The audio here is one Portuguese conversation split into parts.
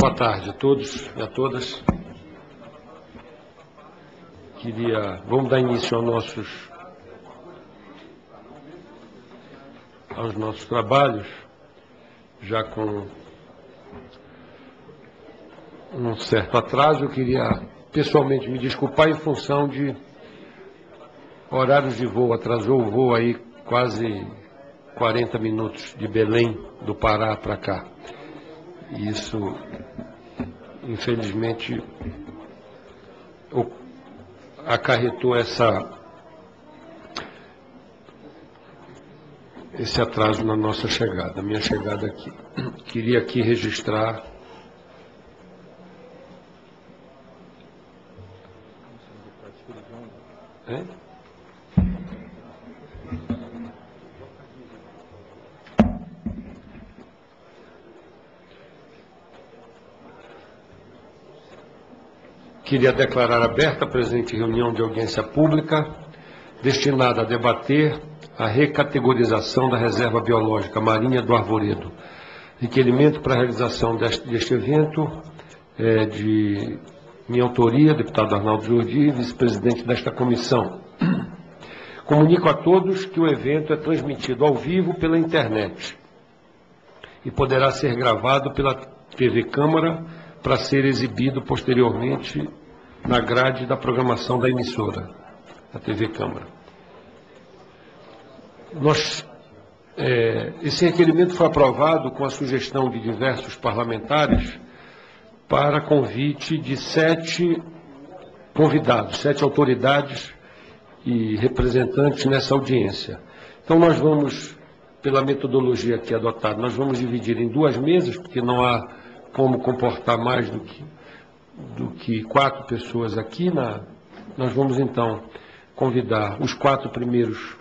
Boa tarde a todos e a todas. Queria, vamos dar início aos nossos, aos nossos trabalhos, já com um certo atraso. Eu queria pessoalmente me desculpar em função de horários de voo. Atrasou o voo aí quase 40 minutos de Belém, do Pará para cá. Isso, infelizmente, acarretou essa, esse atraso na nossa chegada, minha chegada aqui. Queria aqui registrar? Queria declarar aberta a presente reunião de audiência pública destinada a debater a recategorização da reserva biológica marinha do Arvoredo. Requerimento para a realização deste, deste evento é de minha autoria, deputado Arnaldo Jordi, vice-presidente desta comissão. Comunico a todos que o evento é transmitido ao vivo pela internet e poderá ser gravado pela TV Câmara para ser exibido posteriormente na grade da programação da emissora, da TV Câmara. Nós, é, esse requerimento foi aprovado com a sugestão de diversos parlamentares para convite de sete convidados, sete autoridades e representantes nessa audiência. Então, nós vamos, pela metodologia aqui adotada, nós vamos dividir em duas mesas, porque não há como comportar mais do que do que quatro pessoas aqui. Na, nós vamos, então, convidar os quatro primeiros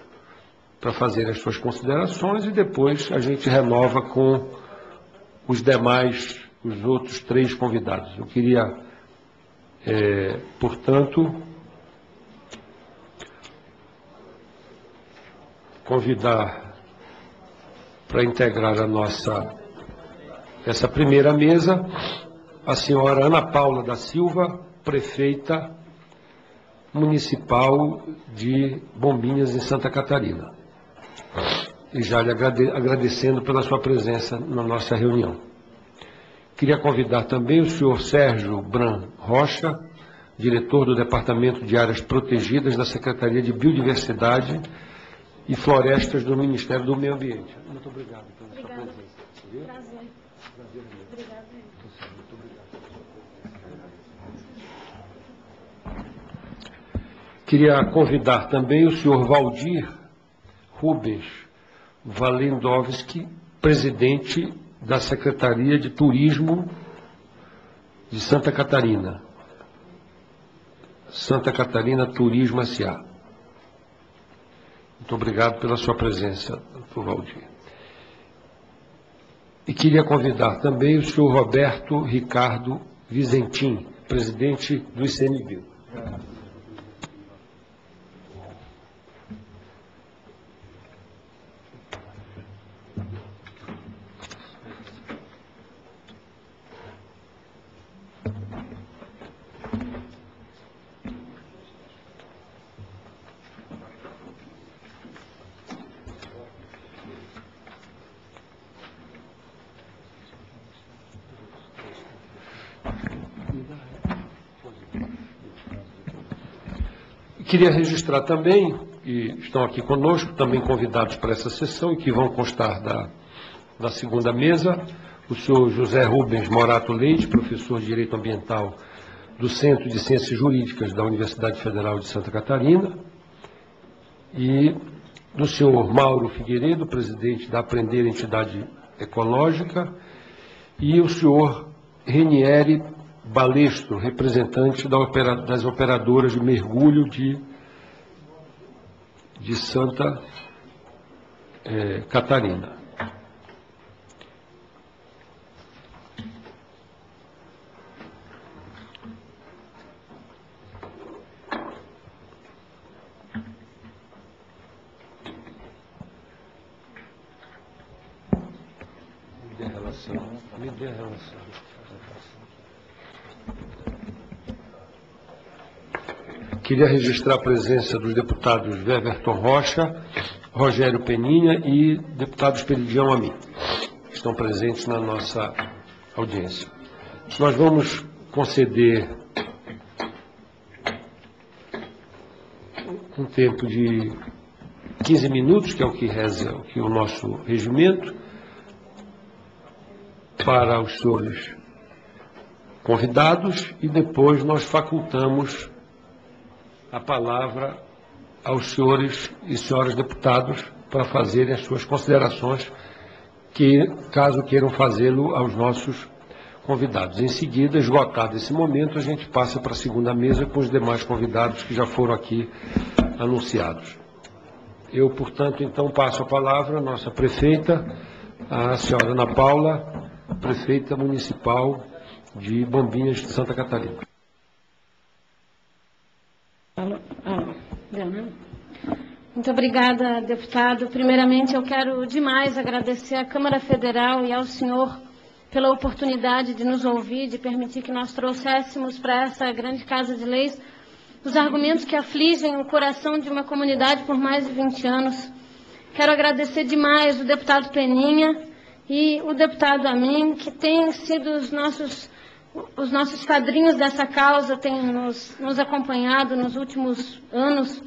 para fazer as suas considerações e depois a gente renova com os demais, os outros três convidados. Eu queria, é, portanto, convidar para integrar a nossa essa primeira mesa a senhora Ana Paula da Silva, prefeita municipal de Bombinhas, em Santa Catarina. E já lhe agradecendo pela sua presença na nossa reunião. Queria convidar também o senhor Sérgio Bran Rocha, diretor do Departamento de Áreas Protegidas da Secretaria de Biodiversidade e Florestas do Ministério do Meio Ambiente. Muito obrigado pela sua presença. Prazer Queria convidar também o senhor Valdir Rubens Valendowski, presidente da Secretaria de Turismo de Santa Catarina. Santa Catarina Turismo S.A. Muito obrigado pela sua presença, doutor Valdir. E queria convidar também o senhor Roberto Ricardo Vizentim, presidente do ICMBio. Queria registrar também, e estão aqui conosco, também convidados para essa sessão, e que vão constar da, da segunda mesa, o senhor José Rubens Morato Leite, professor de Direito Ambiental do Centro de Ciências Jurídicas da Universidade Federal de Santa Catarina, e do senhor Mauro Figueiredo, presidente da Aprender Entidade Ecológica, e o senhor Renieri Balestro, representante das operadoras de mergulho de, de Santa é, Catarina. Me dê a relação, me dê a relação. Queria registrar a presença dos deputados Weverton Rocha, Rogério Peninha e deputado Esperidião Amin, que estão presentes na nossa audiência. Nós vamos conceder um tempo de 15 minutos, que é o que reza o que o nosso regimento, para os senhores convidados e depois nós facultamos a palavra aos senhores e senhoras deputados para fazerem as suas considerações, que, caso queiram fazê-lo aos nossos convidados. Em seguida, esgotado esse momento, a gente passa para a segunda mesa com os demais convidados que já foram aqui anunciados. Eu, portanto, então passo a palavra à nossa prefeita, a senhora Ana Paula, prefeita municipal de Bombinhas de Santa Catarina. Né? Muito obrigada, deputado. Primeiramente, eu quero demais agradecer à Câmara Federal e ao senhor pela oportunidade de nos ouvir, de permitir que nós trouxéssemos para essa grande Casa de Leis os argumentos que afligem o coração de uma comunidade por mais de 20 anos. Quero agradecer demais o deputado Peninha e o deputado Amin, que têm sido os nossos, os nossos padrinhos dessa causa, têm nos, nos acompanhado nos últimos anos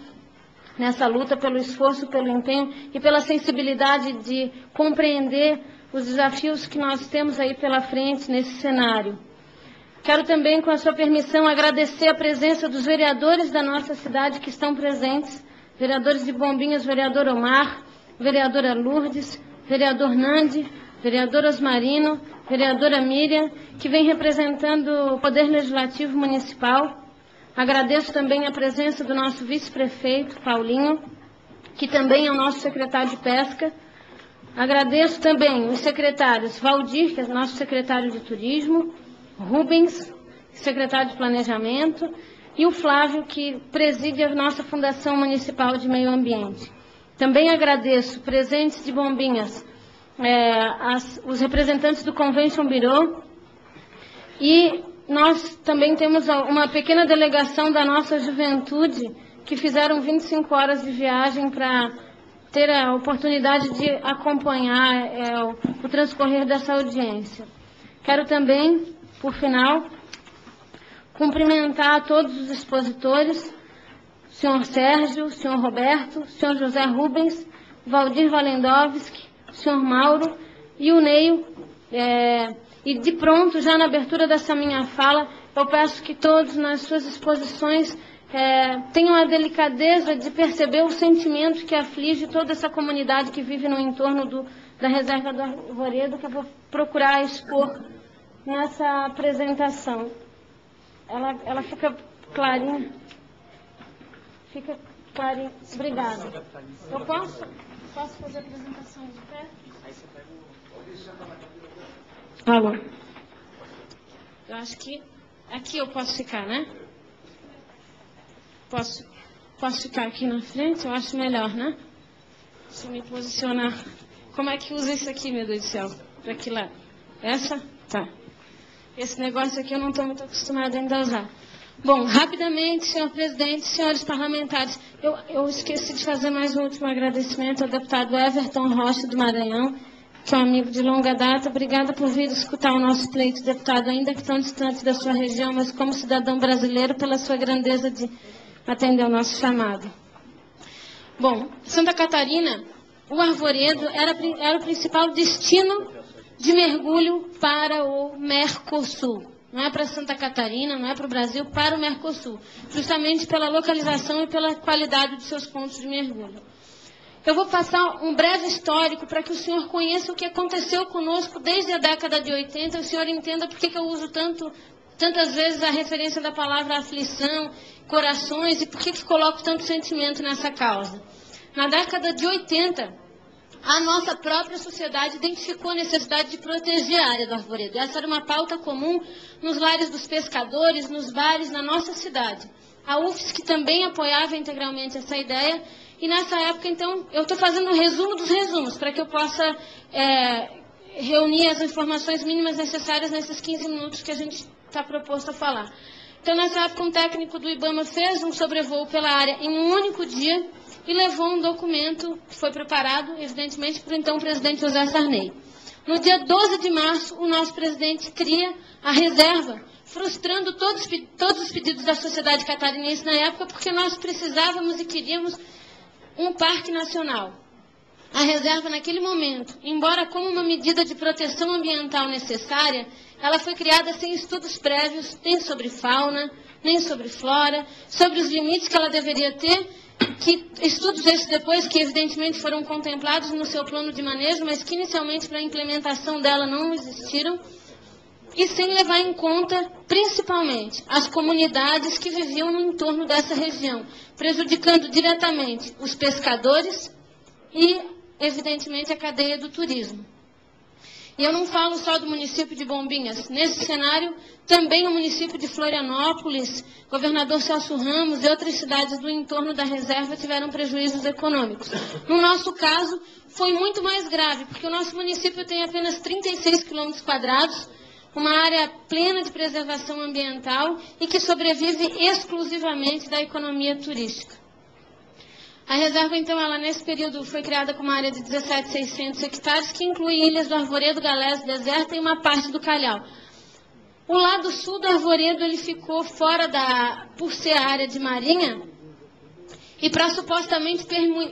nessa luta, pelo esforço, pelo empenho e pela sensibilidade de compreender os desafios que nós temos aí pela frente nesse cenário. Quero também, com a sua permissão, agradecer a presença dos vereadores da nossa cidade que estão presentes, vereadores de Bombinhas, vereador Omar, vereadora Lourdes, vereador Nandi, vereador Osmarino, vereadora Miriam, que vem representando o Poder Legislativo Municipal. Agradeço também a presença do nosso vice-prefeito, Paulinho, que também é o nosso secretário de Pesca. Agradeço também os secretários Valdir, que é nosso secretário de Turismo, Rubens, secretário de Planejamento, e o Flávio, que preside a nossa Fundação Municipal de Meio Ambiente. Também agradeço presentes de Bombinhas, é, as, os representantes do Convention Bureau, e nós também temos uma pequena delegação da nossa juventude, que fizeram 25 horas de viagem para ter a oportunidade de acompanhar é, o, o transcorrer dessa audiência. Quero também por final, cumprimentar todos os expositores, senhor Sérgio, senhor Roberto, senhor José Rubens, Valdir Valendowski, senhor Mauro e o Neio. É, e de pronto, já na abertura dessa minha fala, eu peço que todos nas suas exposições é, tenham a delicadeza de perceber o sentimento que aflige toda essa comunidade que vive no entorno do, da reserva do Arvoredo, que eu vou procurar expor nessa apresentação. Ela, ela fica clarinha. Fica clarinha. Obrigada. Eu posso, posso fazer a apresentação de pé? Alô. Eu acho que aqui eu posso ficar, né? Posso, posso ficar aqui na frente? Eu acho melhor, né? Deixa eu me posicionar. Como é que usa isso aqui, meu Deus do céu? Para que lado? Essa? Tá. Esse negócio aqui eu não estou muito acostumada ainda a usar. Bom, rapidamente, senhor presidente, senhores parlamentares, eu, eu esqueci de fazer mais um último agradecimento ao deputado Everton Rocha do Maranhão, que é um amigo de longa data. Obrigada por vir escutar o nosso pleito, deputado, ainda que tão distante da sua região, mas como cidadão brasileiro, pela sua grandeza de atender o nosso chamado. Bom, Santa Catarina, o Arvoredo era, era o principal destino de mergulho para o Mercosul. Não é para Santa Catarina, não é para o Brasil, para o Mercosul. Justamente pela localização e pela qualidade de seus pontos de mergulho. Eu vou passar um breve histórico para que o senhor conheça o que aconteceu conosco desde a década de 80 e o senhor entenda por que eu uso tanto, tantas vezes a referência da palavra aflição, corações e por que coloco tanto sentimento nessa causa. Na década de 80, a nossa própria sociedade identificou a necessidade de proteger a área do arvoredo. Essa era uma pauta comum nos lares dos pescadores, nos bares, na nossa cidade. A UFSC também apoiava integralmente essa ideia, e nessa época, então, eu estou fazendo um resumo dos resumos, para que eu possa é, reunir as informações mínimas necessárias nesses 15 minutos que a gente está proposto a falar. Então, nessa época, um técnico do IBAMA fez um sobrevoo pela área em um único dia e levou um documento que foi preparado, evidentemente, por então presidente José Sarney. No dia 12 de março, o nosso presidente cria a reserva, frustrando todos, todos os pedidos da sociedade catarinense na época, porque nós precisávamos e queríamos um parque nacional. A reserva, naquele momento, embora como uma medida de proteção ambiental necessária, ela foi criada sem estudos prévios, nem sobre fauna, nem sobre flora, sobre os limites que ela deveria ter, que estudos esses depois, que evidentemente foram contemplados no seu plano de manejo, mas que inicialmente para a implementação dela não existiram, e sem levar em conta, principalmente, as comunidades que viviam no entorno dessa região, prejudicando diretamente os pescadores e, evidentemente, a cadeia do turismo. E eu não falo só do município de Bombinhas. Nesse cenário, também o município de Florianópolis, governador Celso Ramos e outras cidades do entorno da reserva tiveram prejuízos econômicos. No nosso caso, foi muito mais grave, porque o nosso município tem apenas 36 quilômetros quadrados, uma área plena de preservação ambiental e que sobrevive exclusivamente da economia turística. A reserva, então, ela nesse período foi criada com uma área de 17,600 hectares, que inclui ilhas do Arvoredo, Galés, Deserta e uma parte do Calhau. O lado sul do Arvoredo ele ficou fora da, por ser área de marinha, e para supostamente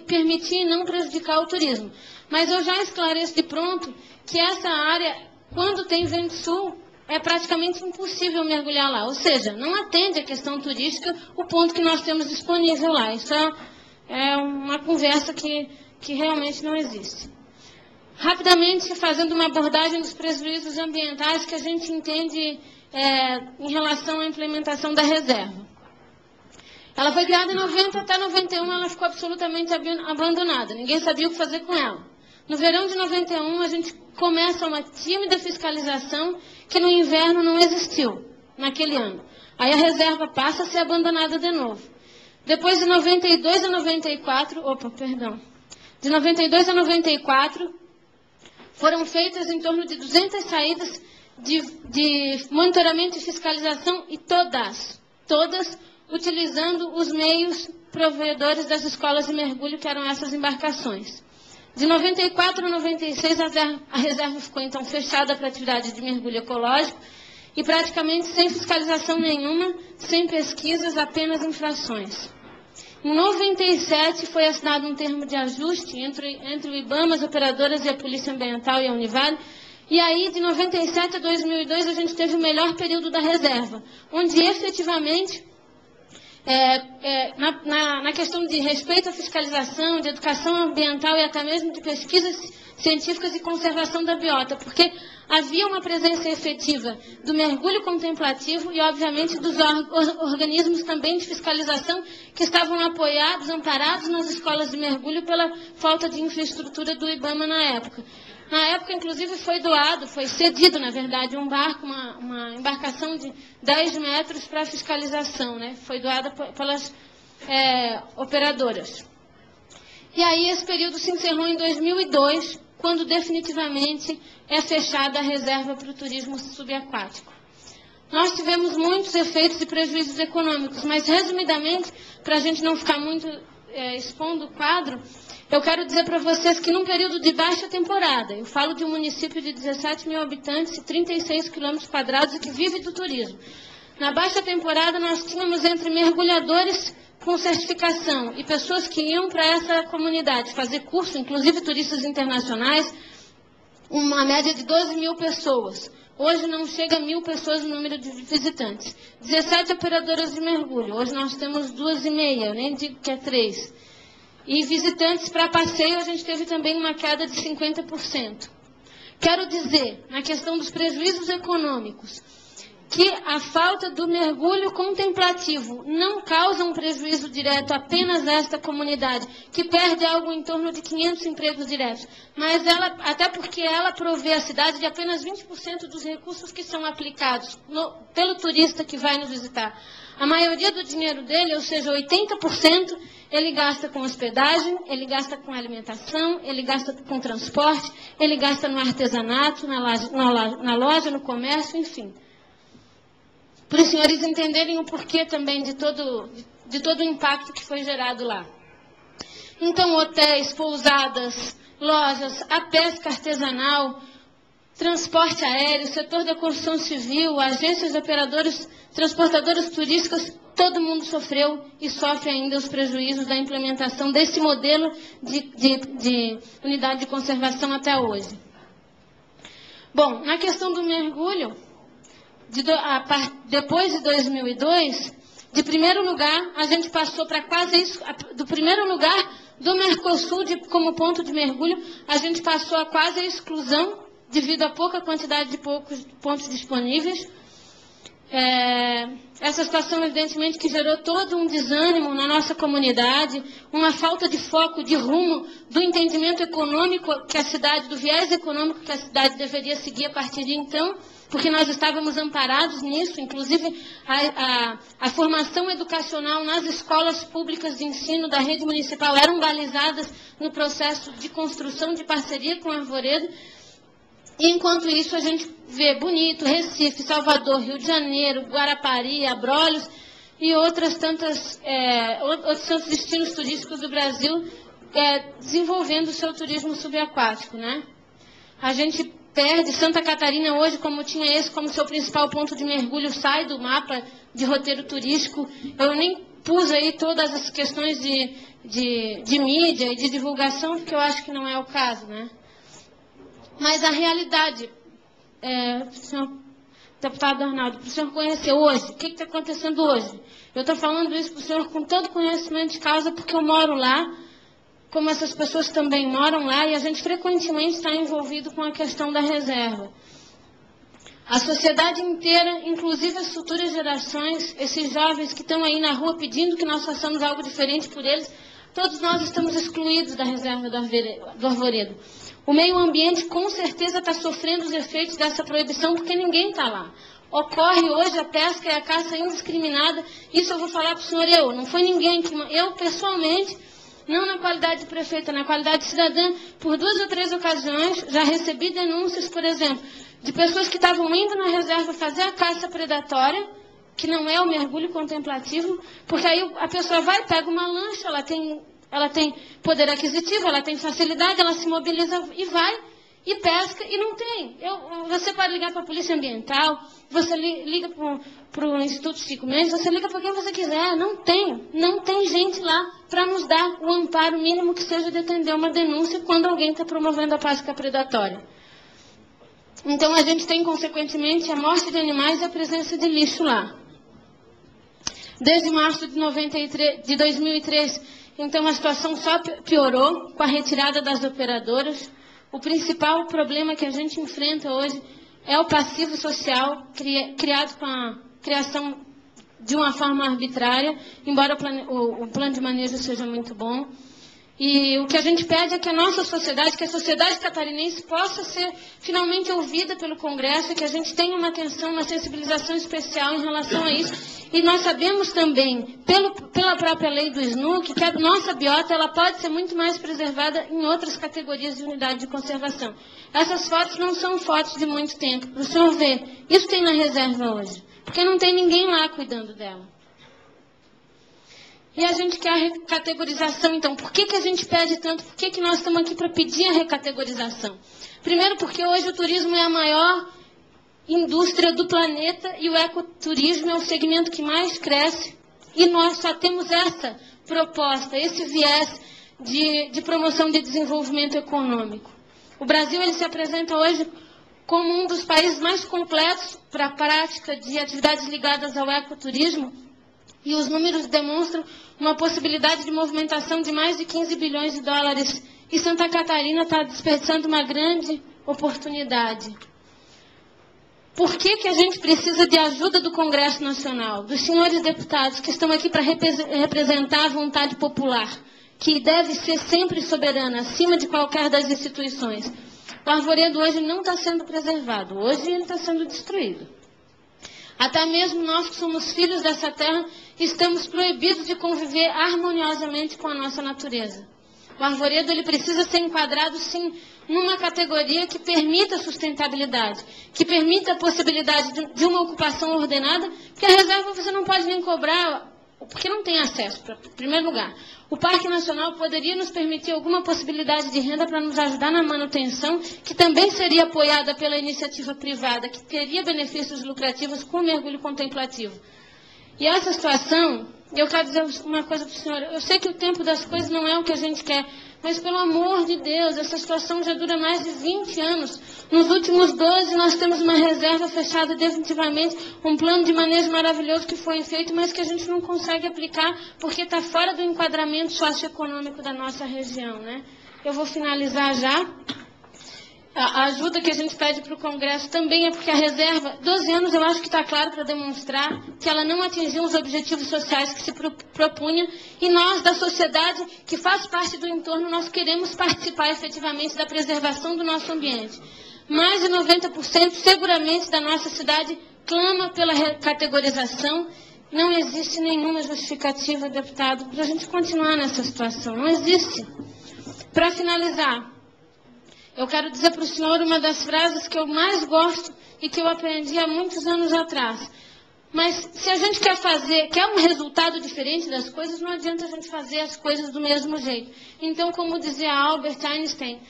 permitir e não prejudicar o turismo. Mas eu já esclareço de pronto que essa área quando tem vento sul, é praticamente impossível mergulhar lá. Ou seja, não atende à questão turística o ponto que nós temos disponível lá. Isso é, é uma conversa que, que realmente não existe. Rapidamente, fazendo uma abordagem dos prejuízos ambientais que a gente entende é, em relação à implementação da reserva. Ela foi criada em 90 até 91, ela ficou absolutamente abandonada. Ninguém sabia o que fazer com ela. No verão de 91, a gente começa uma tímida fiscalização que no inverno não existiu, naquele ano. Aí a reserva passa a ser abandonada de novo. Depois de 92 a 94, opa, perdão. De 92 a 94, foram feitas em torno de 200 saídas de, de monitoramento e fiscalização e todas, todas utilizando os meios provedores das escolas de mergulho, que eram essas embarcações. De 94 a 96, a reserva ficou então fechada para atividade de mergulho ecológico e praticamente sem fiscalização nenhuma, sem pesquisas, apenas infrações. Em 97 foi assinado um termo de ajuste entre, entre o IBAMA, as operadoras e a Polícia Ambiental e a Univale, e aí, de 97 a 2002, a gente teve o melhor período da reserva, onde efetivamente é, é, na, na, na, questão de respeito à fiscalização, de educação ambiental e até mesmo de pesquisas científicas e conservação da biota, porque havia uma presença efetiva do mergulho contemplativo e, obviamente, dos or organismos também de fiscalização que estavam apoiados, amparados nas escolas de mergulho pela falta de infraestrutura do IBAMA na época. Na época, inclusive, foi doado, foi cedido, na verdade, um barco, uma, uma embarcação de 10 metros para fiscalização, né? Foi doada pelas é, operadoras. E aí esse período se encerrou em 2002, quando definitivamente é fechada a reserva para o turismo subaquático. Nós tivemos muitos efeitos e prejuízos econômicos, mas resumidamente, para a gente não ficar muito é, expondo o quadro, eu quero dizer para vocês que num período de baixa temporada, eu falo de um município de 17 mil habitantes e 36 quilômetros quadrados que vive do turismo. Na baixa temporada, nós tínhamos entre mergulhadores com certificação e pessoas que iam para essa comunidade fazer curso, inclusive turistas internacionais, uma média de 12 mil pessoas. Hoje não chega a mil pessoas o número de visitantes. 17 operadoras de mergulho. Hoje nós temos duas e meia, eu nem digo que é três. E visitantes para passeio, a gente teve também uma queda de 50%. Quero dizer, na questão dos prejuízos econômicos, que a falta do mergulho contemplativo não causa um prejuízo direto apenas a esta comunidade, que perde algo em torno de 500 empregos diretos, mas ela, até porque ela provê a cidade de apenas 20% dos recursos que são aplicados no, pelo turista que vai nos visitar. A maioria do dinheiro dele, ou seja, 80%, ele gasta com hospedagem, ele gasta com alimentação, ele gasta com transporte, ele gasta no artesanato, na loja, na loja no comércio, enfim para os senhores entenderem o porquê também de todo, de todo o impacto que foi gerado lá. Então, hotéis, pousadas, lojas, a pesca artesanal, transporte aéreo, setor da construção civil, agências operadores, transportadoras turísticas, todo mundo sofreu e sofre ainda os prejuízos da implementação desse modelo de, de, de unidade de conservação até hoje. Bom, na questão do mergulho, de do, a, depois de 2002, de primeiro lugar, a gente passou para quase do primeiro lugar do Mercosul de, como ponto de mergulho, a gente passou a quase a exclusão devido à pouca quantidade de poucos pontos disponíveis. É, essa situação, evidentemente, que gerou todo um desânimo na nossa comunidade, uma falta de foco, de rumo do entendimento econômico que a cidade, do viés econômico que a cidade deveria seguir a partir de então porque nós estávamos amparados nisso, inclusive a, a, a, formação educacional nas escolas públicas de ensino da rede municipal eram balizadas no processo de construção de parceria com a Arvoredo. E enquanto isso, a gente vê Bonito, Recife, Salvador, Rio de Janeiro, Guarapari, Abrolhos e outras tantas, é, outros tantos destinos turísticos do Brasil é, desenvolvendo o seu turismo subaquático, né? A gente perde. Santa Catarina hoje, como tinha esse como seu principal ponto de mergulho, sai do mapa de roteiro turístico. Eu nem pus aí todas as questões de, de, de mídia e de divulgação, porque eu acho que não é o caso, né? Mas a realidade, é, senhor deputado Arnaldo, para o senhor conhecer hoje, o que está acontecendo hoje? Eu estou falando isso para o senhor com todo conhecimento de causa, porque eu moro lá, como essas pessoas também moram lá e a gente frequentemente está envolvido com a questão da reserva. A sociedade inteira, inclusive as futuras gerações, esses jovens que estão aí na rua pedindo que nós façamos algo diferente por eles, todos nós estamos excluídos da reserva do arvoredo. O meio ambiente com certeza está sofrendo os efeitos dessa proibição porque ninguém está lá. Ocorre hoje a pesca e a caça indiscriminada. Isso eu vou falar para o senhor eu. Não foi ninguém que. Eu, pessoalmente, não na qualidade de prefeita, na qualidade de cidadã, por duas ou três ocasiões, já recebi denúncias, por exemplo, de pessoas que estavam indo na reserva fazer a caça predatória, que não é o mergulho contemplativo, porque aí a pessoa vai, pega uma lancha, ela tem, ela tem poder aquisitivo, ela tem facilidade, ela se mobiliza e vai, e pesca, e não tem. Eu, você pode ligar para a Polícia Ambiental, você liga para o Instituto Chico Mendes, você liga para quem você quiser. Não tem. Não tem gente lá para nos dar o amparo mínimo que seja de atender uma denúncia quando alguém está promovendo a pesca predatória. Então, a gente tem, consequentemente, a morte de animais e a presença de lixo lá. Desde março de, 93, de 2003, então, a situação só piorou com a retirada das operadoras. O principal problema que a gente enfrenta hoje é o passivo social criado com a criação de uma forma arbitrária, embora o plano, o, o plano de manejo seja muito bom. E o que a gente pede é que a nossa sociedade, que a sociedade catarinense possa ser finalmente ouvida pelo Congresso, que a gente tenha uma atenção, uma sensibilização especial em relação a isso. E nós sabemos também, pelo, pela própria lei do SNUC, que a nossa biota ela pode ser muito mais preservada em outras categorias de unidade de conservação. Essas fotos não são fotos de muito tempo. Para o senhor ver, isso tem na reserva hoje. Porque não tem ninguém lá cuidando dela. E a gente quer a recategorização, então. Por que, que a gente pede tanto? Por que, que nós estamos aqui para pedir a recategorização? Primeiro, porque hoje o turismo é a maior indústria do planeta e o ecoturismo é o segmento que mais cresce. E nós só temos essa proposta, esse viés de, de promoção de desenvolvimento econômico. O Brasil ele se apresenta hoje como um dos países mais completos para a prática de atividades ligadas ao ecoturismo, e os números demonstram uma possibilidade de movimentação de mais de 15 bilhões de dólares. E Santa Catarina está desperdiçando uma grande oportunidade. por que, que a gente precisa de ajuda do Congresso Nacional, dos senhores deputados que estão aqui para representar a vontade popular, que deve ser sempre soberana, acima de qualquer das instituições. O arvoredo hoje não está sendo preservado, hoje ele está sendo destruído. Até mesmo nós que somos filhos dessa terra, estamos proibidos de conviver harmoniosamente com a nossa natureza. O arvoredo ele precisa ser enquadrado, sim, numa categoria que permita sustentabilidade, que permita a possibilidade de, uma ocupação ordenada, porque a reserva você não pode nem cobrar, porque não tem acesso, em primeiro lugar. O Parque Nacional poderia nos permitir alguma possibilidade de renda para nos ajudar na manutenção, que também seria apoiada pela iniciativa privada, que teria benefícios lucrativos com o mergulho contemplativo. E essa situação, eu quero dizer uma coisa para o senhor, eu sei que o tempo das coisas não é o que a gente quer, mas, pelo amor de Deus, essa situação já dura mais de 20 anos. Nos últimos 12, nós temos uma reserva fechada definitivamente, um plano de manejo maravilhoso que foi feito, mas que a gente não consegue aplicar porque está fora do enquadramento socioeconômico da nossa região. Né? Eu vou finalizar já. A ajuda que a gente pede para o Congresso também é porque a reserva, 12 anos eu acho que está claro para demonstrar que ela não atingiu os objetivos sociais que se propunha e nós, da sociedade que faz parte do entorno, nós queremos participar efetivamente da preservação do nosso ambiente. Mais de 90% seguramente da nossa cidade clama pela categorização. Não existe nenhuma justificativa, deputado, para a gente continuar nessa situação. Não existe. Para finalizar, eu quero dizer para o senhor uma das frases que eu mais gosto e que eu aprendi há muitos anos atrás. Mas se a gente quer fazer, quer um resultado diferente das coisas, não adianta a gente fazer as coisas do mesmo jeito. Então, como dizia Albert Einstein,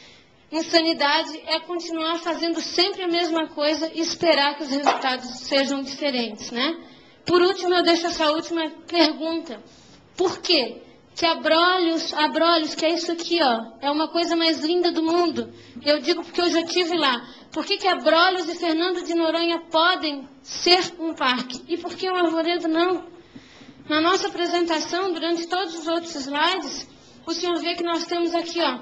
insanidade é continuar fazendo sempre a mesma coisa e esperar que os resultados sejam diferentes, né? Por último, eu deixo essa última pergunta. Por quê? Que Abrolhos, Abrolhos, que é isso aqui, ó, é uma coisa mais linda do mundo. Eu digo porque eu já tive lá. Por que, que Abrolhos e Fernando de Noronha podem ser um parque? E por que o Arvoredo não? Na nossa apresentação, durante todos os outros slides, o senhor vê que nós temos aqui, ó,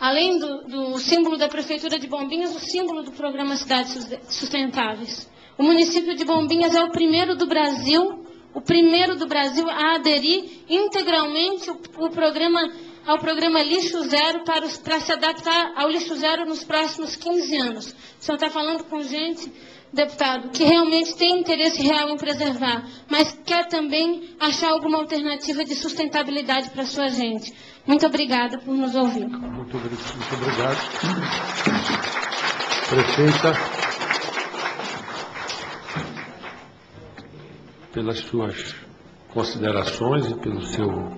além do, do símbolo da Prefeitura de Bombinhas, o símbolo do programa Cidades Sustentáveis. O município de Bombinhas é o primeiro do Brasil o primeiro do Brasil a aderir integralmente o, o programa, ao programa Lixo Zero para, os, para se adaptar ao lixo zero nos próximos 15 anos. O senhor está falando com gente, deputado, que realmente tem interesse real em preservar, mas quer também achar alguma alternativa de sustentabilidade para a sua gente. Muito obrigada por nos ouvir. Muito, muito obrigado. Prefeita. Pelas suas considerações e pelo seu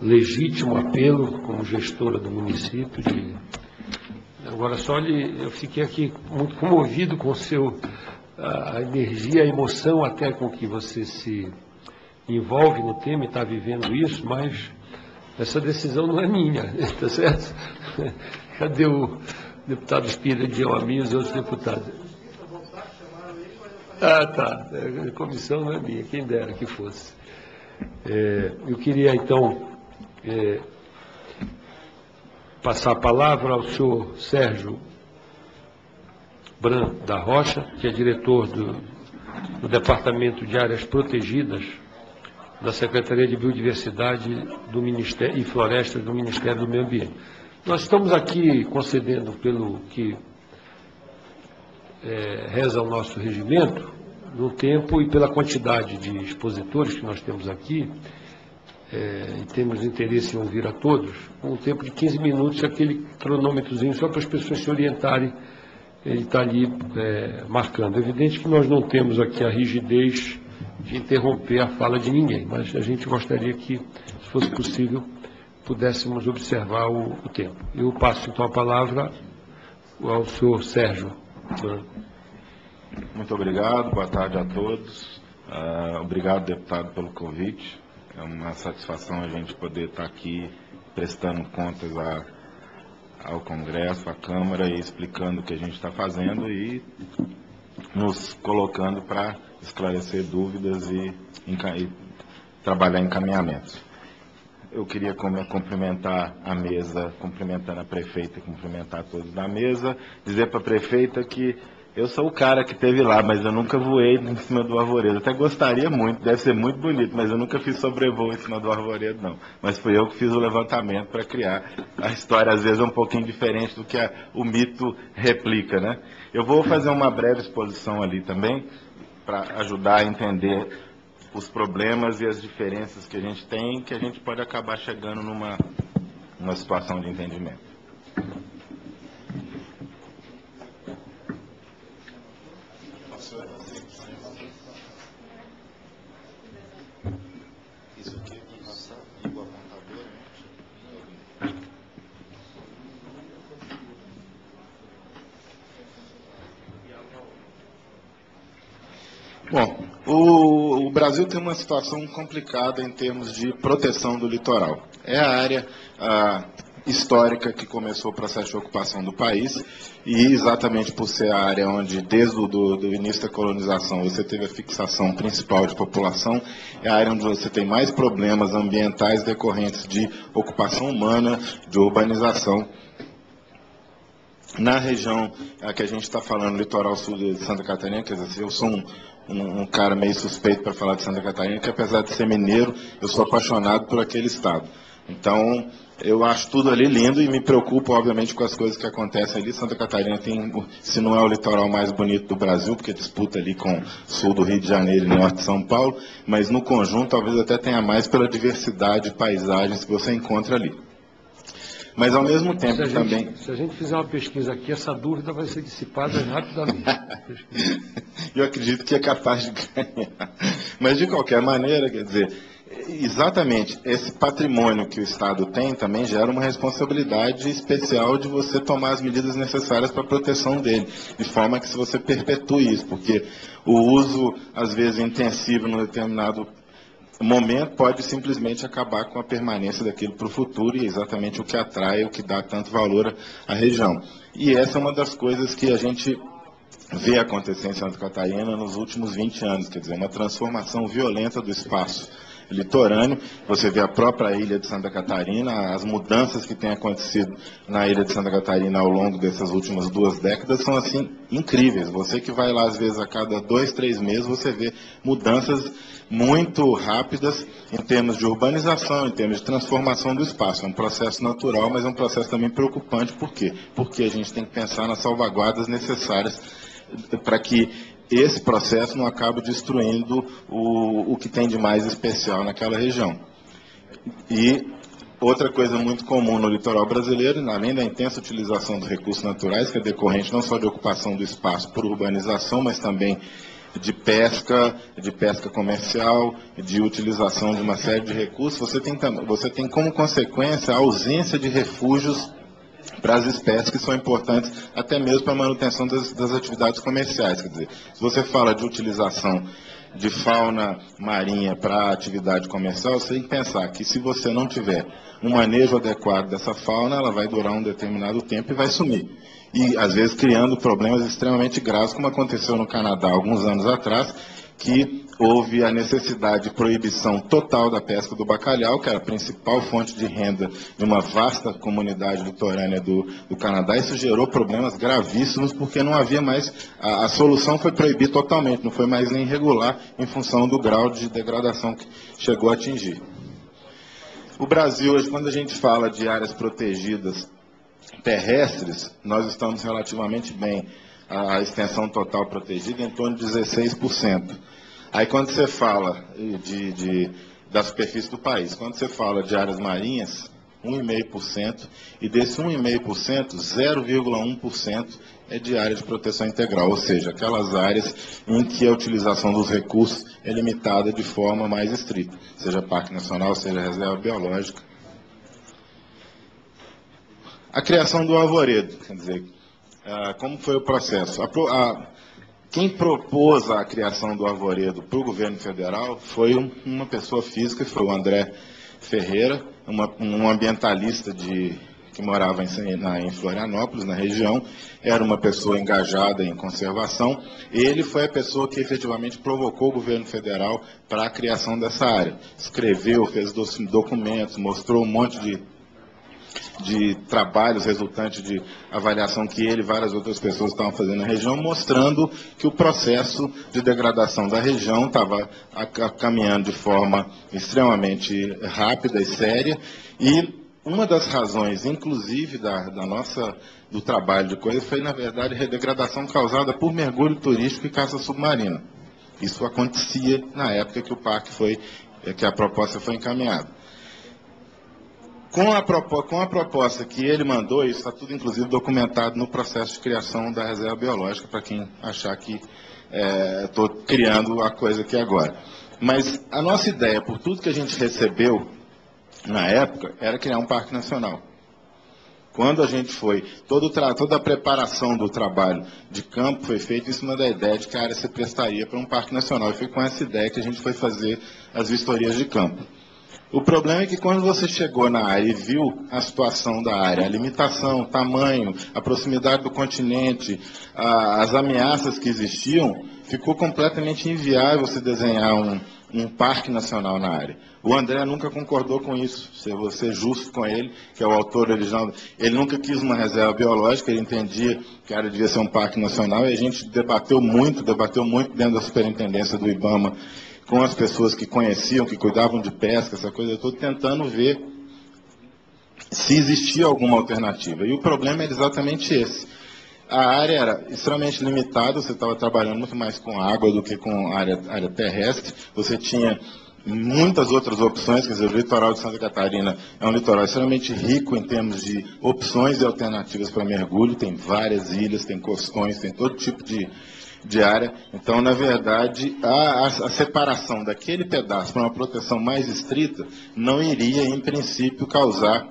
legítimo apelo como gestora do município. De... Agora, só lhe, eu fiquei aqui muito comovido com seu, a energia, a emoção até com que você se envolve no tema e está vivendo isso, mas essa decisão não é minha, está certo? Cadê o deputado Espírito de Amir e os outros deputados? Ah, tá. A comissão não é minha, quem dera que fosse. É, eu queria, então, é, passar a palavra ao senhor Sérgio Bran da Rocha, que é diretor do, do Departamento de Áreas Protegidas da Secretaria de Biodiversidade do Ministério, e Florestas do Ministério do Meio Ambiente. Nós estamos aqui concedendo, pelo que é, reza o nosso regimento, no tempo e pela quantidade de expositores que nós temos aqui, é, e temos interesse em ouvir a todos, um tempo de 15 minutos, aquele cronômetrozinho, só para as pessoas se orientarem, ele está ali é, marcando. É evidente que nós não temos aqui a rigidez de interromper a fala de ninguém, mas a gente gostaria que, se fosse possível, pudéssemos observar o, o tempo. Eu passo então a palavra ao senhor Sérgio. Muito obrigado, boa tarde a todos. Uh, obrigado, deputado, pelo convite. É uma satisfação a gente poder estar aqui prestando contas a, ao Congresso, à Câmara e explicando o que a gente está fazendo e nos colocando para esclarecer dúvidas e, e trabalhar encaminhamentos. Eu queria cumprimentar a mesa, cumprimentando a prefeita e cumprimentar todos da mesa, dizer para a prefeita que Eu sou o cara que teve lá, mas eu nunca voei em cima do arvoredo. Até gostaria muito, deve ser muito bonito, mas eu nunca fiz sobrevoo em cima do arvoredo, não. Mas fui eu que fiz o levantamento para criar. A história, às vezes, é um pouquinho diferente do que a, o mito replica, né? Eu vou fazer uma breve exposição ali também, para ajudar a entender os problemas e as diferenças que a gente tem, que a gente pode acabar chegando numa, numa situação de entendimento. Bom, o, o, Brasil tem uma situação complicada em termos de proteção do litoral. É a área a, histórica que começou o processo de ocupação do país e exatamente por ser a área onde, desde o do, do início da colonização, você teve a fixação principal de população, é a área onde você tem mais problemas ambientais decorrentes de ocupação humana, de urbanização na região a que a gente está falando, litoral sul de Santa Catarina, quer dizer, eu sou um, um, cara meio suspeito para falar de Santa Catarina, que apesar de ser mineiro, eu sou apaixonado por aquele estado. Então, eu acho tudo ali lindo e me preocupo, obviamente, com as coisas que acontecem ali. Santa Catarina tem, se não é o litoral mais bonito do Brasil, porque disputa ali com sul do Rio de Janeiro e norte de São Paulo, mas no conjunto talvez até tenha mais pela diversidade de paisagens que você encontra ali. Mas ao mesmo tempo se gente, também. Se a gente fizer uma pesquisa aqui, essa dúvida vai ser dissipada rapidamente. Eu acredito que é capaz de ganhar. Mas de qualquer maneira, quer dizer, exatamente esse patrimônio que o Estado tem também gera uma responsabilidade especial de você tomar as medidas necessárias para a proteção dele, de forma que se você perpetue isso, porque o uso, às vezes, intensivo num determinado momento pode simplesmente acabar com a permanência daquilo para o futuro e é exatamente o que atrai, o que dá tanto valor à região. E essa é uma das coisas que a gente vê acontecer em Santa Catarina nos últimos 20 anos, quer dizer, uma transformação violenta do espaço litorâneo, você vê a própria ilha de Santa Catarina, as mudanças que têm acontecido na ilha de Santa Catarina ao longo dessas últimas duas décadas são assim incríveis. Você que vai lá às vezes a cada dois, três meses, você vê mudanças muito rápidas em termos de urbanização, em termos de transformação do espaço. É um processo natural, mas é um processo também preocupante. Por quê? Porque a gente tem que pensar nas salvaguardas necessárias para que esse processo não acaba destruindo o, o que tem de mais especial naquela região. E outra coisa muito comum no litoral brasileiro, além da intensa utilização dos recursos naturais, que é decorrente não só de ocupação do espaço por urbanização, mas também de pesca, de pesca comercial, de utilização de uma série de recursos, você tem, você tem como consequência a ausência de refúgios para as espécies que são importantes até mesmo para a manutenção das, das atividades comerciais. Quer dizer, se você fala de utilização de fauna marinha para atividade comercial, você tem que pensar que se você não tiver um manejo adequado dessa fauna, ela vai durar um determinado tempo e vai sumir. E às vezes criando problemas extremamente graves, como aconteceu no Canadá alguns anos atrás, que houve a necessidade de proibição total da pesca do bacalhau, que era a principal fonte de renda de uma vasta comunidade litorânea do, do Canadá. Isso gerou problemas gravíssimos, porque não havia mais. A, a, solução foi proibir totalmente, não foi mais nem regular em função do grau de degradação que chegou a atingir. O Brasil, hoje, quando a gente fala de áreas protegidas terrestres, nós estamos relativamente bem. A extensão total protegida em torno de 16%. Aí quando você fala de, de, da superfície do país, quando você fala de áreas marinhas, 1,5%, e desse 1,5%, 0,1% é de área de proteção integral, ou seja, aquelas áreas em que a utilização dos recursos é limitada de forma mais estrita, seja Parque Nacional, seja Reserva Biológica. A criação do arvoredo, quer dizer, ah, como foi o processo? A, quem propôs a criação do Arvoredo para o governo federal foi uma pessoa física, foi o André Ferreira, uma, um ambientalista de, que morava em, na, em Florianópolis, na região, era uma pessoa engajada em conservação. Ele foi a pessoa que efetivamente provocou o governo federal para a criação dessa área. Escreveu, fez documentos, mostrou um monte de de trabalhos resultantes de avaliação que ele e várias outras pessoas estavam fazendo na região, mostrando que o processo de degradação da região estava caminhando de forma extremamente rápida e séria e uma das razões, inclusive, da, da, nossa, do trabalho de coisa foi, na verdade, a degradação causada por mergulho turístico e caça submarina. Isso acontecia na época que o parque foi, que a proposta foi encaminhada. Com a, com a proposta que ele mandou, isso está tudo inclusive documentado no processo de criação da reserva biológica, para quem achar que estou é, criando a coisa aqui agora. Mas a nossa ideia, por tudo que a gente recebeu na época, era criar um parque nacional. Quando a gente foi, todo toda a preparação do trabalho de campo foi feita em cima da ideia de que a área se prestaria para um parque nacional. E foi com essa ideia que a gente foi fazer as vistorias de campo. O problema é que quando você chegou na área e viu a situação da área, a limitação, o tamanho, a proximidade do continente, a, as ameaças que existiam, ficou completamente inviável você desenhar um, um parque nacional na área. O André nunca concordou com isso, se eu vou ser justo com ele, que é o autor original. Ele nunca quis uma reserva biológica, ele entendia que a área devia ser um parque nacional, e a gente debateu muito, debateu muito dentro da superintendência do IBAMA com as pessoas que conheciam, que cuidavam de pesca, essa coisa toda, tentando ver se existia alguma alternativa. E o problema era exatamente esse. A área era extremamente limitada, você estava trabalhando muito mais com água do que com área, área terrestre. Você tinha muitas outras opções, quer dizer, o litoral de Santa Catarina é um litoral extremamente rico em termos de opções e alternativas para mergulho, tem várias ilhas, tem costões, tem todo tipo de, de área. Então, na verdade, a, a, a separação daquele pedaço para uma proteção mais estrita não iria, em princípio, causar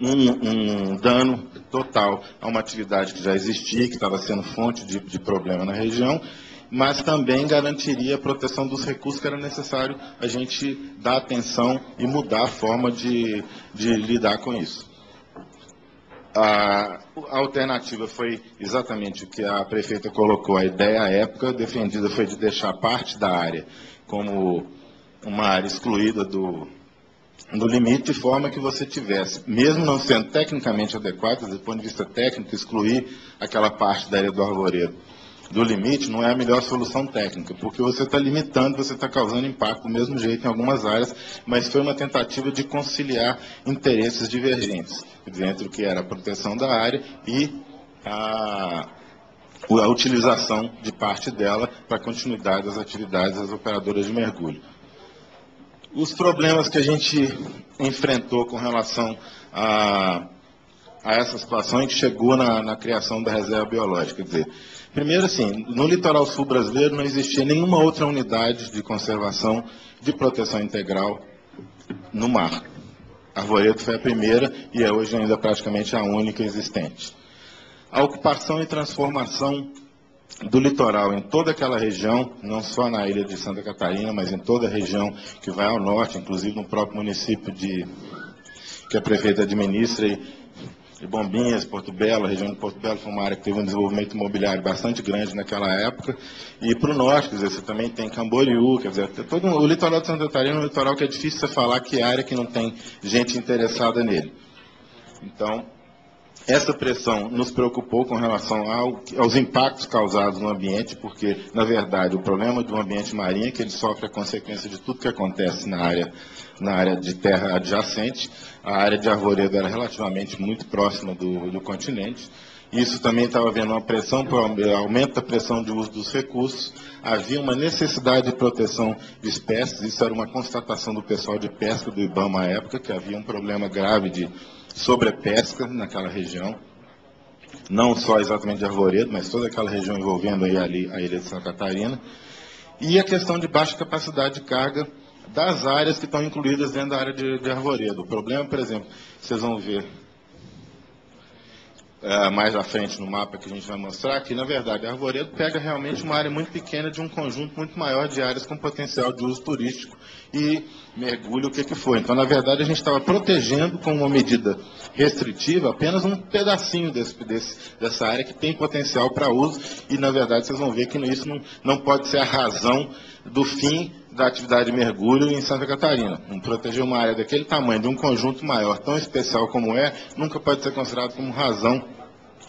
um, um, dano total a uma atividade que já existia, que estava sendo fonte de, de problema na região, mas também garantiria a proteção dos recursos que era necessário a gente dar atenção e mudar a forma de, de lidar com isso. A, alternativa foi exatamente o que a prefeita colocou. A ideia à época defendida foi de deixar parte da área como uma área excluída do, do limite, de forma que você tivesse, mesmo não sendo tecnicamente adequado, do ponto de vista técnico, excluir aquela parte da área do arvoredo do limite não é a melhor solução técnica, porque você está limitando, você está causando impacto do mesmo jeito em algumas áreas, mas foi uma tentativa de conciliar interesses divergentes entre o que era a proteção da área e a, a utilização de parte dela para a continuidade das atividades das operadoras de mergulho. Os problemas que a gente enfrentou com relação a, a essa situação e que chegou na, na criação da reserva biológica, quer dizer, Primeiro, assim, no litoral sul brasileiro não existia nenhuma outra unidade de conservação de proteção integral no mar. Arvoredo foi a primeira e é hoje ainda praticamente a única existente. A ocupação e transformação do litoral em toda aquela região, não só na ilha de Santa Catarina, mas em toda a região que vai ao norte, inclusive no próprio município de que a prefeita administra e de Bombinhas, Porto Belo, a região de Porto Belo foi uma área que teve um desenvolvimento imobiliário bastante grande naquela época. E para o norte, quer dizer, você também tem Camboriú, quer dizer, todo, o litoral de Santa Catarina é um litoral que é difícil você falar que área que não tem gente interessada nele. Então, essa pressão nos preocupou com relação ao, aos impactos causados no ambiente, porque, na verdade, o problema do ambiente marinho é que ele sofre a consequência de tudo que acontece na área, na área de terra adjacente. A área de arvoredo era relativamente muito próxima do, do continente. Isso também estava havendo uma pressão, aumento da pressão de uso dos recursos. Havia uma necessidade de proteção de espécies. Isso era uma constatação do pessoal de pesca do IBAMA à época, que havia um problema grave de sobrepesca naquela região, não só exatamente de Arvoredo, mas toda aquela região envolvendo aí ali a ilha de Santa Catarina, e a questão de baixa capacidade de carga das áreas que estão incluídas dentro da área de, de Arvoredo. O problema, por exemplo, vocês vão ver é, mais à frente no mapa que a gente vai mostrar, que na verdade Arvoredo pega realmente uma área muito pequena de um conjunto muito maior de áreas com potencial de uso turístico e mergulho, o que, que foi. Então, na verdade, a gente estava protegendo com uma medida restritiva apenas um pedacinho desse, desse, dessa área que tem potencial para uso e, na verdade, vocês vão ver que isso não, não pode ser a razão do fim da atividade de mergulho em Santa Catarina. Um proteger uma área daquele tamanho, de um conjunto maior, tão especial como é, nunca pode ser considerado como razão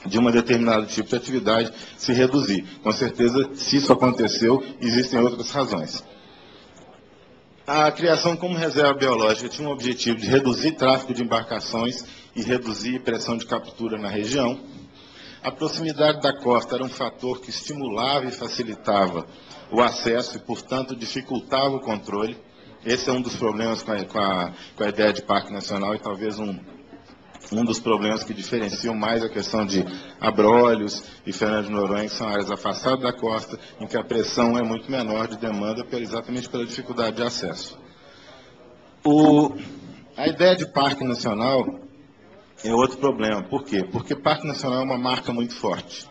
de uma determinado tipo de atividade se reduzir. Com certeza, se isso aconteceu, existem outras razões. A criação como reserva biológica tinha um objetivo de reduzir tráfego de embarcações e reduzir pressão de captura na região. A proximidade da costa era um fator que estimulava e facilitava o acesso e, portanto, dificultava o controle. Esse é um dos problemas com a, com a, com a ideia de Parque Nacional e talvez um, um dos problemas que diferenciam mais a questão de Abrolhos e Fernando de Noronha, que são áreas afastadas da costa, em que a pressão é muito menor de demanda, exatamente pela dificuldade de acesso. O, a ideia de Parque Nacional é outro problema. Por quê? Porque Parque Nacional é uma marca muito forte.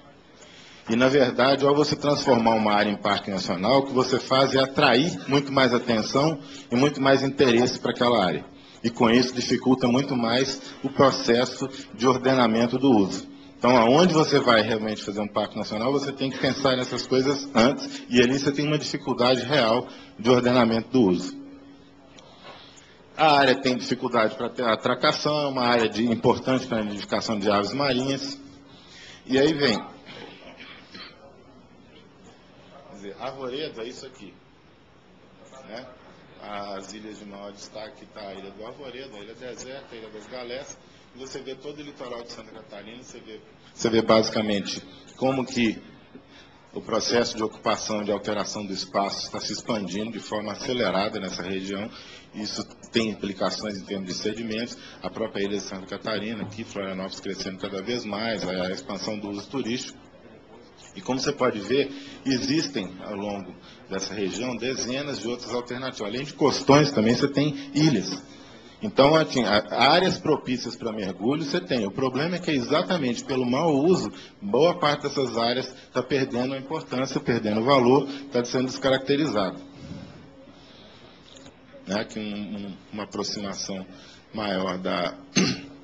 E, na verdade, ao você transformar uma área em parque nacional, o que você faz é atrair muito mais atenção e muito mais interesse para aquela área. E, com isso, dificulta muito mais o processo de ordenamento do uso. Então, aonde você vai realmente fazer um parque nacional, você tem que pensar nessas coisas antes, e ali você tem uma dificuldade real de ordenamento do uso. A área tem dificuldade para ter atracação, é uma área de, importante para a identificação de aves marinhas. E aí vem dizer, Arvoredo é isso aqui. Né? As ilhas de maior destaque está a ilha do Arvoredo, a ilha deserta, a ilha das Galés. Você vê todo o litoral de Santa Catarina, você vê, você vê basicamente como que o processo de ocupação, de alteração do espaço está se expandindo de forma acelerada nessa região. Isso tem implicações em termos de sedimentos. A própria ilha de Santa Catarina, aqui, Florianópolis crescendo cada vez mais, a expansão do uso turístico. E como você pode ver, existem ao longo dessa região dezenas de outras alternativas. Além de costões, também você tem ilhas. Então, assim, áreas propícias para mergulho você tem. O problema é que exatamente pelo mau uso, boa parte dessas áreas está perdendo a importância, perdendo o valor, está sendo descaracterizado. Né? Que um, um, uma aproximação maior da,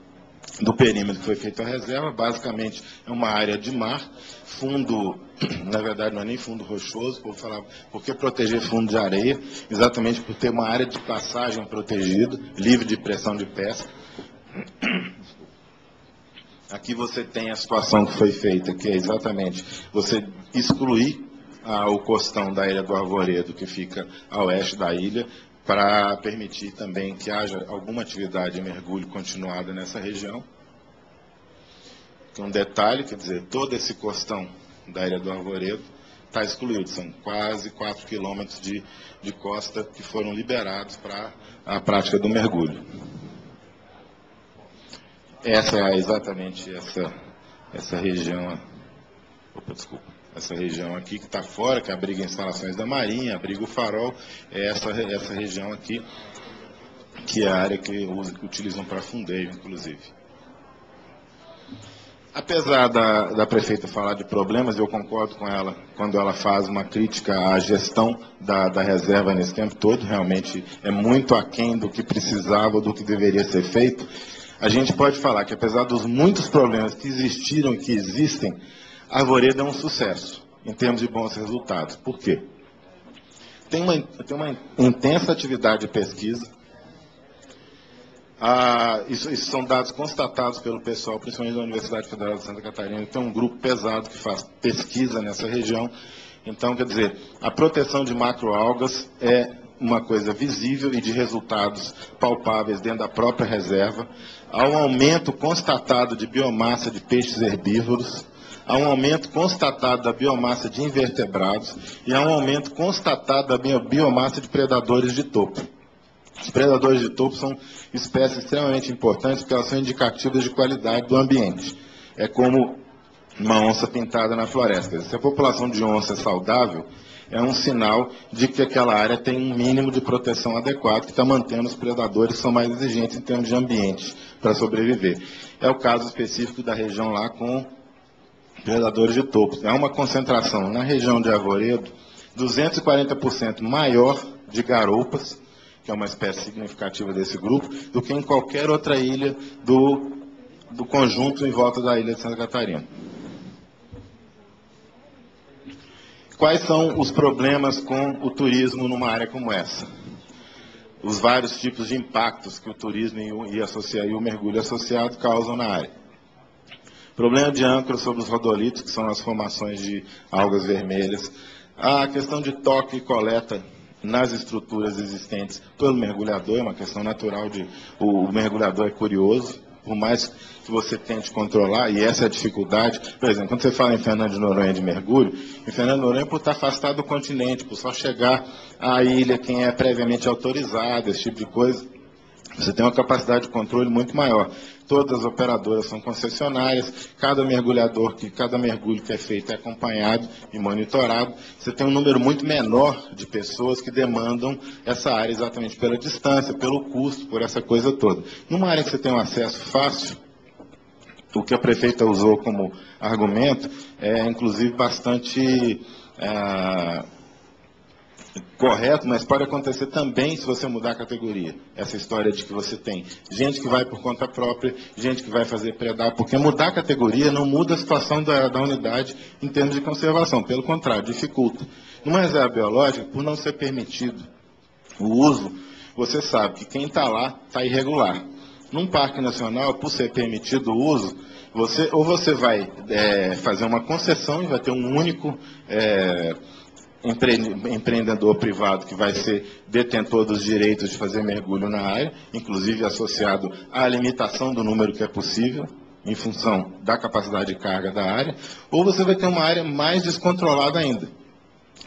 do perímetro que foi feito a reserva, basicamente é uma área de mar, fundo, na verdade não é nem fundo rochoso, falar, por que proteger fundo de areia? Exatamente por ter uma área de passagem protegida, livre de pressão de pesca. Aqui você tem a situação que foi feita, que é exatamente você excluir ah, o costão da Ilha do Arvoredo, que fica a oeste da ilha, para permitir também que haja alguma atividade de mergulho continuada nessa região. Um detalhe, quer dizer, todo esse costão da Ilha do Arvoredo está excluído, são quase 4 quilômetros de, de costa que foram liberados para a prática do mergulho. Essa é exatamente essa, essa região. Opa, desculpa essa região aqui que está fora, que abriga instalações da Marinha, abriga o farol, é essa, essa região aqui, que é a área que, que utilizam para fundeio, inclusive. Apesar da, da, prefeita falar de problemas, eu concordo com ela quando ela faz uma crítica à gestão da, da reserva nesse tempo todo, realmente é muito aquém do que precisava, do que deveria ser feito. A gente pode falar que apesar dos muitos problemas que existiram e que existem, Arvoredo é um sucesso em termos de bons resultados. Por quê? Tem uma, tem uma intensa atividade de pesquisa. Ah, isso, isso, são dados constatados pelo pessoal, principalmente da Universidade Federal de Santa Catarina. Tem um grupo pesado que faz pesquisa nessa região. Então, quer dizer, a proteção de macroalgas é uma coisa visível e de resultados palpáveis dentro da própria reserva. Há um aumento constatado de biomassa de peixes herbívoros há um aumento constatado da biomassa de invertebrados e há um aumento constatado da biomassa de predadores de topo. Os predadores de topo são espécies extremamente importantes porque elas são indicativas de qualidade do ambiente. É como uma onça pintada na floresta. Se a população de onça é saudável, é um sinal de que aquela área tem um mínimo de proteção adequado, que está mantendo os predadores que são mais exigentes em termos de ambiente para sobreviver. É o caso específico da região lá com predadores de topo. É uma concentração na região de Arvoredo 240% maior de garoupas, que é uma espécie significativa desse grupo, do que em qualquer outra ilha do, do conjunto em volta da ilha de Santa Catarina. Quais são os problemas com o turismo numa área como essa? Os vários tipos de impactos que o turismo e o, e, e o mergulho associado causam na área. Problema de âncora sobre os rodolitos, que são as formações de algas vermelhas. A questão de toque e coleta nas estruturas existentes pelo mergulhador, é uma questão natural de o, o mergulhador é curioso, por mais que você tente controlar, e essa é a dificuldade, por exemplo, quando você fala em Fernando de Noronha de mergulho, em Fernando de Noronha por estar afastado do continente, por só chegar à ilha quem é previamente autorizado, esse tipo de coisa, você tem uma capacidade de controle muito maior. Todas as operadoras são concessionárias, cada mergulhador, que cada mergulho que é feito é acompanhado e monitorado. Você tem um número muito menor de pessoas que demandam essa área exatamente pela distância, pelo custo, por essa coisa toda. Numa área que você tem um acesso fácil, o que a prefeita usou como argumento é, inclusive, bastante é, correto, mas pode acontecer também se você mudar a categoria. Essa história de que você tem gente que vai por conta própria, gente que vai fazer predar, porque mudar a categoria não muda a situação da, da unidade em termos de conservação, pelo contrário, dificulta. Numa reserva biológica, por não ser permitido o uso, você sabe que quem está lá está irregular. Num parque nacional, por ser permitido o uso, você, ou você vai é, fazer uma concessão e vai ter um único é, empreendedor privado que vai ser detentor dos direitos de fazer mergulho na área, inclusive associado à limitação do número que é possível, em função da capacidade de carga da área, ou você vai ter uma área mais descontrolada ainda,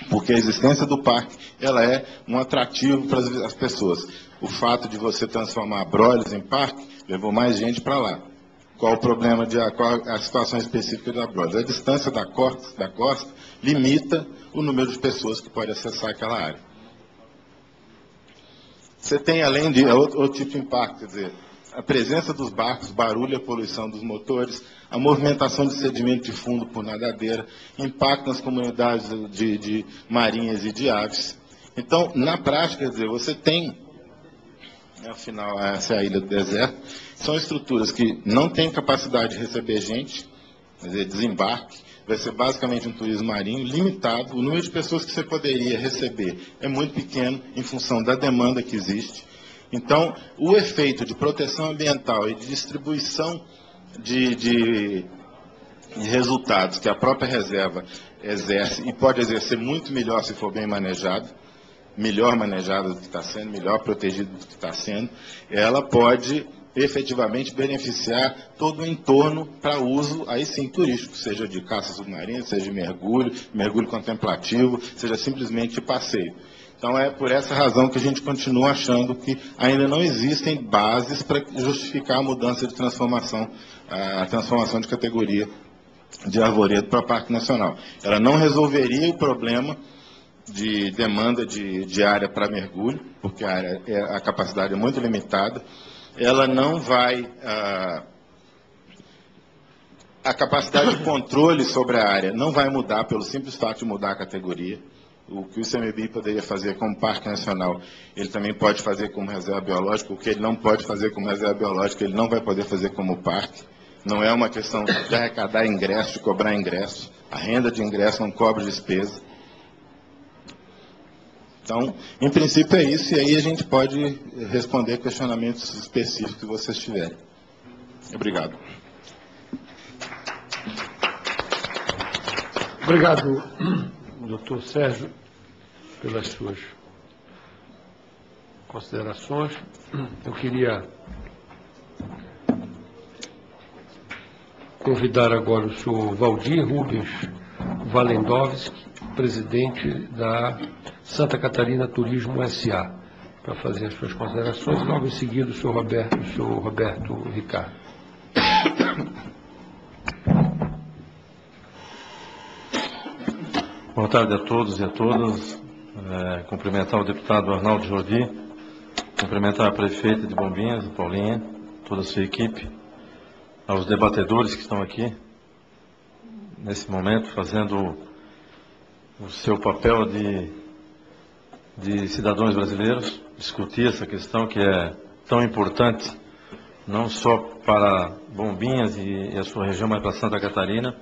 porque a existência do parque ela é um atrativo para as pessoas. O fato de você transformar Broilers em parque levou mais gente para lá. Qual o problema de qual a situação específica da Broilers? A distância da costa, da costa limita o número de pessoas que pode acessar aquela área. Você tem, além de outro, outro tipo de impacto, quer dizer, a presença dos barcos, barulho a poluição dos motores, a movimentação de sedimento de fundo por nadadeira, impacto nas comunidades de, de marinhas e de aves. Então, na prática, quer dizer, você tem, afinal, essa é a ilha do deserto, são estruturas que não têm capacidade de receber gente, quer dizer, desembarque, vai ser basicamente um turismo marinho limitado. O número de pessoas que você poderia receber é muito pequeno em função da demanda que existe. Então, o efeito de proteção ambiental e de distribuição de, de, resultados que a própria reserva exerce e pode exercer muito melhor se for bem manejado, melhor manejada do que está sendo, melhor protegida do que está sendo, ela pode efetivamente beneficiar todo o entorno para uso, aí sim, turístico, seja de caça submarina, seja de mergulho, mergulho contemplativo, seja simplesmente passeio. Então é por essa razão que a gente continua achando que ainda não existem bases para justificar a mudança de transformação, a transformação de categoria de arvoredo para Parque Nacional. Ela não resolveria o problema de demanda de, de área para mergulho, porque a, área, é, a capacidade é muito limitada ela não vai. Ah, a capacidade de controle sobre a área não vai mudar pelo simples fato de mudar a categoria. O que o ICMBio poderia fazer como Parque Nacional, ele também pode fazer como reserva biológica. O que ele não pode fazer como reserva biológica, ele não vai poder fazer como parque. Não é uma questão de arrecadar ingresso, de cobrar ingresso. A renda de ingresso não cobre despesa. Então, em princípio é isso, e aí a gente pode responder questionamentos específicos que vocês tiverem. Obrigado. Obrigado, doutor Sérgio, pelas suas considerações. Eu queria convidar agora o senhor Valdir Rubens Valendowski, presidente da Santa Catarina Turismo S.A., para fazer as suas considerações. Logo em seguida, o senhor Roberto, o senhor Roberto Ricardo. Boa tarde a todos e a todas. É, cumprimentar o deputado Arnaldo Jordi, cumprimentar a prefeita de Bombinhas, Paulinha, toda a sua equipe, aos debatedores que estão aqui, nesse momento, fazendo o seu papel de de cidadãos brasileiros, discutir essa questão que é tão importante, não só para Bombinhas e, e a sua região, mas para Santa Catarina.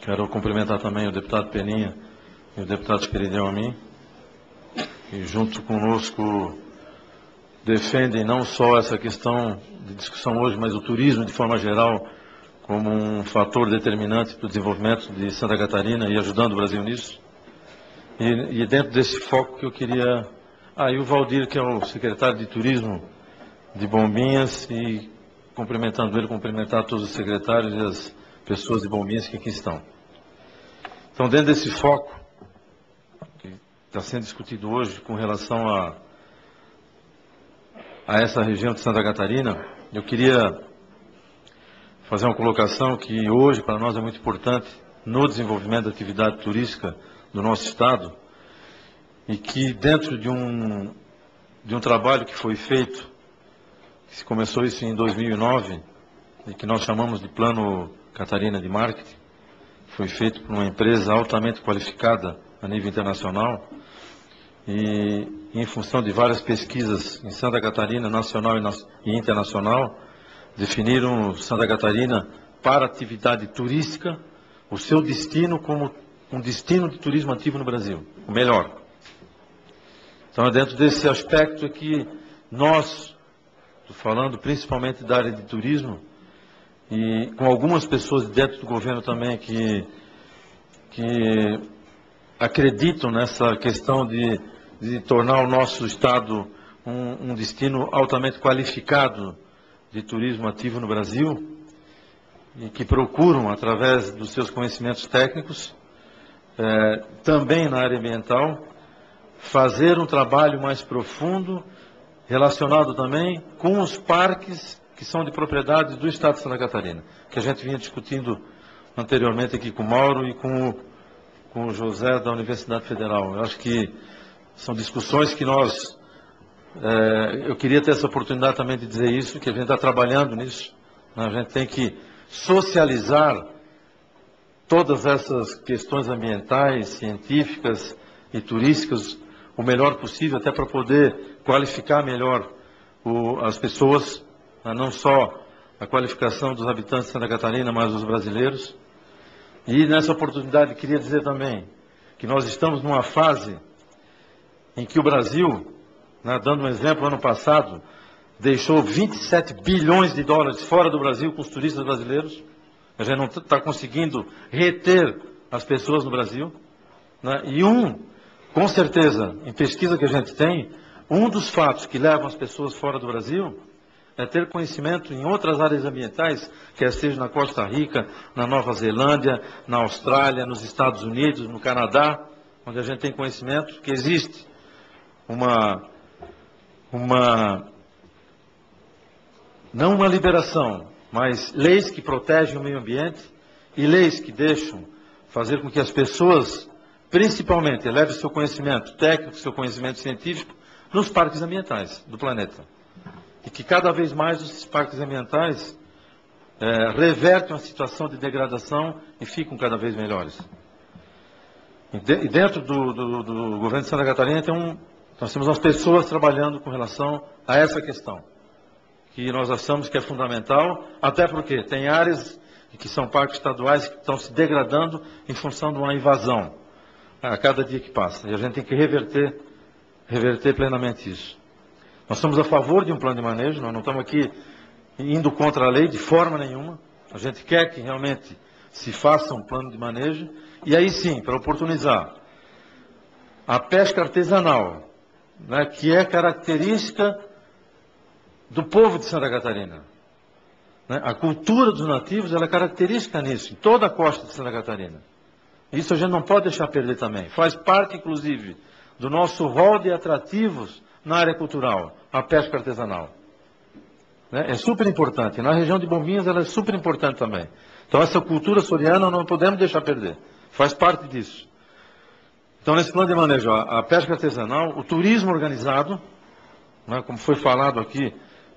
Quero cumprimentar também o deputado Peninha e o deputado Esperidião a mim, e junto conosco defendem não só essa questão de discussão hoje, mas o turismo de forma geral como um fator determinante para o desenvolvimento de Santa Catarina e ajudando o Brasil nisso. E, e dentro desse foco que eu queria... Ah, e o Valdir, que é o secretário de Turismo de Bombinhas, e cumprimentando ele, cumprimentar todos os secretários e as pessoas de Bombinhas que aqui estão. Então, dentro desse foco, que está sendo discutido hoje com relação a, a essa região de Santa Catarina, eu queria fazer uma colocação que hoje para nós é muito importante no desenvolvimento da atividade turística do nosso Estado e que dentro de um, de um trabalho que foi feito, que se começou isso em 2009 e que nós chamamos de Plano Catarina de Marketing, foi feito por uma empresa altamente qualificada a nível internacional e em função de várias pesquisas em Santa Catarina, nacional e internacional, definiram Santa Catarina para atividade turística, o seu destino como um destino de turismo ativo no Brasil, o melhor. Então, é dentro desse aspecto que nós, falando principalmente da área de turismo, e com algumas pessoas dentro do governo também que, que acreditam nessa questão de, de tornar o nosso Estado um, um destino altamente qualificado de turismo ativo no Brasil e que procuram, através dos seus conhecimentos técnicos, é, também na área ambiental, fazer um trabalho mais profundo, relacionado também com os parques que são de propriedade do Estado de Santa Catarina, que a gente vinha discutindo anteriormente aqui com o Mauro e com o, com o José da Universidade Federal. Eu acho que são discussões que nós é, eu queria ter essa oportunidade também de dizer isso, que a gente está trabalhando nisso. Né? A gente tem que socializar todas essas questões ambientais, científicas e turísticas o melhor possível, até para poder qualificar melhor o, as pessoas, né? não só a qualificação dos habitantes de Santa Catarina, mas dos brasileiros. E nessa oportunidade queria dizer também que nós estamos numa fase em que o Brasil né, dando um exemplo, ano passado, deixou 27 bilhões de dólares fora do Brasil com os turistas brasileiros. A gente não está conseguindo reter as pessoas no Brasil. Né? E um, com certeza, em pesquisa que a gente tem, um dos fatos que levam as pessoas fora do Brasil é ter conhecimento em outras áreas ambientais, quer seja na Costa Rica, na Nova Zelândia, na Austrália, nos Estados Unidos, no Canadá, onde a gente tem conhecimento que existe uma uma não uma liberação, mas leis que protegem o meio ambiente e leis que deixam fazer com que as pessoas, principalmente, elevem seu conhecimento técnico, seu conhecimento científico nos parques ambientais do planeta. E que cada vez mais os parques ambientais é, revertem a situação de degradação e ficam cada vez melhores. E dentro do, do, do governo de Santa Catarina tem um, nós temos umas pessoas trabalhando com relação a essa questão, que nós achamos que é fundamental, até porque tem áreas que são parques estaduais que estão se degradando em função de uma invasão a cada dia que passa. E a gente tem que reverter, reverter plenamente isso. Nós somos a favor de um plano de manejo, nós não estamos aqui indo contra a lei de forma nenhuma. A gente quer que realmente se faça um plano de manejo, e aí sim, para oportunizar a pesca artesanal, né, que é característica do povo de Santa Catarina. Né? A cultura dos nativos é característica nisso, em toda a costa de Santa Catarina. Isso a gente não pode deixar perder também. Faz parte, inclusive, do nosso rol de atrativos na área cultural, a pesca artesanal. Né? É super importante. Na região de Bombinhas ela é super importante também. Então essa cultura soriana não podemos deixar perder. Faz parte disso. Então, nesse plano de manejo, a pesca artesanal, o turismo organizado, né, como foi falado aqui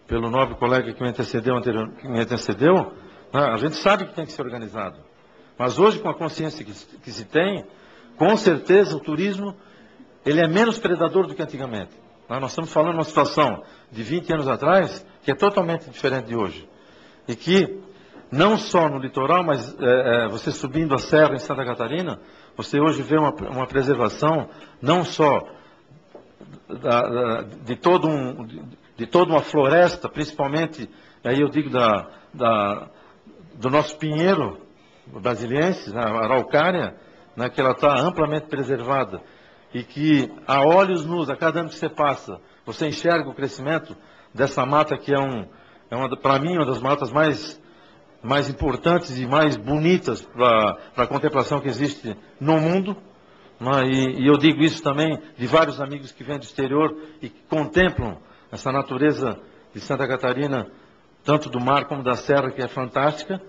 pelo nobre colega que me antecedeu, anterior, que me antecedeu né, a gente sabe que tem que ser organizado. Mas hoje, com a consciência que, que se tem, com certeza o turismo ele é menos predador do que antigamente. Né, nós estamos falando de uma situação de 20 anos atrás que é totalmente diferente de hoje. E que não só no litoral, mas é, é, você subindo a serra em Santa Catarina, você hoje vê uma, uma preservação não só da, da, de, todo um, de, de, toda uma floresta, principalmente, aí eu digo da, da do nosso pinheiro brasiliense, a araucária, né, que ela está amplamente preservada e que a olhos nus, a cada ano que você passa, você enxerga o crescimento dessa mata que é, um, é para mim, uma das matas mais, mais importantes e mais bonitas para a contemplação que existe no mundo. Né? E, e eu digo isso também de vários amigos que vêm do exterior e que contemplam essa natureza de Santa Catarina, tanto do mar como da serra, que é fantástica.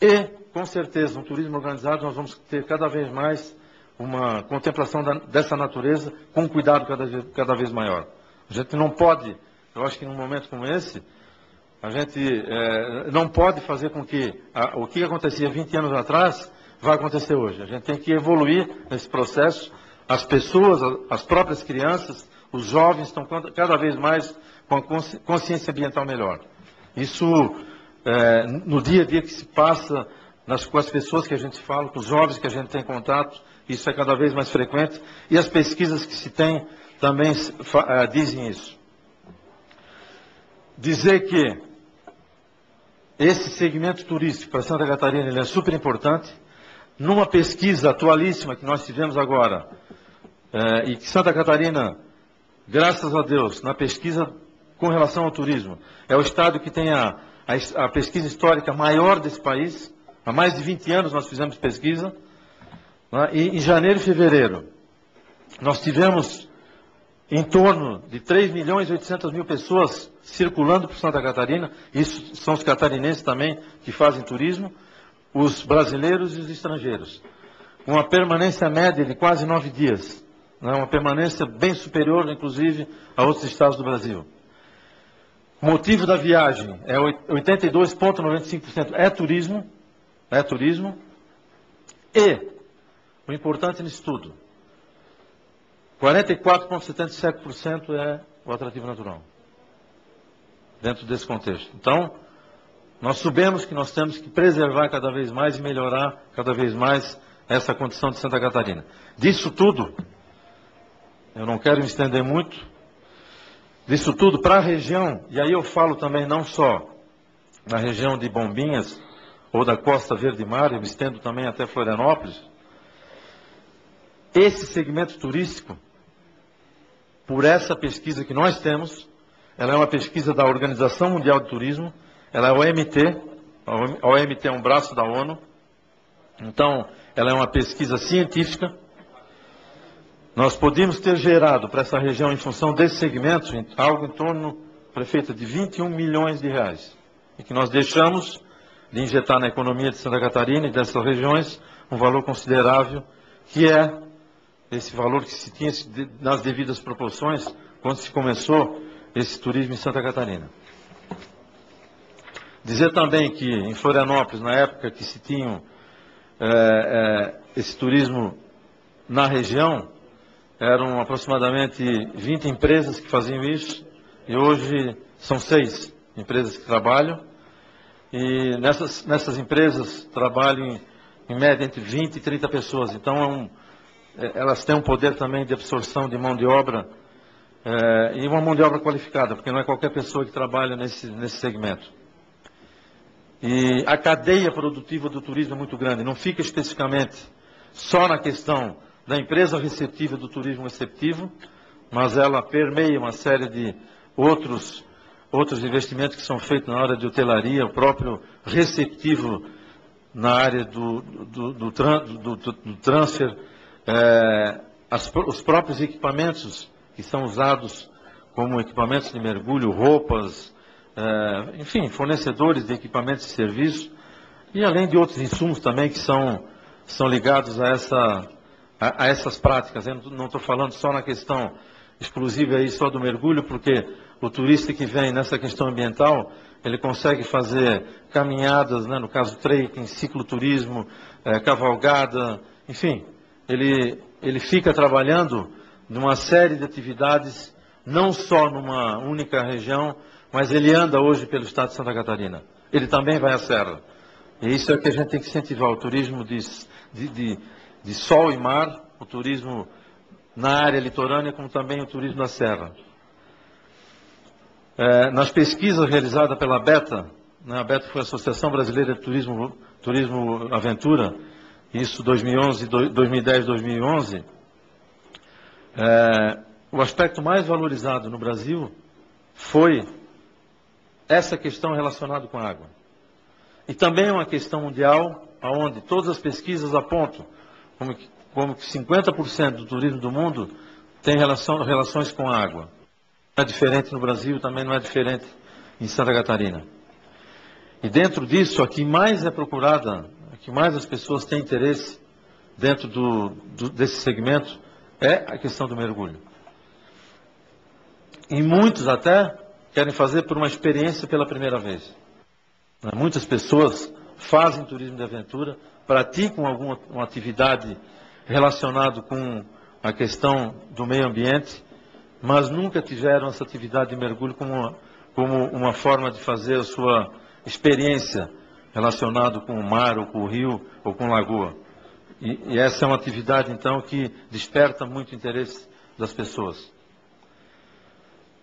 E, com certeza, no turismo organizado nós vamos ter cada vez mais uma contemplação da, dessa natureza com cuidado cada, cada vez maior. A gente não pode, eu acho que num momento como esse, a gente é, não pode fazer com que a, o que acontecia 20 anos atrás vai acontecer hoje. A gente tem que evoluir nesse processo. As pessoas, as próprias crianças, os jovens estão cada vez mais com a consciência ambiental melhor. Isso, é, no dia a dia que se passa, nas, com as pessoas que a gente fala, com os jovens que a gente tem contato, isso é cada vez mais frequente, e as pesquisas que se tem também uh, dizem isso. Dizer que esse segmento turístico para Santa Catarina ele é super importante. Numa pesquisa atualíssima que nós tivemos agora, uh, e que Santa Catarina, graças a Deus, na pesquisa com relação ao turismo, é o estado que tem a, a, a pesquisa histórica maior desse país. Há mais de 20 anos nós fizemos pesquisa. Né? E em janeiro e fevereiro, nós tivemos em torno de 3 milhões e 800 mil pessoas circulando por Santa Catarina. Isso são os catarinenses também que fazem turismo, os brasileiros e os estrangeiros. Uma permanência média de quase nove dias. Né? Uma permanência bem superior, inclusive, a outros estados do Brasil. Motivo da viagem é 82,95% é turismo, é turismo, e o importante nisso tudo, 44,77% é o atrativo natural. Dentro desse contexto. Então, nós sabemos que nós temos que preservar cada vez mais e melhorar cada vez mais essa condição de Santa Catarina. Disso tudo, eu não quero me estender muito, disso tudo para a região, e aí eu falo também não só na região de Bombinhas ou da Costa Verde Mar, eu me estendo também até Florianópolis, esse segmento turístico, por essa pesquisa que nós temos, ela é uma pesquisa da Organização Mundial de Turismo, ela é OMT, a OMT é um braço da ONU, então ela é uma pesquisa científica. Nós podemos ter gerado para essa região, em função desse segmento, algo em torno, prefeita, de 21 milhões de reais. E que nós deixamos de injetar na economia de Santa Catarina e dessas regiões um valor considerável, que é esse valor que se tinha nas devidas proporções quando se começou esse turismo em Santa Catarina. Dizer também que em Florianópolis, na época que se tinha é, é, esse turismo na região, eram aproximadamente 20 empresas que faziam isso, e hoje são seis empresas que trabalham, e nessas, nessas empresas trabalham em, em média entre 20 e 30 pessoas, então é um, é, elas têm um poder também de absorção de mão de obra é, e uma mão de obra qualificada, porque não é qualquer pessoa que trabalha nesse, nesse segmento. E a cadeia produtiva do turismo é muito grande, não fica especificamente só na questão da empresa receptiva do turismo receptivo, mas ela permeia uma série de outros, outros investimentos que são feitos na área de hotelaria, o próprio receptivo na área do, do, do, do, transfer é, as, os próprios equipamentos que são usados como equipamentos de mergulho, roupas, é, enfim, fornecedores de equipamentos de serviço, e além de outros insumos também que são, são ligados a, essa, a, a essas práticas. Eu não estou falando só na questão exclusiva aí só do mergulho, porque o turista que vem nessa questão ambiental, ele consegue fazer caminhadas, né, no caso trekking, cicloturismo, é, cavalgada, enfim, ele, ele fica trabalhando numa série de atividades, não só numa única região, mas ele anda hoje pelo estado de Santa Catarina. Ele também vai à serra. E isso é o que a gente tem que incentivar, o turismo de, de, de, de sol e mar, o turismo na área litorânea, como também o turismo da serra. É, nas pesquisas realizadas pela BETA, né, a BETA foi a Associação Brasileira de Turismo, Turismo Aventura, isso 2011, 2010, 2011, é, o aspecto mais valorizado no Brasil foi essa questão relacionada com a água. E também é uma questão mundial, onde todas as pesquisas apontam como que, como que 50% do turismo do mundo tem relação, relações com a água. Não é diferente no Brasil, também não é diferente em Santa Catarina. E dentro disso, a que mais é procurada, a que mais as pessoas têm interesse dentro do, do, desse segmento, é a questão do mergulho. E muitos até querem fazer por uma experiência pela primeira vez. Né, muitas pessoas fazem turismo de aventura, praticam alguma uma atividade relacionada com a questão do meio ambiente, mas nunca tiveram essa atividade de mergulho como uma, como uma forma de fazer a sua experiência relacionada com o mar, ou com o rio, ou com lagoa. E, e essa é uma atividade, então, que desperta muito interesse das pessoas.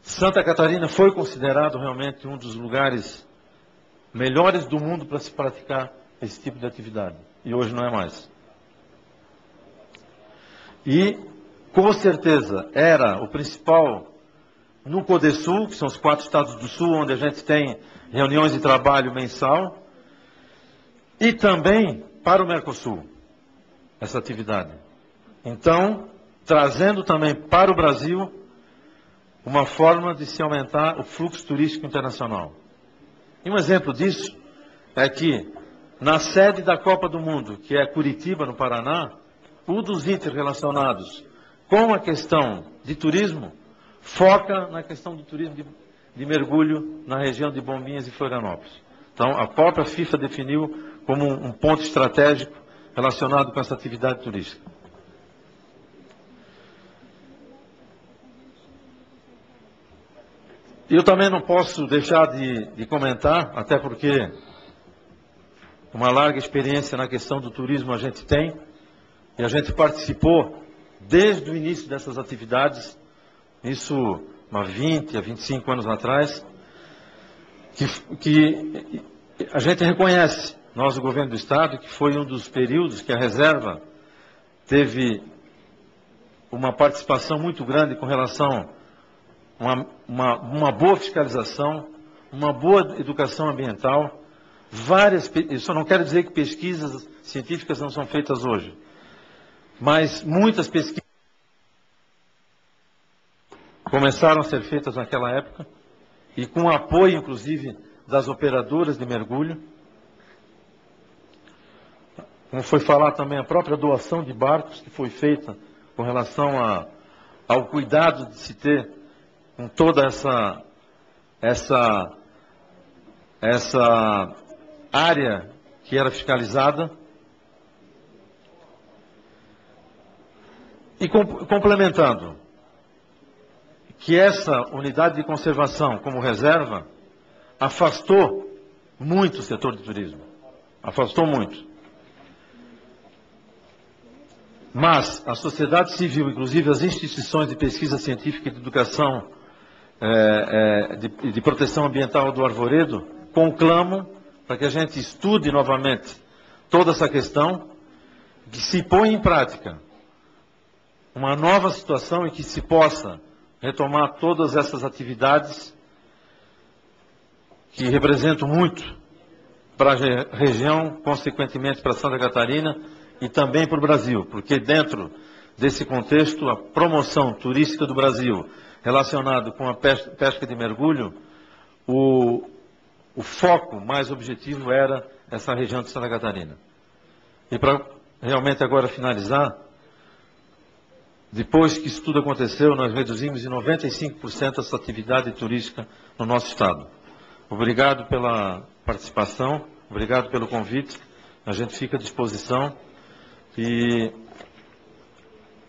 Santa Catarina foi considerado realmente um dos lugares melhores do mundo para se praticar esse tipo de atividade. E hoje não é mais. E com certeza, era o principal no Codesul, que são os quatro estados do Sul, onde a gente tem reuniões de trabalho mensal, e também para o Mercosul, essa atividade. Então, trazendo também para o Brasil uma forma de se aumentar o fluxo turístico internacional. E um exemplo disso é que, na sede da Copa do Mundo, que é Curitiba, no Paraná, um dos itens relacionados com a questão de turismo, foca na questão do turismo de, de mergulho na região de Bombinhas e Florianópolis. Então, a própria FIFA definiu como um ponto estratégico relacionado com essa atividade turística. Eu também não posso deixar de, de, comentar, até porque uma larga experiência na questão do turismo a gente tem, e a gente participou desde o início dessas atividades, isso há 20, a 25 anos atrás, que, que a gente reconhece, nós, o governo do Estado, que foi um dos períodos que a reserva teve uma participação muito grande com relação a uma, uma, uma boa fiscalização, uma boa educação ambiental, várias, isso não quero dizer que pesquisas científicas não são feitas hoje, mas muitas pesquisas começaram a ser feitas naquela época e com apoio, inclusive, das operadoras de mergulho. Como foi falar também, a própria doação de barcos que foi feita com relação a, ao cuidado de se ter com toda essa, essa, essa área que era fiscalizada. E complementando, que essa unidade de conservação como reserva afastou muito o setor de turismo. Afastou muito. Mas a sociedade civil, inclusive as instituições de pesquisa científica e de educação é, é, de, de proteção ambiental do Arvoredo, conclamam para que a gente estude novamente toda essa questão, que se põe em prática uma nova situação em que se possa retomar todas essas atividades que representam muito para a região, consequentemente para Santa Catarina e também para o Brasil, porque dentro desse contexto, a promoção turística do Brasil relacionado com a pesca de mergulho, o, o foco mais objetivo era essa região de Santa Catarina. E para realmente agora finalizar, depois que isso tudo aconteceu, nós reduzimos em 95% essa atividade turística no nosso estado. Obrigado pela participação, obrigado pelo convite. A gente fica à disposição e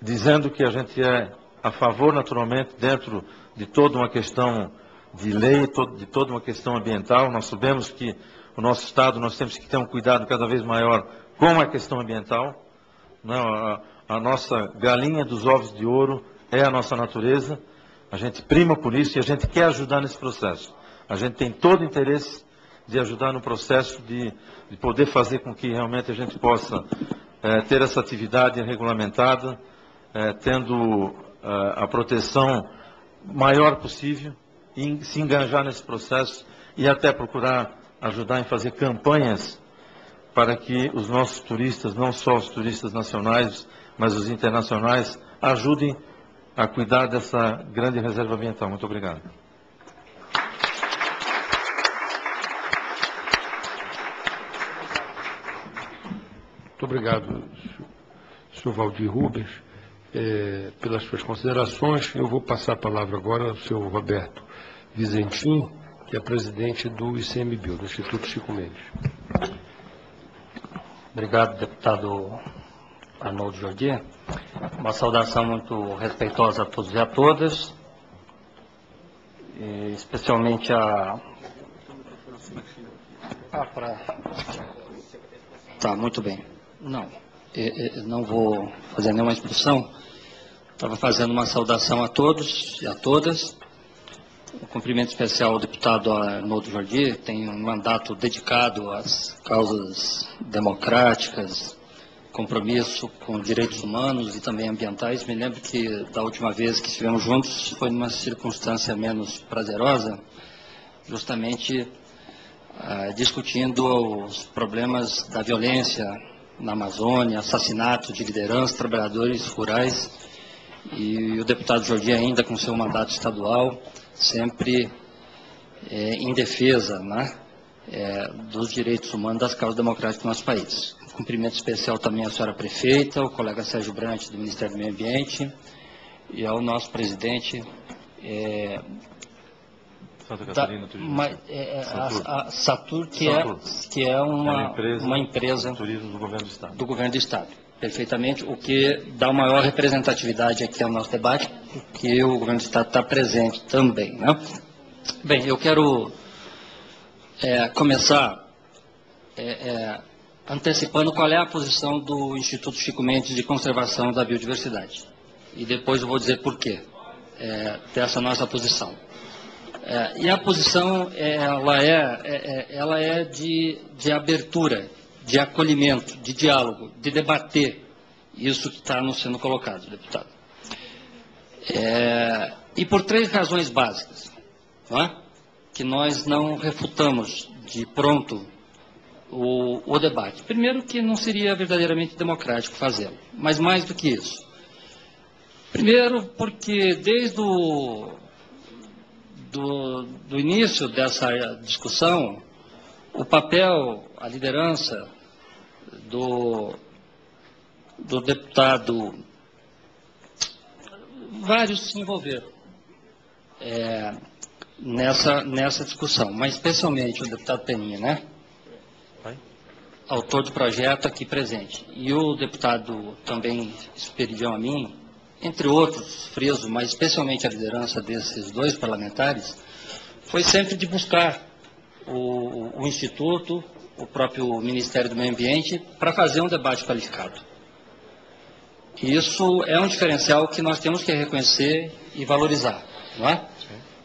dizendo que a gente é a favor, naturalmente, dentro de toda uma questão de lei, de toda uma questão ambiental. Nós sabemos que o nosso Estado, nós temos que ter um cuidado cada vez maior com a questão ambiental. Não, a, a nossa galinha dos ovos de ouro é a nossa natureza. A gente prima por isso e a gente quer ajudar nesse processo. A gente tem todo o interesse de ajudar no processo de, de poder fazer com que realmente a gente possa é, ter essa atividade regulamentada, é, tendo é, a proteção maior possível se engajar nesse processo e até procurar ajudar em fazer campanhas para que os nossos turistas, não só os turistas nacionais, mas os internacionais, ajudem a cuidar dessa grande reserva ambiental. Muito obrigado. Muito obrigado, senhor Valdir Rubens, é, pelas suas considerações. Eu vou passar a palavra agora ao senhor Roberto Vizentim, que é presidente do ICMBio, do Instituto Chico Mendes. Obrigado, deputado Arnoldo Jordi. Uma saudação muito respeitosa a todos e a todas, e especialmente a... Ah, para... Tá, muito bem. Não, eu não vou fazer nenhuma instrução. Estava fazendo uma saudação a todos e a todas. Um cumprimento especial ao deputado Arnoldo Jordi, tem um mandato dedicado às causas democráticas, compromisso com direitos humanos e também ambientais. Me lembro que da última vez que estivemos juntos foi numa circunstância menos prazerosa, justamente ah, discutindo os problemas da violência na Amazônia, assassinato de lideranças, trabalhadores rurais, e o deputado Jordi ainda com seu mandato estadual, sempre é, em defesa né, é, dos direitos humanos das causas democráticas do nosso país. Cumprimento especial também à senhora prefeita, ao colega Sérgio Brant, do Ministério do Meio Ambiente, e ao nosso presidente. É, Santa da, Catarina Turismo. ma, é, é, Satur. a, a Satur, que, Satur. É, que é uma, É uma empresa, uma empresa turismo do governo do Estado. do governo do Estado. Perfeitamente, o que dá maior representatividade aqui ao nosso debate, porque o governo do Estado está presente também. Né? Bem, eu quero é, começar é, é, antecipando qual é a posição do Instituto Chico Mendes de Conservação da Biodiversidade. E depois eu vou dizer por quê é, dessa nossa posição. É, e a posição ela é, é- é- ela é de, de abertura, de acolhimento, de diálogo, de debater isso que está sendo colocado, deputado. É, e por três razões básicas, é? que nós não refutamos de pronto o, o debate. Primeiro, que não seria verdadeiramente democrático fazê-lo, mas mais do que isso. Primeiro, porque desde o do, do início dessa discussão, o papel, a liderança do, do deputado, vários se envolveram é, nessa, nessa discussão, mas especialmente o deputado Peninha, né? Autor do projeto aqui presente. E o deputado também Esperidião a mim, entre outros, friso, mas especialmente a liderança desses dois parlamentares, foi sempre de buscar o, o Instituto, o próprio Ministério do Meio Ambiente, para fazer um debate qualificado. E isso é um diferencial que nós temos que reconhecer e valorizar, não é?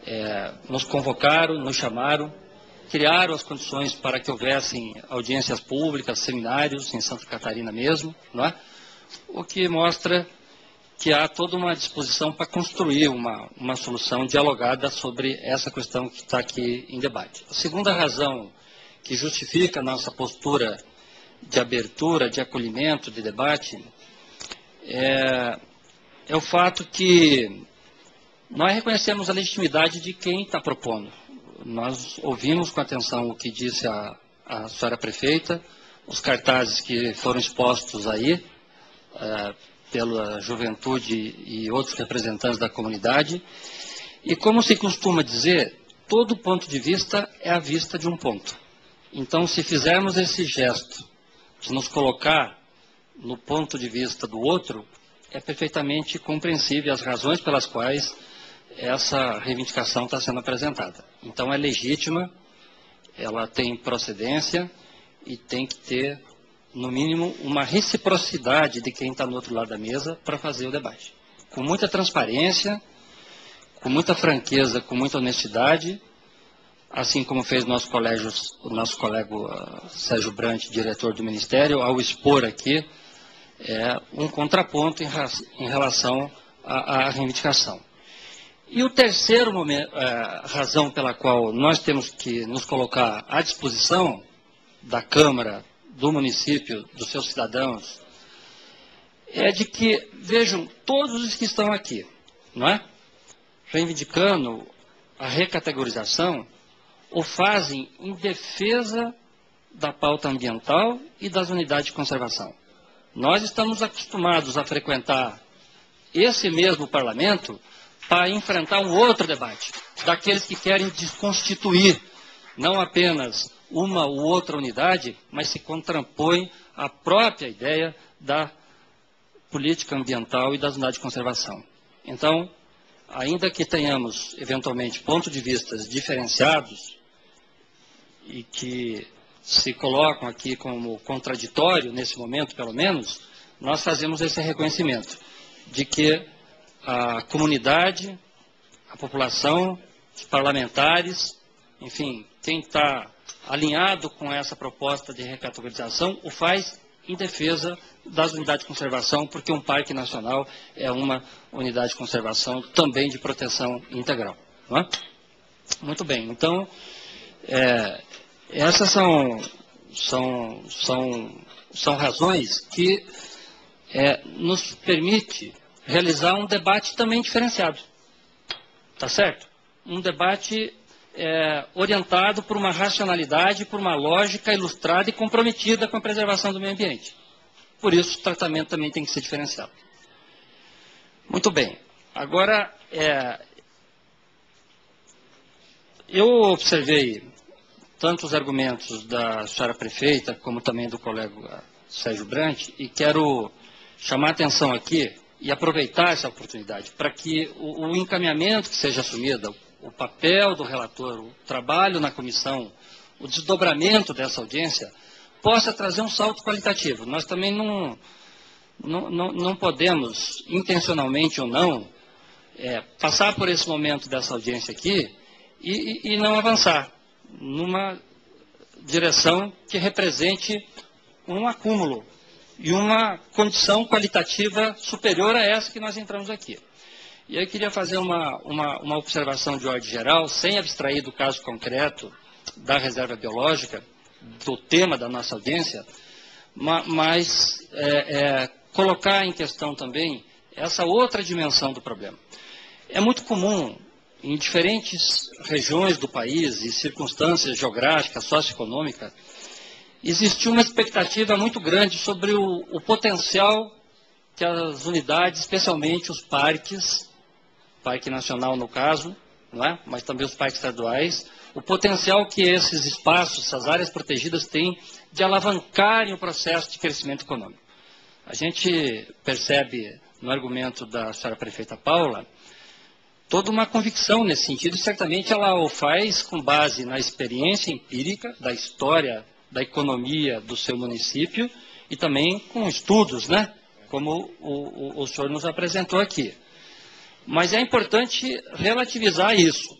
É, nos convocaram, nos chamaram, criaram as condições para que houvessem audiências públicas, seminários, em Santa Catarina mesmo, não é? o que mostra que há toda uma disposição para construir uma, uma solução dialogada sobre essa questão que está aqui em debate. A segunda razão que justifica a nossa postura de abertura, de acolhimento, de debate, é, é o fato que nós reconhecemos a legitimidade de quem está propondo. Nós ouvimos com atenção o que disse a, a senhora prefeita, os cartazes que foram expostos aí, é, pela juventude e outros representantes da comunidade. E como se costuma dizer, todo ponto de vista é a vista de um ponto. Então, se fizermos esse gesto de nos colocar no ponto de vista do outro, é perfeitamente compreensível as razões pelas quais essa reivindicação está sendo apresentada. Então, é legítima, ela tem procedência e tem que ter, no mínimo, uma reciprocidade de quem está no outro lado da mesa para fazer o debate. Com muita transparência, com muita franqueza, com muita honestidade, assim como fez nosso colégio, o nosso colega uh, Sérgio Brant, diretor do Ministério, ao expor aqui é, um contraponto em, relação à, à, reivindicação. E o terceiro momento, é, razão pela qual nós temos que nos colocar à disposição da Câmara, do município, dos seus cidadãos, é de que, vejam, todos os que estão aqui, não é? Reivindicando a recategorização, o fazem em defesa da pauta ambiental e das unidades de conservação. Nós estamos acostumados a frequentar esse mesmo parlamento para enfrentar um outro debate, daqueles que querem desconstituir não apenas uma ou outra unidade, mas se contrapõe à própria ideia da política ambiental e das unidades de conservação. Então, ainda que tenhamos, eventualmente, pontos de vista diferenciados e que se colocam aqui como contraditório, nesse momento pelo menos, nós fazemos esse reconhecimento de que a comunidade, a população, os parlamentares, enfim, quem está alinhado com essa proposta de recategorização, o faz em defesa das unidades de conservação, porque um parque nacional é uma unidade de conservação também de proteção integral. É? Muito bem, então, é, essas são, são, são, são razões que é, nos permite realizar um debate também diferenciado. Tá certo? Um debate é, orientado por uma racionalidade, por uma lógica ilustrada e comprometida com a preservação do meio ambiente. Por isso, o tratamento também tem que ser diferenciado. Muito bem. Agora, é, eu observei tanto os argumentos da senhora prefeita, como também do colega Sérgio Brant, e quero chamar a atenção aqui e aproveitar essa oportunidade para que o, o, encaminhamento que seja assumido, o papel do relator, o trabalho na comissão, o desdobramento dessa audiência, possa trazer um salto qualitativo. Nós também não, não, não, não podemos, intencionalmente ou não, é, passar por esse momento dessa audiência aqui e, e, não avançar numa direção que represente um acúmulo e uma condição qualitativa superior a essa que nós entramos aqui. E eu queria fazer uma, uma, uma observação de ordem geral, sem abstrair do caso concreto da reserva biológica, do tema da nossa audiência, mas é, é, colocar em questão também essa outra dimensão do problema. É muito comum em diferentes regiões do país e circunstâncias geográficas, socioeconômicas, existiu uma expectativa muito grande sobre o, o, potencial que as unidades, especialmente os parques, Parque Nacional no caso, é? mas também os parques estaduais, o potencial que esses espaços, essas áreas protegidas têm de alavancarem o processo de crescimento econômico. A gente percebe no argumento da senhora prefeita Paula toda uma convicção nesse sentido, e certamente ela o faz com base na experiência empírica da história da economia do seu município e também com estudos, né? Como o, o, o senhor nos apresentou aqui. Mas é importante relativizar isso,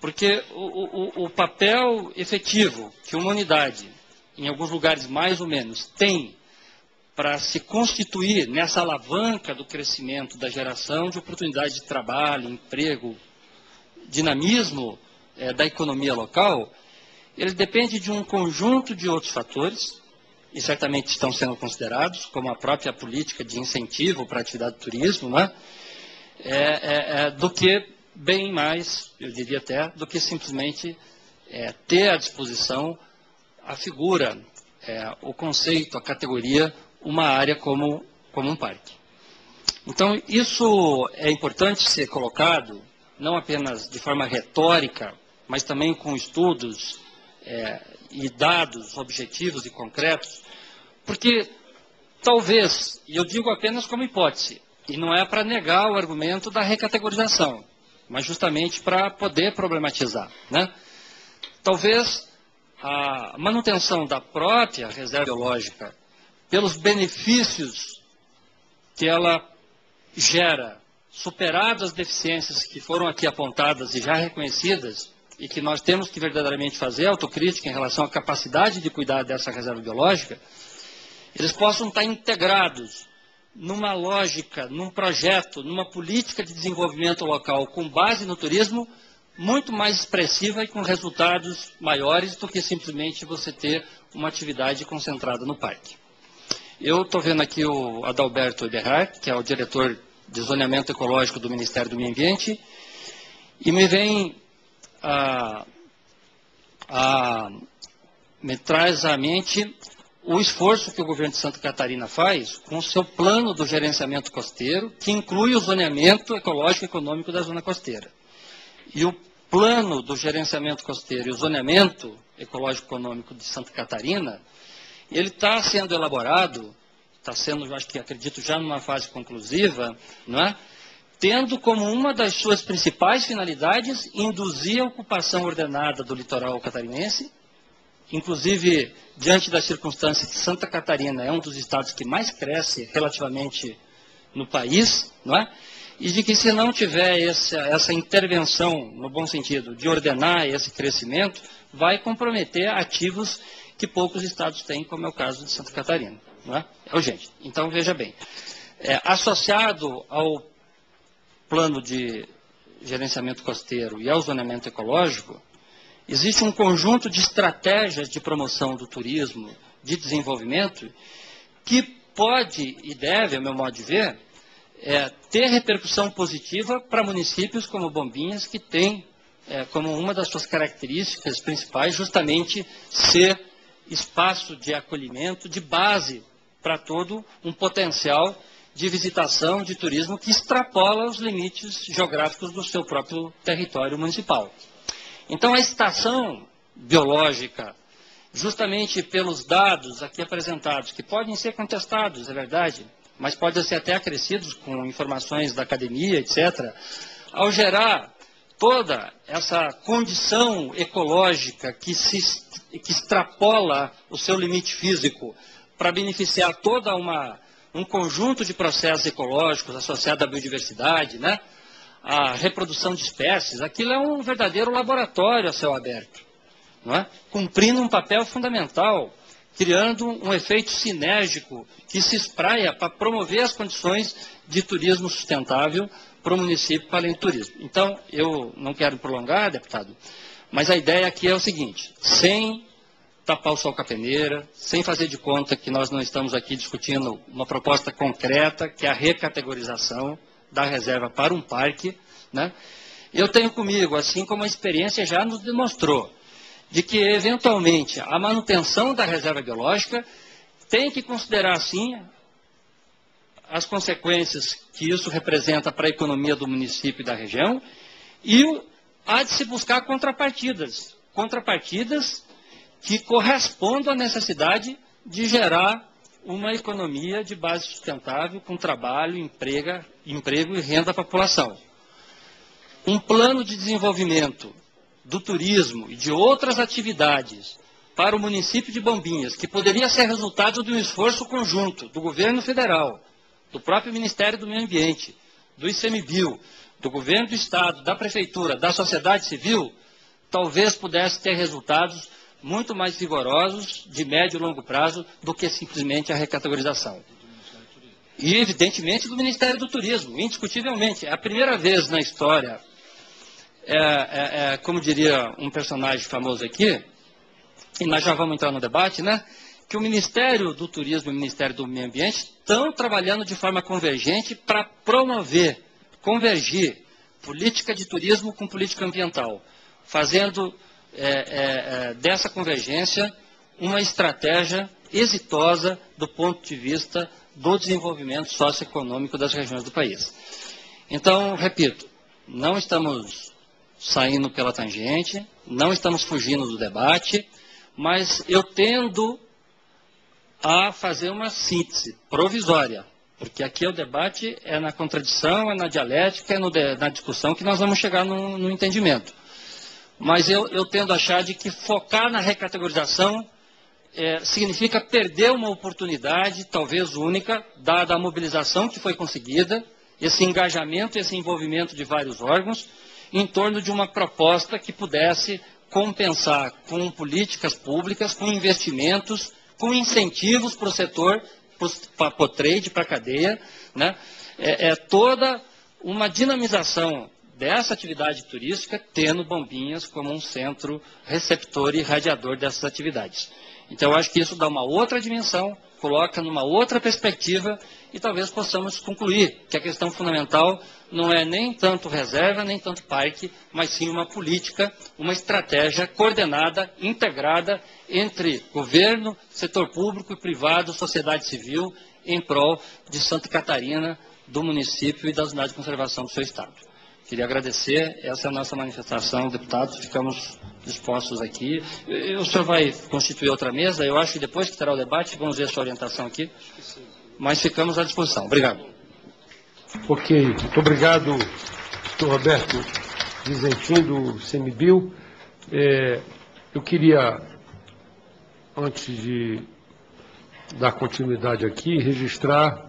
porque o, o, o papel efetivo que uma unidade, em alguns lugares mais ou menos, tem para se constituir nessa alavanca do crescimento da geração de oportunidades de trabalho, emprego, dinamismo é, da economia local, ele depende de um conjunto de outros fatores, e certamente estão sendo considerados, como a própria política de incentivo para a atividade do turismo, né? É, é, é, do que bem mais, eu diria até, do que simplesmente é, ter à disposição a figura, é, o conceito, a categoria uma área como, como um parque. Então, isso é importante ser colocado, não apenas de forma retórica, mas também com estudos é, e dados objetivos e concretos, porque talvez, e eu digo apenas como hipótese, e não é para negar o argumento da recategorização, mas justamente para poder problematizar. Né? Talvez a manutenção da própria reserva biológica, pelos benefícios que ela gera, superadas as deficiências que foram aqui apontadas e já reconhecidas, e que nós temos que verdadeiramente fazer autocrítica em relação à capacidade de cuidar dessa reserva biológica, eles possam estar integrados numa lógica, num projeto, numa política de desenvolvimento local com base no turismo muito mais expressiva e com resultados maiores do que simplesmente você ter uma atividade concentrada no parque. Eu estou vendo aqui o Adalberto Eberhard, que é o diretor de zoneamento ecológico do Ministério do Meio Ambiente, e me vem a, a, me traz à mente o esforço que o governo de Santa Catarina faz com o seu plano do gerenciamento costeiro, que inclui o zoneamento ecológico e econômico da zona costeira. E o plano do gerenciamento costeiro e o zoneamento ecológico econômico de Santa Catarina, ele está sendo elaborado, está sendo, acho que acredito, já numa fase conclusiva, não é? tendo como uma das suas principais finalidades induzir a ocupação ordenada do litoral catarinense, inclusive diante da circunstância que Santa Catarina é um dos estados que mais cresce relativamente no país, não é? E de que se não tiver essa, essa intervenção, no bom sentido, de ordenar esse crescimento, vai comprometer ativos que poucos estados têm, como é o caso de Santa Catarina. Não é? é urgente. Então, veja bem, é, associado ao plano de gerenciamento costeiro e ao zoneamento ecológico, existe um conjunto de estratégias de promoção do turismo, de desenvolvimento, que pode e deve, a meu modo de ver, é, ter repercussão positiva para municípios como Bombinhas, que tem é, como uma das suas características principais justamente ser espaço de acolhimento, de base para todo um potencial de visitação, de turismo, que extrapola os limites geográficos do seu próprio território municipal. Então, a estação biológica, justamente pelos dados aqui apresentados, que podem ser contestados, é verdade, mas podem ser até acrescidos com informações da academia, etc., ao gerar toda essa condição ecológica que, se, que extrapola o seu limite físico para beneficiar toda uma um conjunto de processos ecológicos associados à biodiversidade, né? A reprodução de espécies, aquilo é um verdadeiro laboratório a céu aberto, não é? cumprindo um papel fundamental, criando um efeito sinérgico que se espraia para promover as condições de turismo sustentável para o município para além do turismo. Então, eu não quero prolongar, deputado, mas a ideia aqui é o seguinte, sem tapar o sol com a peneira, sem fazer de conta que nós não estamos aqui discutindo uma proposta concreta, que é a recategorização da reserva para um parque. Né? Eu tenho comigo, assim como a experiência já nos demonstrou, de que, eventualmente, a manutenção da reserva biológica tem que considerar, sim, as consequências que isso representa para a economia do município e da região, e há de se buscar contrapartidas. Contrapartidas que correspondam à necessidade de gerar uma economia de base sustentável com trabalho, emprega, emprego e renda à população. Um plano de desenvolvimento do turismo e de outras atividades para o município de Bombinhas, que poderia ser resultado de um esforço conjunto do governo federal, do próprio Ministério do Meio Ambiente, do ICMBio, do governo do Estado, da Prefeitura, da sociedade civil, talvez pudesse ter resultados muito mais vigorosos de médio e longo prazo do que simplesmente a recategorização. E, evidentemente, do Ministério do Turismo, indiscutivelmente. É a primeira vez na história, é, é, é, como diria um personagem famoso aqui, e nós já vamos entrar no debate, né? Que o Ministério do Turismo e o Ministério do Meio Ambiente estão trabalhando de forma convergente para promover, convergir política de turismo com política ambiental, fazendo é, é, dessa convergência uma estratégia exitosa do ponto de vista do desenvolvimento socioeconômico das regiões do país. Então, repito, não estamos saindo pela tangente, não estamos fugindo do debate, mas eu tendo a fazer uma síntese provisória, porque aqui o debate é na contradição, é na dialética, é no, na discussão que nós vamos chegar no, no entendimento. mas eu, eu tendo a achar de que focar na recategorização é, significa perder uma oportunidade, talvez única, dada a mobilização que foi conseguida, esse engajamento, esse envolvimento de vários órgãos, em torno de uma proposta que pudesse compensar com políticas públicas, com investimentos, com incentivos para o setor, para o trade, para a cadeia, né? é, é toda uma dinamização dessa atividade turística, tendo Bombinhas como um centro receptor e radiador dessas atividades. Então, acho que isso dá uma outra dimensão, coloca numa outra perspectiva e talvez possamos concluir que a questão fundamental não é nem tanto reserva, nem tanto parque, mas sim uma política, uma estratégia coordenada, integrada entre governo, setor público e privado, sociedade civil, em prol de Santa Catarina, do município e das unidades de conservação do seu Estado. Queria agradecer, essa é a nossa manifestação, deputados, ficamos dispostos aqui. O senhor vai constituir outra mesa, eu acho que depois que terá o debate, vamos ver a sua orientação aqui, mas ficamos à disposição. Obrigado. Ok, muito obrigado, doutor Roberto Vizentim, do CMBio. É, eu queria, antes de dar continuidade aqui, registrar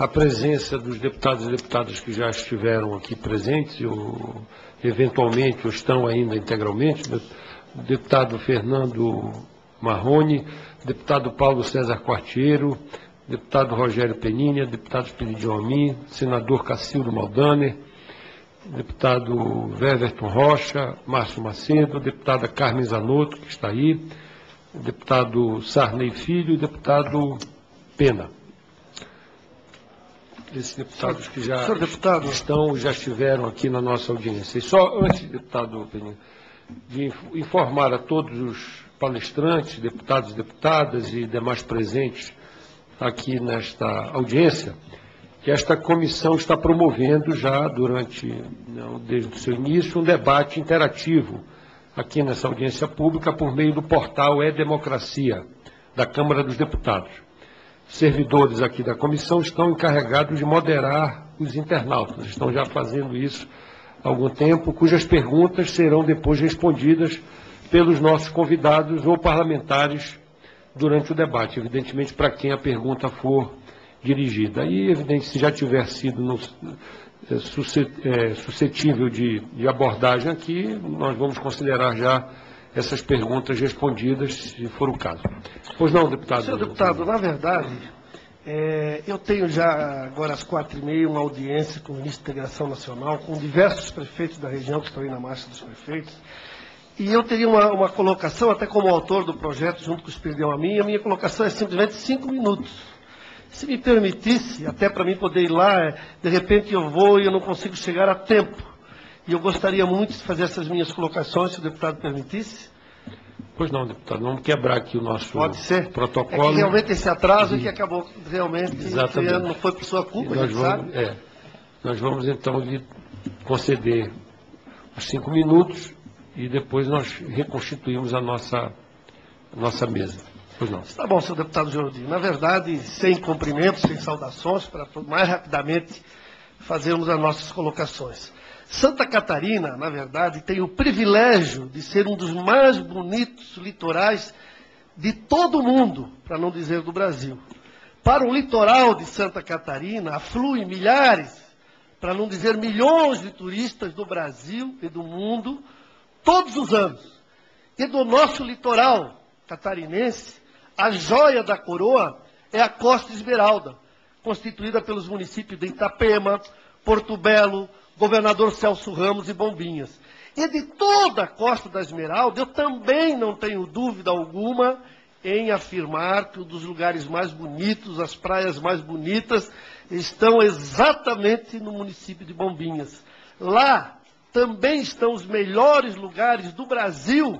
a presença dos deputados e deputadas que já estiveram aqui presentes, ou eventualmente ou estão ainda integralmente, deputado Fernando Marrone, deputado Paulo César Quartiero, deputado Rogério Peninha, deputado Espiridion Amin, senador Cacildo Maldaner, deputado Weverton Rocha, Márcio Macedo, deputada Carmen Zanotto, que está aí, deputado Sarney Filho e deputado Pena desses deputados que já deputado. estão, já estiveram aqui na nossa audiência. E só antes, deputado Peninha, de informar a todos os palestrantes, deputados e deputadas e demais presentes aqui nesta audiência, que esta comissão está promovendo já durante, não, desde o seu início, um debate interativo aqui nessa audiência pública por meio do portal E-Democracia, da Câmara dos Deputados servidores aqui da comissão estão encarregados de moderar os internautas. Estão já fazendo isso há algum tempo, cujas perguntas serão depois respondidas pelos nossos convidados ou parlamentares durante o debate, evidentemente para quem a pergunta for dirigida. E, evidente, se já tiver sido no, é, suscetível de, de abordagem aqui, nós vamos considerar já essas perguntas respondidas, se for o caso. Pois não, deputado? Senhor deputado, na verdade, é, eu tenho já agora às quatro e meia uma audiência com o ministro da Integração Nacional, com diversos prefeitos da região que estão aí na marcha dos prefeitos, e eu teria uma, uma colocação, até como autor do projeto, junto com o Esperdeu a mim, a minha colocação é simplesmente cinco minutos. Se me permitisse, até para mim poder ir lá, é, de repente eu vou e eu não consigo chegar a tempo. E eu gostaria muito de fazer essas minhas colocações, se o deputado permitisse. Pois não, deputado, vamos quebrar aqui o nosso Pode ser. protocolo. É que realmente esse atraso e... que acabou realmente Exatamente. não foi por sua culpa, nós vamos, sabe. É, nós vamos então lhe conceder os cinco minutos e depois nós reconstituímos a nossa, a nossa mesa. Pois não. Está bom, senhor deputado Jordi. Na verdade, sem cumprimentos, sem saudações, para mais rapidamente fazermos as nossas colocações. Santa Catarina, na verdade, tem o privilégio de ser um dos mais bonitos litorais de todo o mundo, para não dizer do Brasil. Para o litoral de Santa Catarina, afluem milhares, para não dizer milhões de turistas do Brasil e do mundo, todos os anos. E do nosso litoral catarinense, a joia da coroa é a Costa Esmeralda, constituída pelos municípios de Itapema, Porto Belo, governador Celso Ramos e Bombinhas. E de toda a Costa da Esmeralda, eu também não tenho dúvida alguma em afirmar que um dos lugares mais bonitos, as praias mais bonitas, estão exatamente no município de Bombinhas. Lá também estão os melhores lugares do Brasil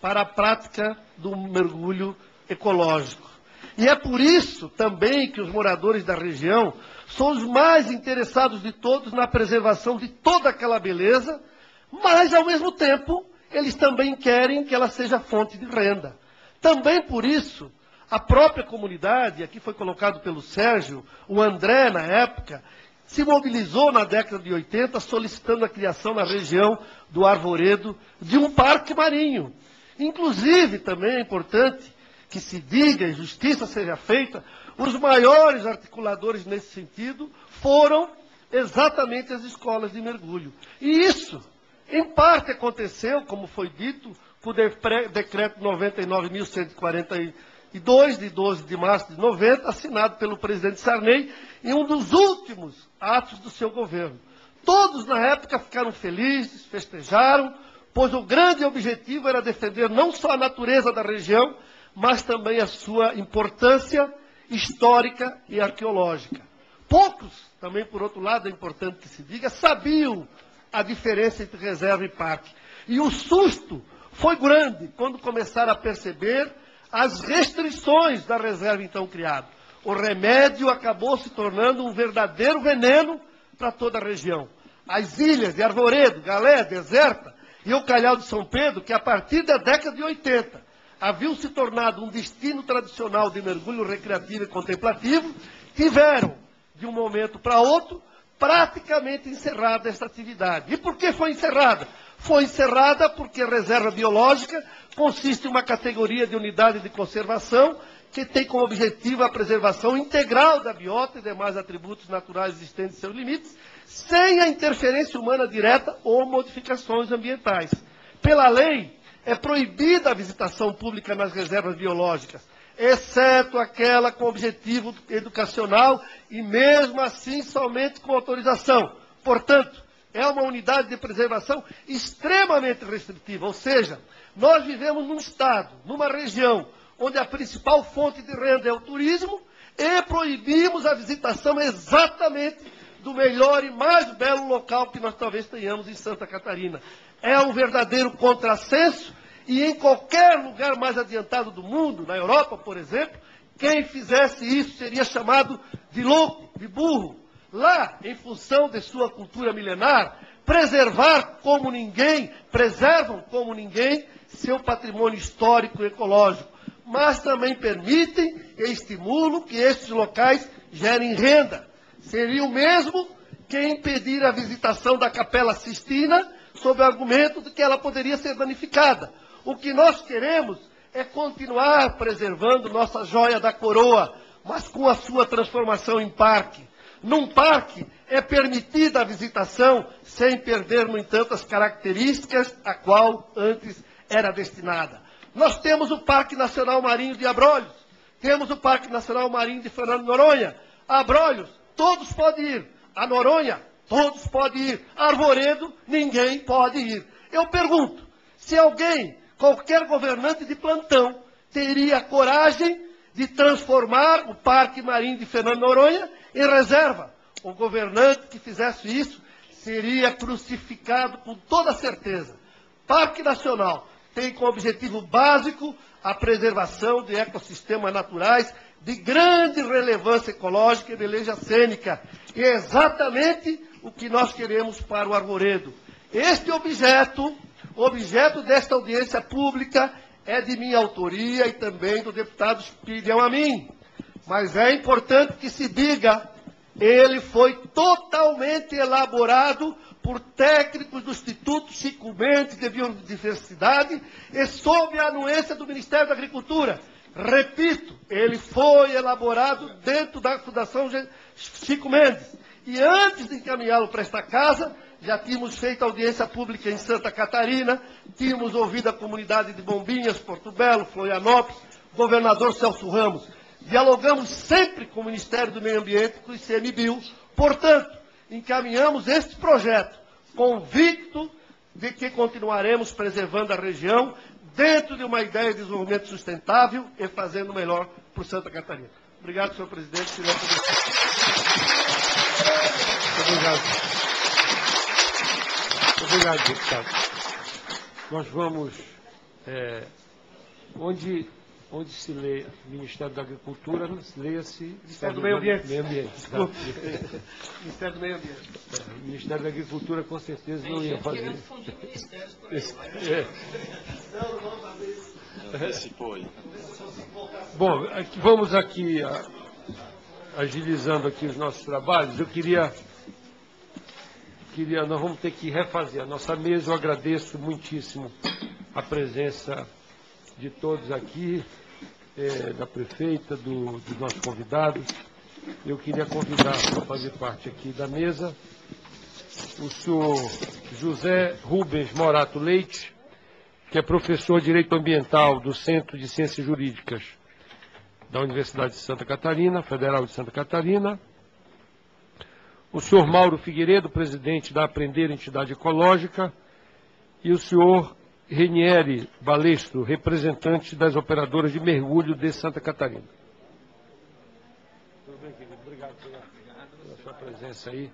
para a prática do mergulho ecológico. E é por isso também que os moradores da região são os mais interessados de todos na preservação de toda aquela beleza, mas, ao mesmo tempo, eles também querem que ela seja fonte de renda. Também por isso, a própria comunidade, aqui foi colocado pelo Sérgio, o André na época, se mobilizou na década de 80 solicitando a criação na região do Arvoredo de um parque marinho. Inclusive, também é importante que se diga e justiça seja feita, os maiores articuladores nesse sentido foram exatamente as escolas de mergulho. E isso, em parte, aconteceu, como foi dito, com o decreto 99.142, de 12 de março de 90, assinado pelo presidente Sarney, em um dos últimos atos do seu governo. Todos, na época, ficaram felizes, festejaram, pois o grande objetivo era defender não só a natureza da região, mas também a sua importância histórica e arqueológica. Poucos, também por outro lado é importante que se diga, sabiam a diferença entre reserva e parque. E o susto foi grande quando começaram a perceber as restrições da reserva então criada. O remédio acabou se tornando um verdadeiro veneno para toda a região. As ilhas de Arvoredo, Galé, Deserta e o Calhau de São Pedro, que a partir da década de 80 haviam se tornado um destino tradicional de mergulho recreativo e contemplativo, tiveram, de um momento para outro, praticamente encerrada esta atividade. E por que foi encerrada? Foi encerrada porque a reserva biológica consiste em uma categoria de unidade de conservação que tem como objetivo a preservação integral da biota e demais atributos naturais existentes em seus limites, sem a interferência humana direta ou modificações ambientais. Pela lei, é proibida a visitação pública nas reservas biológicas, exceto aquela com objetivo educacional e mesmo assim somente com autorização. Portanto, é uma unidade de preservação extremamente restritiva, ou seja, nós vivemos num estado, numa região, onde a principal fonte de renda é o turismo, e proibimos a visitação exatamente do melhor e mais belo local que nós talvez tenhamos em Santa Catarina. É um verdadeiro contrassenso e em qualquer lugar mais adiantado do mundo, na Europa, por exemplo, quem fizesse isso seria chamado de louco, de burro. Lá, em função de sua cultura milenar, preservar como ninguém, preservam como ninguém seu patrimônio histórico e ecológico, mas também permitem e estimulam que estes locais gerem renda. Seria o mesmo que impedir a visitação da Capela Sistina sob o argumento de que ela poderia ser danificada. O que nós queremos é continuar preservando nossa joia da coroa, mas com a sua transformação em parque. Num parque é permitida a visitação sem perder, no entanto, as características a qual antes era destinada. Nós temos o Parque Nacional Marinho de Abrolhos, temos o Parque Nacional Marinho de Fernando Noronha. Abrolhos, todos podem ir. A Noronha, todos podem ir. Arvoredo, ninguém pode ir. Eu pergunto, se alguém, qualquer governante de plantão, teria coragem de transformar o Parque Marinho de Fernando Noronha em reserva. O governante que fizesse isso seria crucificado com toda certeza. Parque Nacional tem como objetivo básico a preservação de ecossistemas naturais de grande relevância ecológica e beleza cênica. E é exatamente o que nós queremos para o Arvoredo. Este objeto, objeto desta audiência pública, é de minha autoria e também do deputado Spirião a mim. Mas é importante que se diga, ele foi totalmente elaborado por técnicos do Instituto Chico Mendes de Biodiversidade e sob a anuência do Ministério da Agricultura. Repito, ele foi elaborado dentro da Fundação Chico Mendes. E antes de encaminhá-lo para esta casa, já tínhamos feito audiência pública em Santa Catarina, tínhamos ouvido a comunidade de Bombinhas, Porto Belo, Florianópolis, governador Celso Ramos. Dialogamos sempre com o Ministério do Meio Ambiente, com o ICMBio. Portanto, encaminhamos este projeto, convicto de que continuaremos preservando a região dentro de uma ideia de desenvolvimento sustentável e fazendo melhor por Santa Catarina. Obrigado, senhor presidente. Obrigado. Obrigado, deputado. Nós vamos. É, onde onde se lê Ministério da Agricultura, leia-se Ministério do Meio Ambiente. Meio Ambiente? Ministério do Meio Ambiente. É, o Ministério da Agricultura com certeza não ia fazer. É. Bom, aqui, vamos aqui a, agilizando aqui os nossos trabalhos. Eu queria queria, nós vamos ter que refazer a nossa mesa. Eu agradeço muitíssimo a presença de todos aqui, eh, da prefeita, do, dos nossos convidados. Eu queria convidar para fazer parte aqui da mesa o senhor José Rubens Morato Leite, que é professor de Direito Ambiental do Centro de Ciências Jurídicas da Universidade de Santa Catarina, Federal de Santa Catarina. O senhor Mauro Figueiredo, presidente da Aprender Entidade Ecológica. E o senhor Renieri Balestro, representante das operadoras de mergulho de Santa Catarina. Tudo bem, querido? Obrigado pela, pela sua presença aí.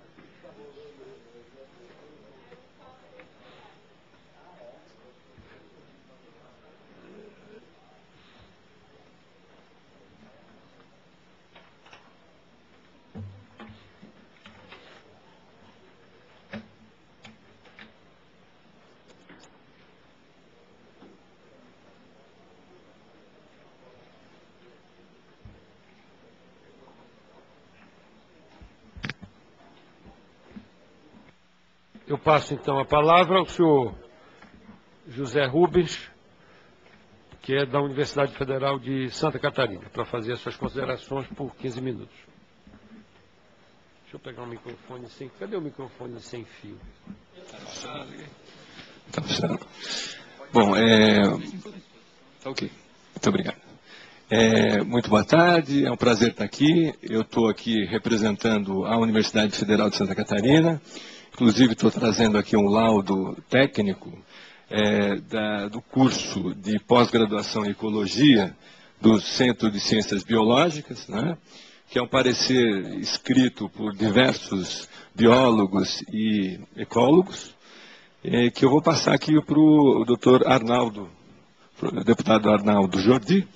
Eu passo então a palavra ao senhor José Rubens, que é da Universidade Federal de Santa Catarina, para fazer as suas considerações por 15 minutos. Deixa eu pegar o microfone sem. Cadê o microfone sem fio? Tá funcionando. Bom, é. Tá ok. Muito obrigado. É, muito boa tarde, é um prazer estar aqui. Eu estou aqui representando a Universidade Federal de Santa Catarina. Inclusive, estou trazendo aqui um laudo técnico é, da, do curso de pós-graduação em Ecologia do Centro de Ciências Biológicas, né, que é um parecer escrito por diversos biólogos e ecólogos, é, que eu vou passar aqui para o doutor Arnaldo, deputado Arnaldo Jordi,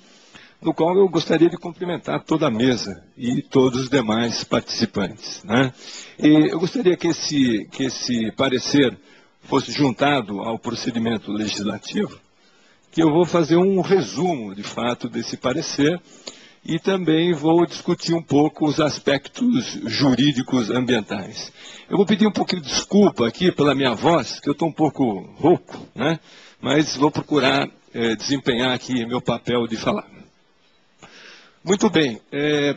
no qual eu gostaria de cumprimentar toda a mesa e todos os demais participantes. Né? E eu gostaria que esse, que esse parecer fosse juntado ao procedimento legislativo, que eu vou fazer um resumo, de fato, desse parecer e também vou discutir um pouco os aspectos jurídicos ambientais. Eu vou pedir um pouquinho de desculpa aqui pela minha voz, que eu estou um pouco rouco, né? mas vou procurar é, desempenhar aqui meu papel de falar. Muito bem. É,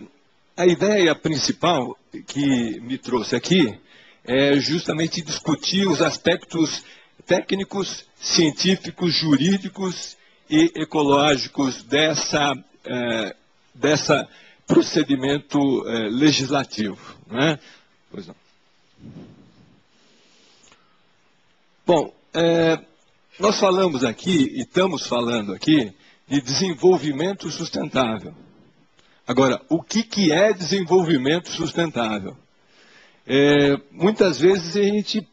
a ideia principal que me trouxe aqui é justamente discutir os aspectos técnicos, científicos, jurídicos e ecológicos dessa, é, dessa procedimento é, legislativo. Né? Pois não. Bom, é, nós falamos aqui, e estamos falando aqui, de desenvolvimento sustentável. Agora, o que, que é desenvolvimento sustentável? É, muitas vezes a gente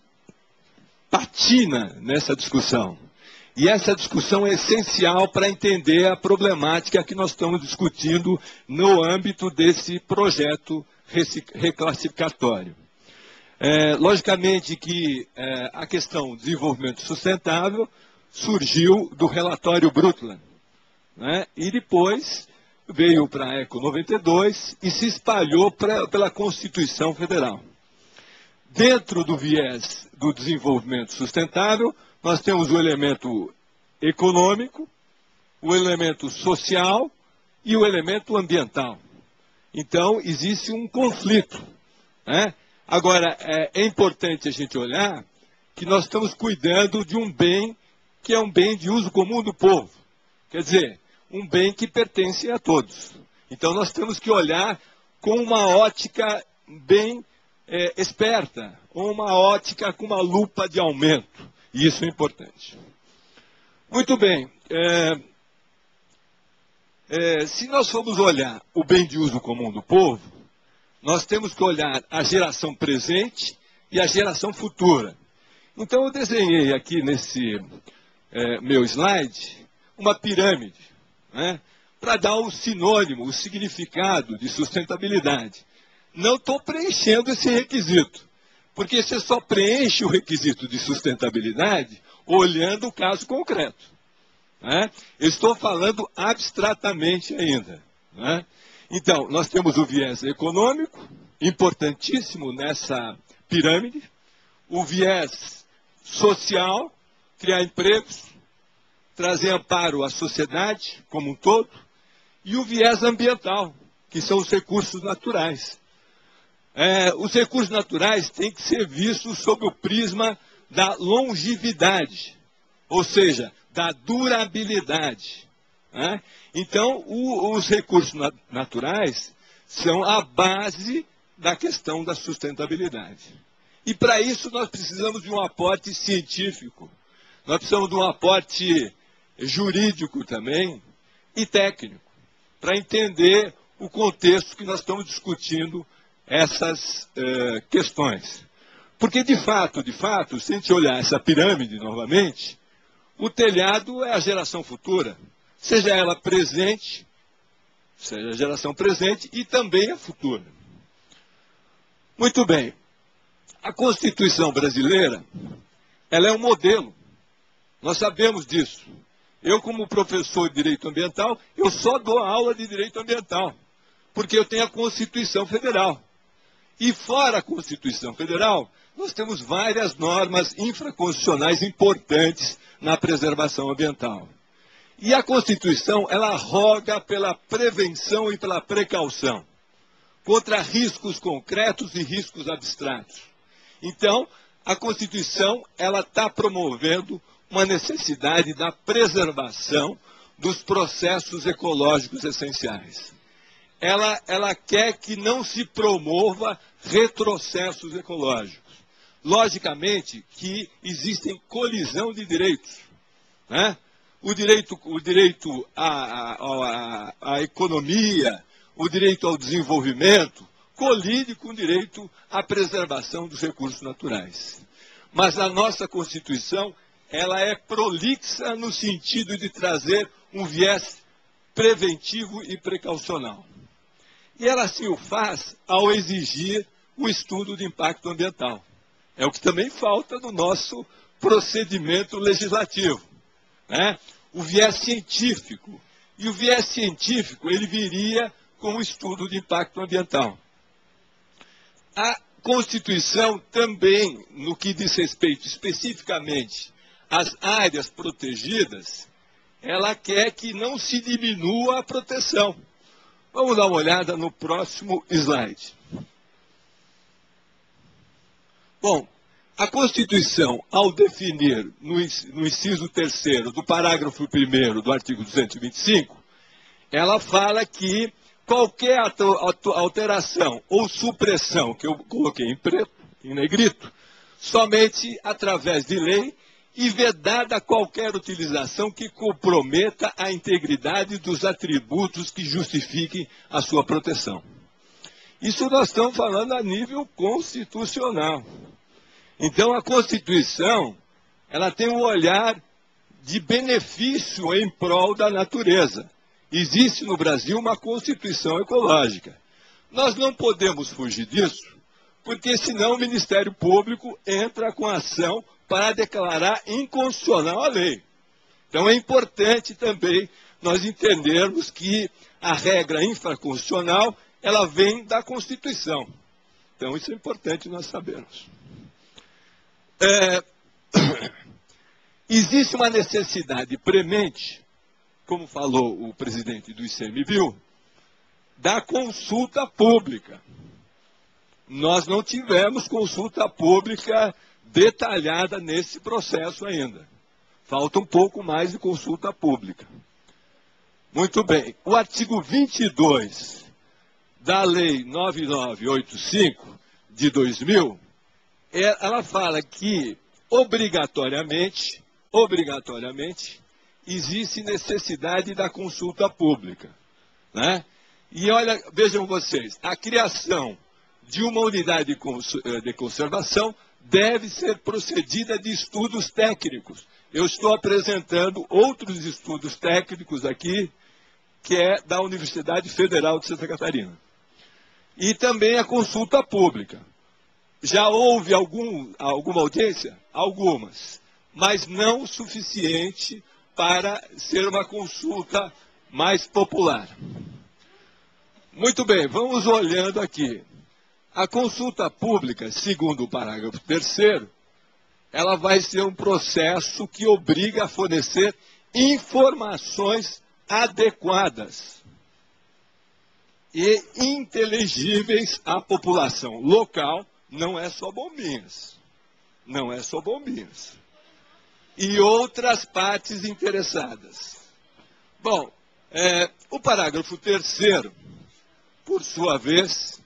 patina nessa discussão. E essa discussão é essencial para entender a problemática que nós estamos discutindo no âmbito desse projeto reclassificatório. É, logicamente que é, a questão desenvolvimento sustentável surgiu do relatório Brundtland. Né? E depois veio para a ECO 92 e se espalhou pra, pela Constituição Federal. Dentro do viés do desenvolvimento sustentável, nós temos o elemento econômico, o elemento social e o elemento ambiental. Então, existe um conflito. Né? Agora, é, é importante a gente olhar que nós estamos cuidando de um bem que é um bem de uso comum do povo. Quer dizer, um bem que pertence a todos. Então nós temos que olhar com uma ótica bem é, esperta, ou uma ótica com uma lupa de aumento. E isso é importante. Muito bem. É, é, se nós formos olhar o bem de uso comum do povo, nós temos que olhar a geração presente e a geração futura. Então eu desenhei aqui nesse é, meu slide uma pirâmide né, para dar o sinônimo, o significado de sustentabilidade. Não estou preenchendo esse requisito, porque você só preenche o requisito de sustentabilidade olhando o caso concreto. Né? Estou falando abstratamente ainda. Né? Então, nós temos o viés econômico, importantíssimo nessa pirâmide, o viés social, criar empregos, trazer amparo à sociedade como um todo, e o viés ambiental, que são os recursos naturais. É, os recursos naturais têm que ser vistos sob o prisma da longevidade, ou seja, da durabilidade. Né? Então, o, os recursos naturais são a base da questão da sustentabilidade. E para isso nós precisamos de um aporte científico, nós precisamos de um aporte jurídico também e técnico, para entender o contexto que nós estamos discutindo essas eh, questões. Porque, de fato, de fato, se a gente olhar essa pirâmide novamente, o telhado é a geração futura, seja ela presente, seja a geração presente e também a futura. Muito bem. A Constituição brasileira, ela é um modelo. Nós sabemos disso. Eu, como professor de direito ambiental, eu só dou aula de direito ambiental, porque eu tenho a Constituição Federal. E fora a Constituição Federal, nós temos várias normas infraconstitucionais importantes na preservação ambiental. E a Constituição, ela roga pela prevenção e pela precaução contra riscos concretos e riscos abstratos. Então, a Constituição, ela está promovendo uma necessidade da preservação dos processos ecológicos essenciais. Ela, ela quer que não se promova retrocessos ecológicos. Logicamente que existem colisão de direitos. Né? O direito, o direito à, à, à economia, o direito ao desenvolvimento, colide com o direito à preservação dos recursos naturais. Mas a nossa Constituição ela é prolixa no sentido de trazer um viés preventivo e precaucional. E ela assim o faz ao exigir o estudo de impacto ambiental. É o que também falta no nosso procedimento legislativo. Né? O viés científico. E o viés científico, ele viria com o estudo de impacto ambiental. A Constituição também, no que diz respeito especificamente as áreas protegidas, ela quer que não se diminua a proteção. Vamos dar uma olhada no próximo slide. Bom, a Constituição, ao definir no inciso 3 do parágrafo 1 do artigo 225, ela fala que qualquer alteração ou supressão, que eu coloquei em preto, em negrito, somente através de lei e vedada qualquer utilização que comprometa a integridade dos atributos que justifiquem a sua proteção. Isso nós estamos falando a nível constitucional. Então a Constituição, ela tem um olhar de benefício em prol da natureza. Existe no Brasil uma Constituição ecológica. Nós não podemos fugir disso, porque senão o Ministério Público entra com ação para declarar inconstitucional a lei. Então é importante também nós entendermos que a regra infraconstitucional ela vem da Constituição. Então isso é importante nós sabermos. É, existe uma necessidade premente, como falou o presidente do ICMBio, da consulta pública. Nós não tivemos consulta pública detalhada nesse processo ainda. Falta um pouco mais de consulta pública. Muito bem. O artigo 22 da Lei 9985 de 2000, é, ela fala que obrigatoriamente, obrigatoriamente, existe necessidade da consulta pública. Né? E olha, vejam vocês, a criação de uma unidade de conservação deve ser procedida de estudos técnicos. Eu estou apresentando outros estudos técnicos aqui, que é da Universidade Federal de Santa Catarina. E também a consulta pública. Já houve algum, alguma audiência? Algumas. Mas não suficiente para ser uma consulta mais popular. Muito bem, vamos olhando aqui. A consulta pública, segundo o parágrafo 3 ela vai ser um processo que obriga a fornecer informações adequadas e inteligíveis à população local, não é só bombinhas. Não é só bombinhas. E outras partes interessadas. Bom, é, o parágrafo terceiro, por sua vez,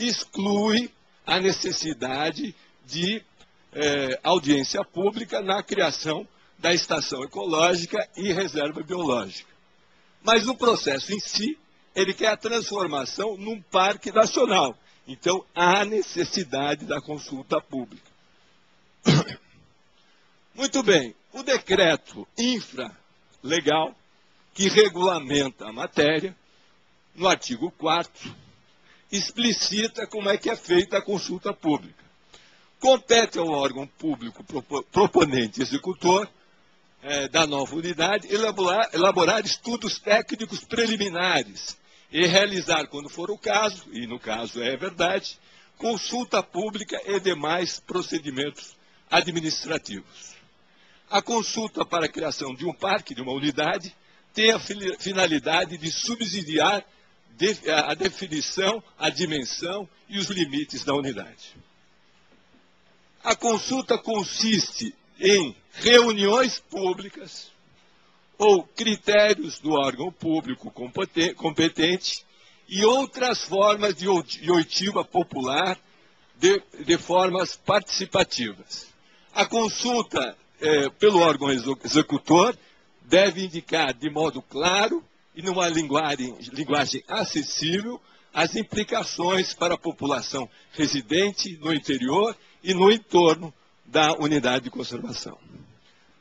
exclui a necessidade de é, audiência pública na criação da estação ecológica e reserva biológica. Mas o processo em si, ele quer a transformação num parque nacional. Então, há necessidade da consulta pública. Muito bem, o decreto infra-legal, que regulamenta a matéria, no artigo 4 explicita como é que é feita a consulta pública. Compete ao órgão público proponente executor é, da nova unidade elaborar, elaborar estudos técnicos preliminares e realizar, quando for o caso, e no caso é verdade, consulta pública e demais procedimentos administrativos. A consulta para a criação de um parque, de uma unidade, tem a finalidade de subsidiar a definição, a dimensão e os limites da unidade. A consulta consiste em reuniões públicas ou critérios do órgão público competente e outras formas de oitiva popular de, de formas participativas. A consulta é, pelo órgão executor deve indicar de modo claro e numa linguagem, linguagem acessível as implicações para a população residente no interior e no entorno da unidade de conservação.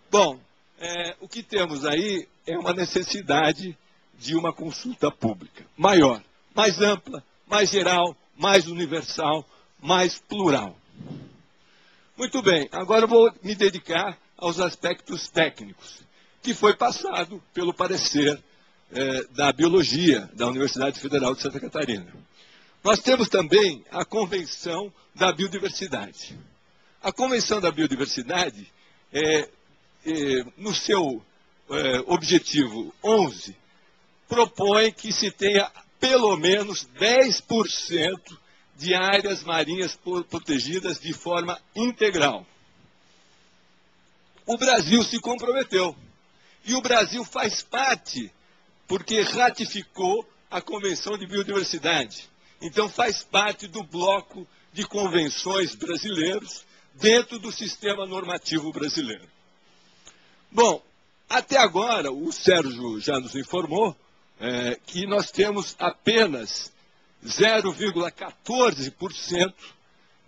Bom, é, o que temos aí é uma necessidade de uma consulta pública maior, mais ampla, mais geral, mais universal, mais plural. Muito bem, agora eu vou me dedicar aos aspectos técnicos, que foi passado pelo parecer é, da Biologia da Universidade Federal de Santa Catarina. Nós temos também a Convenção da Biodiversidade. A Convenção da Biodiversidade, é, é, no seu objetivo 11, propõe que se tenha pelo menos 10% de áreas marinhas protegidas de forma integral. O Brasil se comprometeu. E o Brasil faz parte porque ratificou a Convenção de Biodiversidade. Então faz parte do bloco de convenções brasileiros dentro do sistema normativo brasileiro. Bom, até agora, o Sérgio já nos informou é, que nós temos apenas 0,14%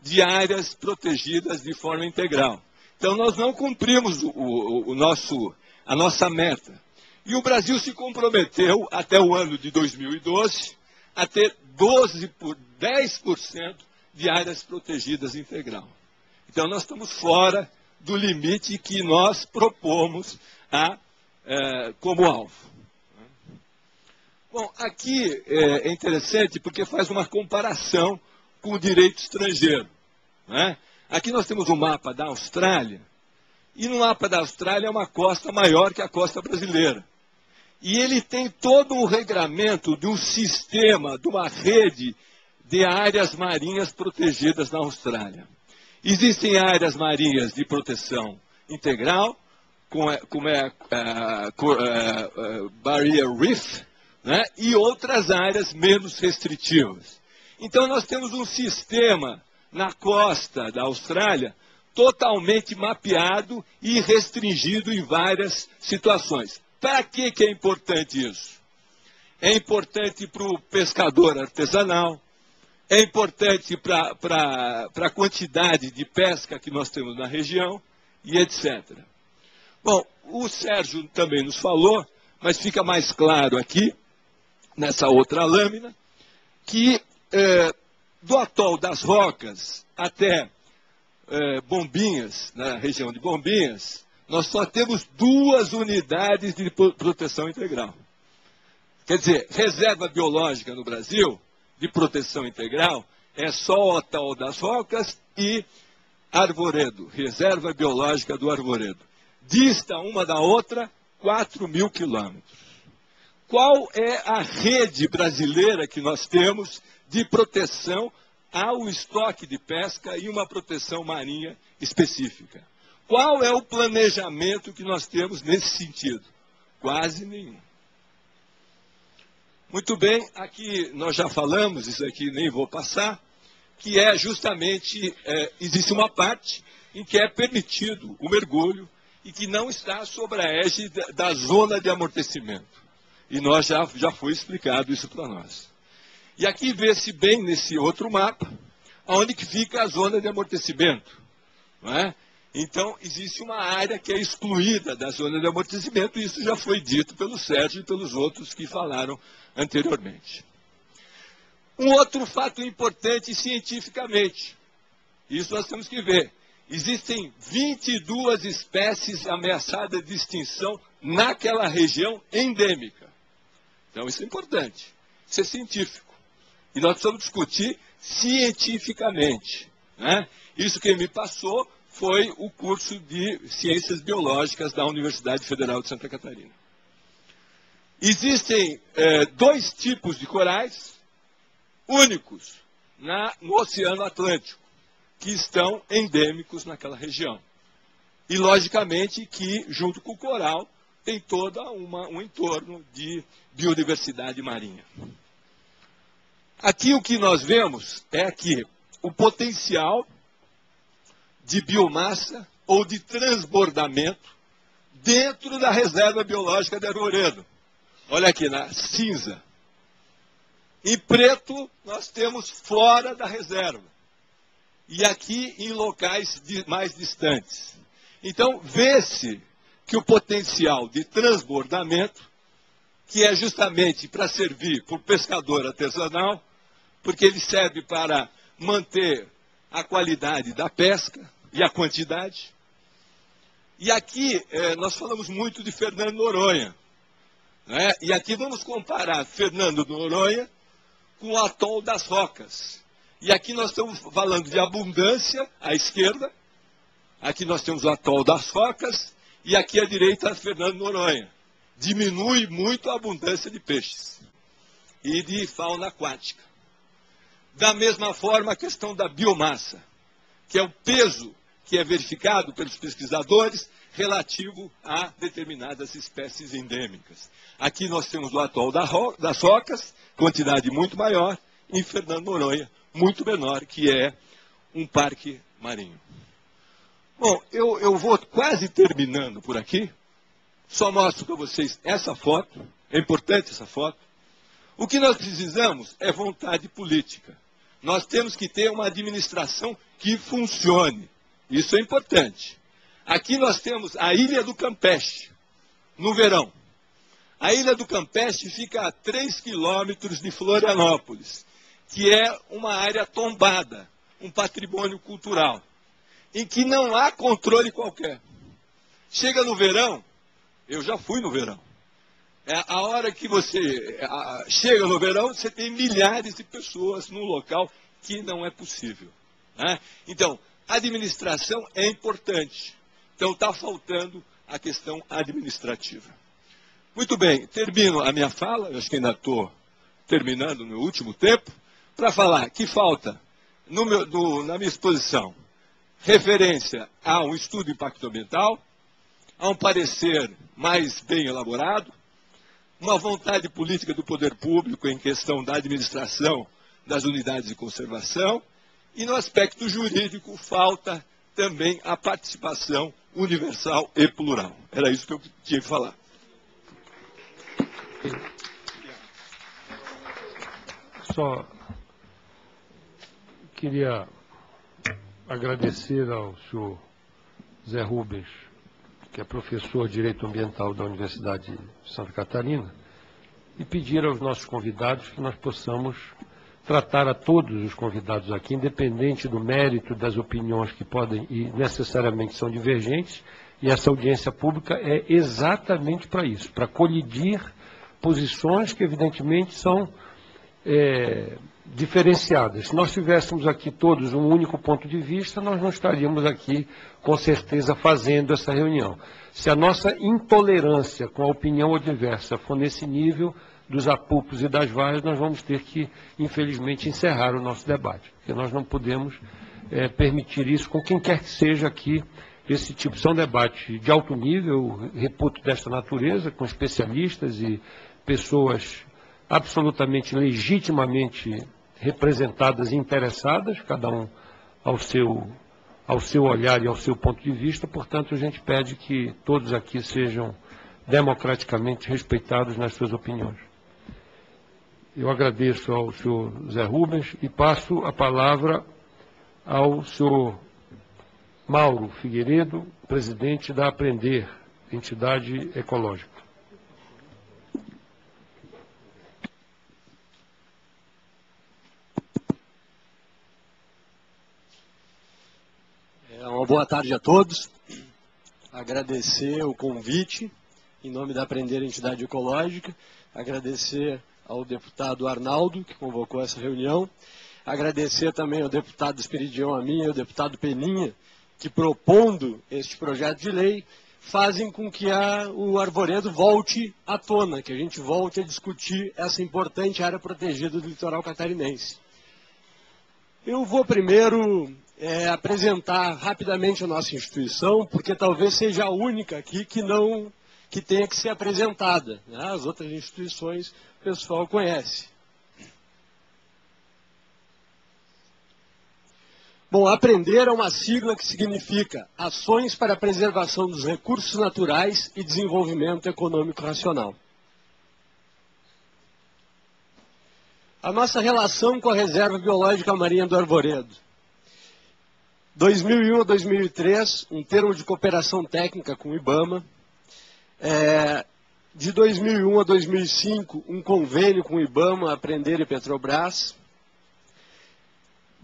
de áreas protegidas de forma integral. Então, nós não cumprimos o, o, o nosso, a nossa meta. E o Brasil se comprometeu, até o ano de 2012, a ter 12 por 10% de áreas protegidas integral. Então, nós estamos fora do limite que nós propomos a, é, como alvo. Bom, aqui é, é interessante porque faz uma comparação com o direito estrangeiro. Né? Aqui nós temos um mapa da Austrália, e no mapa da Austrália é uma costa maior que a costa brasileira. E ele tem todo um regramento de um sistema, de uma rede de áreas marinhas protegidas na Austrália. Existem áreas marinhas de proteção integral, como é, uh, uh, uh, Barrier Reef, né? e outras áreas menos restritivas. Então nós temos um sistema na costa da Austrália totalmente mapeado e restringido em várias situações. Para que, que é importante isso? É importante para o pescador artesanal, é importante para a quantidade de pesca que nós temos na região e etc. Bom, o Sérgio também nos falou, mas fica mais claro aqui, nessa outra lâmina, que é, do atol das Rocas até é, Bombinhas, na região de Bombinhas, nós só temos duas unidades de proteção integral. Quer dizer, reserva biológica no Brasil, de proteção integral, é só o Atol das Rocas e Arvoredo, Reserva Biológica do Arvoredo, dista uma da outra 4 mil quilômetros. Qual é a rede brasileira que nós temos de proteção ao estoque de pesca e uma proteção marinha específica? Qual é o planejamento que nós temos nesse sentido? Quase nenhum. Muito bem, aqui nós já falamos, isso aqui nem vou passar, que é justamente, é, existe uma parte em que é permitido o mergulho e que não está sob a égide da, zona de amortecimento. E nós já, já foi explicado isso para nós. E aqui vê-se bem nesse outro mapa, onde que fica a zona de amortecimento. Não é? Então, existe uma área que é excluída da zona de amortecimento, e isso já foi dito pelo Sérgio e pelos outros que falaram anteriormente. Um outro fato importante cientificamente, isso nós temos que ver. Existem 22 espécies ameaçadas de extinção naquela região endêmica. Então, isso é importante. Isso é científico. E nós precisamos discutir cientificamente. Né? Isso que me passou foi o curso de Ciências Biológicas da Universidade Federal de Santa Catarina. Existem é, dois tipos de corais únicos na, no Oceano Atlântico, que estão endêmicos naquela região. E, logicamente, que, junto com o coral, tem todo um entorno de biodiversidade marinha. Aqui o que nós vemos é que o potencial de biomassa ou de transbordamento dentro da reserva biológica de Arvoredo. Olha aqui, na cinza. Em preto, nós temos fora da reserva. E aqui em locais mais distantes. Então, vê-se que o potencial de transbordamento, que é justamente para servir para o pescador artesanal, porque ele serve para manter a qualidade da pesca e a quantidade. E aqui eh, nós falamos muito de Fernando Noronha. Né? E aqui vamos comparar Fernando Noronha com o atol das rocas. E aqui nós estamos falando de abundância à esquerda. Aqui nós temos o atol das rocas. E aqui à direita, Fernando Noronha. Diminui muito a abundância de peixes e de fauna aquática. Da mesma forma, a questão da biomassa, que é o peso que é verificado pelos pesquisadores relativo a determinadas espécies endêmicas. Aqui nós temos o atol das rocas, quantidade muito maior, em Fernando Noronha, muito menor, que é um parque marinho. Bom, eu, eu vou quase terminando por aqui. Só mostro para vocês essa foto. É importante essa foto. O que nós precisamos é vontade política. Nós temos que ter uma administração que funcione. Isso é importante. Aqui nós temos a Ilha do Campeche, no verão. A Ilha do Campeche fica a 3 quilômetros de Florianópolis, que é uma área tombada, um patrimônio cultural, em que não há controle qualquer. Chega no verão, eu já fui no verão. É a hora que você a, chega no verão, você tem milhares de pessoas num local que não é possível. Né? Então, administração é importante. Então está faltando a questão administrativa. Muito bem, termino a minha fala, eu acho que ainda estou terminando no último tempo, para falar que falta no meu, na minha exposição referência a um estudo de impacto ambiental, a um parecer mais bem elaborado, uma vontade política do poder público em questão da administração das unidades de conservação e no aspecto jurídico, falta também a participação universal e plural. Era isso que eu tinha que falar. Só queria agradecer ao senhor Zé Rubens, que é professor de Direito Ambiental da Universidade de Santa Catarina, e pedir aos nossos convidados que nós possamos tratar a todos os convidados aqui, independente do mérito das opiniões que podem e necessariamente são divergentes, e essa audiência pública é exatamente para isso, para colidir posições que evidentemente são é, diferenciadas. Se nós tivéssemos aqui todos um único ponto de vista, nós não estaríamos aqui, com certeza, fazendo essa reunião. Se a nossa intolerância com a opinião adversa for nesse nível dos apupos e das vaias, nós vamos ter que, infelizmente, encerrar o nosso debate, porque nós não podemos é, permitir isso com quem quer que seja aqui esse tipo. São debates de alto nível, reputo desta natureza, com especialistas e pessoas absolutamente legitimamente representadas e interessadas, cada um ao seu, ao seu olhar e ao seu ponto de vista, portanto, a gente pede que todos aqui sejam democraticamente respeitados nas suas opiniões. Eu agradeço ao senhor Zé Rubens e passo a palavra ao senhor Mauro Figueiredo, presidente da Aprender, entidade ecológica. Uma boa tarde a todos. Agradecer o convite em nome da Aprender Entidade Ecológica. Agradecer ao deputado Arnaldo, que convocou essa reunião. Agradecer também ao deputado Esperidião Amin e ao deputado Peninha, que propondo este projeto de lei, fazem com que a, o arvoredo volte à tona, que a gente volte a discutir essa importante área protegida do litoral catarinense. Eu vou primeiro é, apresentar rapidamente a nossa instituição, porque talvez seja a única aqui que não que tenha que ser apresentada. Né? As outras instituições o pessoal conhece. Bom, aprender é uma sigla que significa Ações para a Preservação dos Recursos Naturais e Desenvolvimento Econômico Racional. A nossa relação com a Reserva Biológica Marinha do Arvoredo. 2001 a 2003, um termo de cooperação técnica com o IBAMA. É, de 2001 a 2005, um convênio com o IBAMA, Aprender e Petrobras.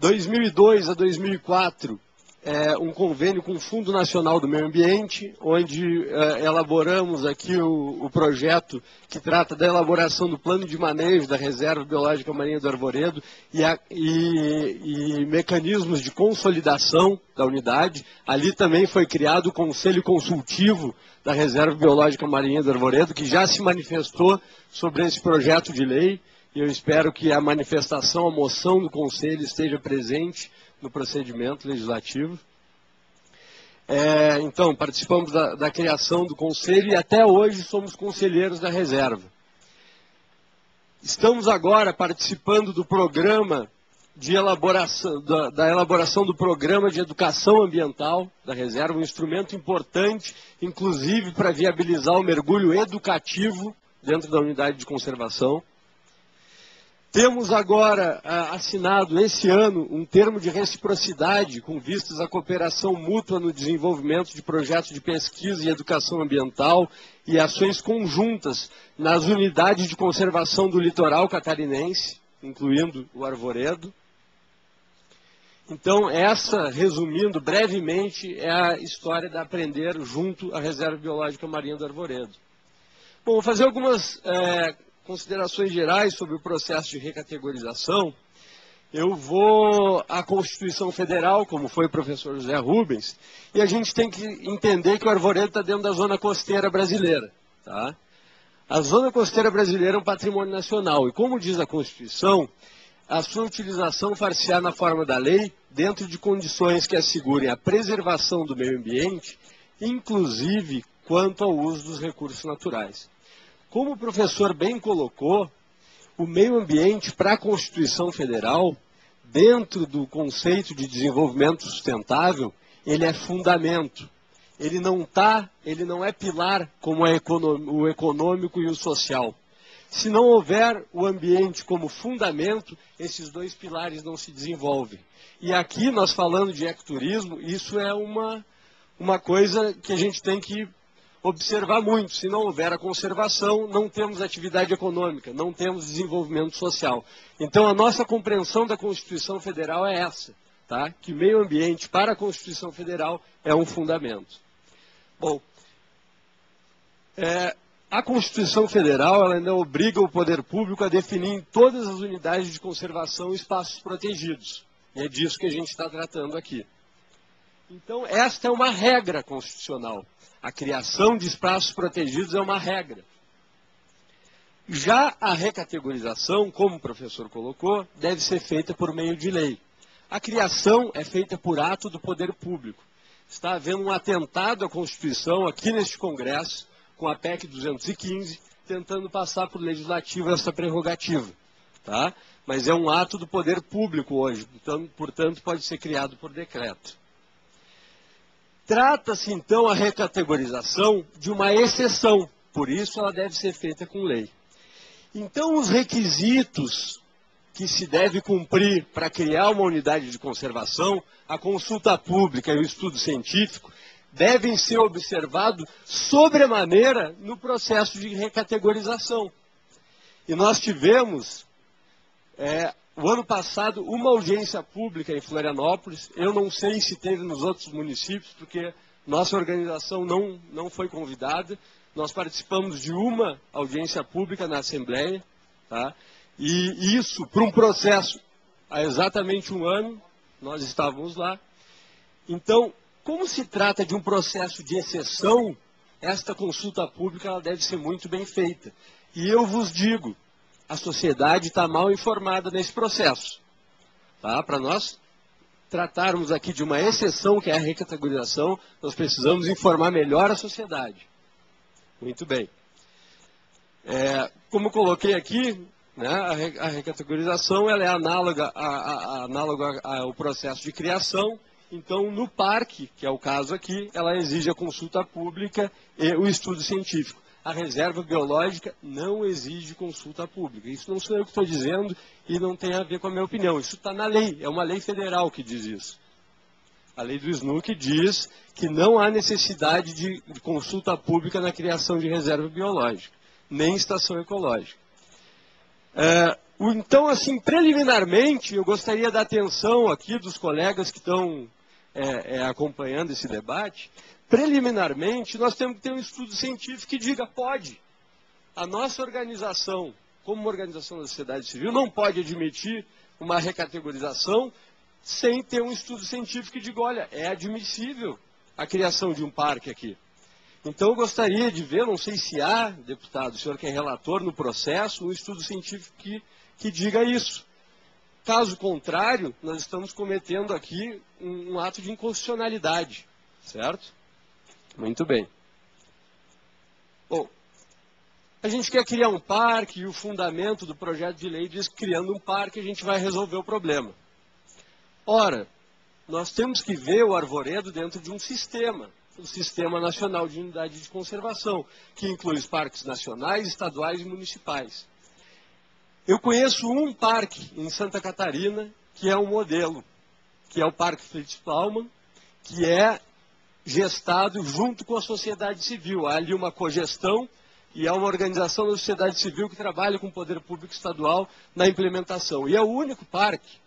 2002 a 2004, é, um convênio com o Fundo Nacional do Meio Ambiente, onde é, elaboramos aqui o, o, projeto que trata da elaboração do plano de manejo da Reserva Biológica Marinha do Arvoredo e, a, e, e mecanismos de consolidação da unidade. Ali também foi criado o Conselho Consultivo da Reserva Biológica Marinha do Arvoredo, que já se manifestou sobre esse projeto de lei. E eu espero que a manifestação, a moção do Conselho esteja presente no procedimento legislativo. É, então, participamos da, da criação do Conselho e até hoje somos conselheiros da reserva. Estamos agora participando do programa de elaboração, da, da, elaboração do programa de educação ambiental da reserva, um instrumento importante, inclusive para viabilizar o mergulho educativo dentro da unidade de conservação. Temos agora ah, assinado esse ano um termo de reciprocidade com vistas à cooperação mútua no desenvolvimento de projetos de pesquisa e educação ambiental e ações conjuntas nas unidades de conservação do litoral catarinense, incluindo o Arvoredo. Então, essa, resumindo brevemente, é a história da Aprender junto à Reserva Biológica Marinha do Arvoredo. Bom, vou fazer algumas é, considerações gerais sobre o processo de recategorização, eu vou à Constituição Federal, como foi o professor José Rubens, e a gente tem que entender que o arvoredo está dentro da zona costeira brasileira. Tá? A zona costeira brasileira é um patrimônio nacional, e como diz a Constituição, a sua utilização far-se-á na forma da lei, dentro de condições que assegurem a preservação do meio ambiente, inclusive quanto ao uso dos recursos naturais. Como o professor bem colocou, o meio ambiente para a Constituição Federal, dentro do conceito de desenvolvimento sustentável, ele é fundamento. Ele não tá, ele não é pilar como é o econômico e o social. Se não houver o ambiente como fundamento, esses dois pilares não se desenvolvem. E aqui nós falando de ecoturismo, isso é uma, uma coisa que a gente tem que observar muito. Se não houver a conservação, não temos atividade econômica, não temos desenvolvimento social. Então, a nossa compreensão da Constituição Federal é essa, tá? que meio ambiente para a Constituição Federal é um fundamento. Bom, é, a Constituição Federal ela ainda obriga o poder público a definir em todas as unidades de conservação espaços protegidos. E é disso que a gente está tratando aqui. Então, esta é uma regra constitucional. A criação de espaços protegidos é uma regra. Já a recategorização, como o professor colocou, deve ser feita por meio de lei. A criação é feita por ato do poder público. Está havendo um atentado à Constituição aqui neste Congresso, com a PEC 215, tentando passar para o Legislativo essa prerrogativa. Tá? Mas é um ato do poder público hoje, então, portanto, pode ser criado por decreto. Trata-se, então, a recategorização de uma exceção, por isso ela deve ser feita com lei. Então, os requisitos que se deve cumprir para criar uma unidade de conservação, a consulta pública e o estudo científico, devem ser observados sobremaneira no processo de recategorização. E nós tivemos, é, o ano passado, uma audiência pública em Florianópolis. Eu não sei se teve nos outros municípios, porque nossa organização não, não foi convidada. Nós participamos de uma audiência pública na Assembleia, tá? e isso, para um processo, há exatamente um ano, nós estávamos lá. Então, como se trata de um processo de exceção, esta consulta pública deve ser muito bem feita. E eu vos digo, a sociedade está mal informada nesse processo. Tá? Para nós tratarmos aqui de uma exceção, que é a recategorização, nós precisamos informar melhor a sociedade. Muito bem. É, como coloquei aqui, né, a, recategorização ela é análoga ao processo de criação, então, no parque, que é o caso aqui, ela exige a consulta pública e o estudo científico. A reserva biológica não exige consulta pública. Isso não sou eu que estou dizendo e não tem a ver com a minha opinião. Isso está na lei, é uma lei federal que diz isso. A lei do SNUC diz que não há necessidade de, consulta pública na criação de reserva biológica, nem estação ecológica. É, então, assim, preliminarmente, eu gostaria da atenção aqui dos colegas que estão é, é, acompanhando esse debate, preliminarmente, nós temos que ter um estudo científico que diga, pode. A nossa organização, como organização da sociedade civil, não pode admitir uma recategorização sem ter um estudo científico que diga, olha, é admissível a criação de um parque aqui. Então, eu gostaria de ver, não sei se há, deputado, o senhor que é relator no processo, um estudo científico que, que diga isso. Caso contrário, nós estamos cometendo aqui um, um ato de inconstitucionalidade, certo? Muito bem. Bom, a gente quer criar um parque e o fundamento do projeto de lei diz que criando um parque a gente vai resolver o problema. Ora, nós temos que ver o arvoredo dentro de um sistema, o Sistema Nacional de Unidade de Conservação, que inclui os parques nacionais, estaduais e municipais. Eu conheço um parque em Santa Catarina que é um modelo, que é o Parque Fritz Plaumann, que é gestado junto com a sociedade civil. Há ali uma cogestão e há uma organização da sociedade civil que trabalha com o poder público estadual na implementação. E é o único parque.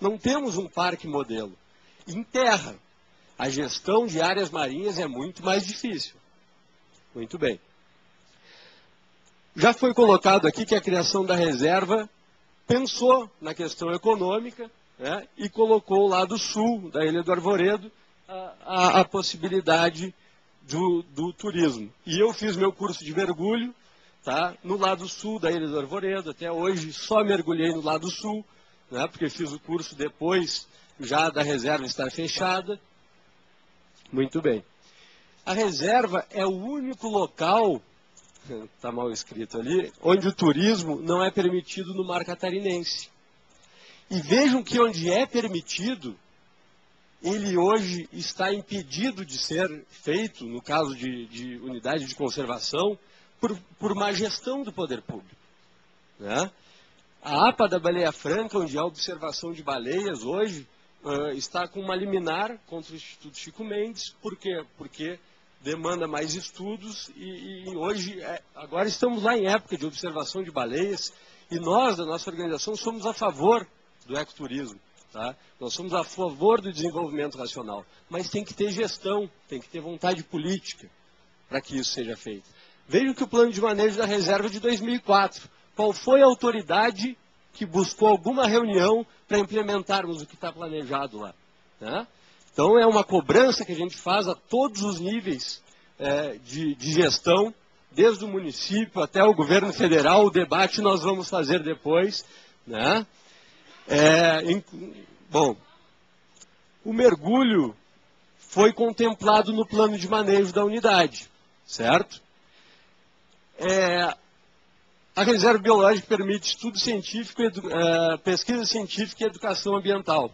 Não temos um parque modelo. Em terra, a gestão de áreas marinhas é muito mais difícil. Muito bem. Já foi colocado aqui que a criação da reserva pensou na questão econômica né, e colocou lá do sul da Ilha do Arvoredo a, a, a possibilidade do, do, turismo. E eu fiz meu curso de mergulho tá, no lado sul da Ilha do Arvoredo. Até hoje só mergulhei no lado sul, né, porque fiz o curso depois já da reserva estar fechada. Muito bem. A reserva é o único local está mal escrito ali, onde o turismo não é permitido no mar catarinense. E vejam que onde é permitido, ele hoje está impedido de ser feito, no caso de, de unidade de conservação, por, por má gestão do poder público. Né? A APA da Baleia Franca, onde há observação de baleias hoje, uh, está com uma liminar contra o Instituto Chico Mendes. Por quê? Porque demanda mais estudos e, e hoje, é, agora estamos lá em época de observação de baleias e nós, da nossa organização, somos a favor do ecoturismo. Tá? Nós somos a favor do desenvolvimento racional, mas tem que ter gestão, tem que ter vontade política para que isso seja feito. Vejam que o plano de manejo da reserva de 2004. Qual foi a autoridade que buscou alguma reunião para implementarmos o que está planejado lá? Né? Então, é uma cobrança que a gente faz a todos os níveis é, de, de gestão, desde o município até o governo federal. O debate nós vamos fazer depois. Né? É, em, bom, o mergulho foi contemplado no plano de manejo da unidade, certo? É, a reserva biológica permite estudo científico, edu, é, pesquisa científica e educação ambiental.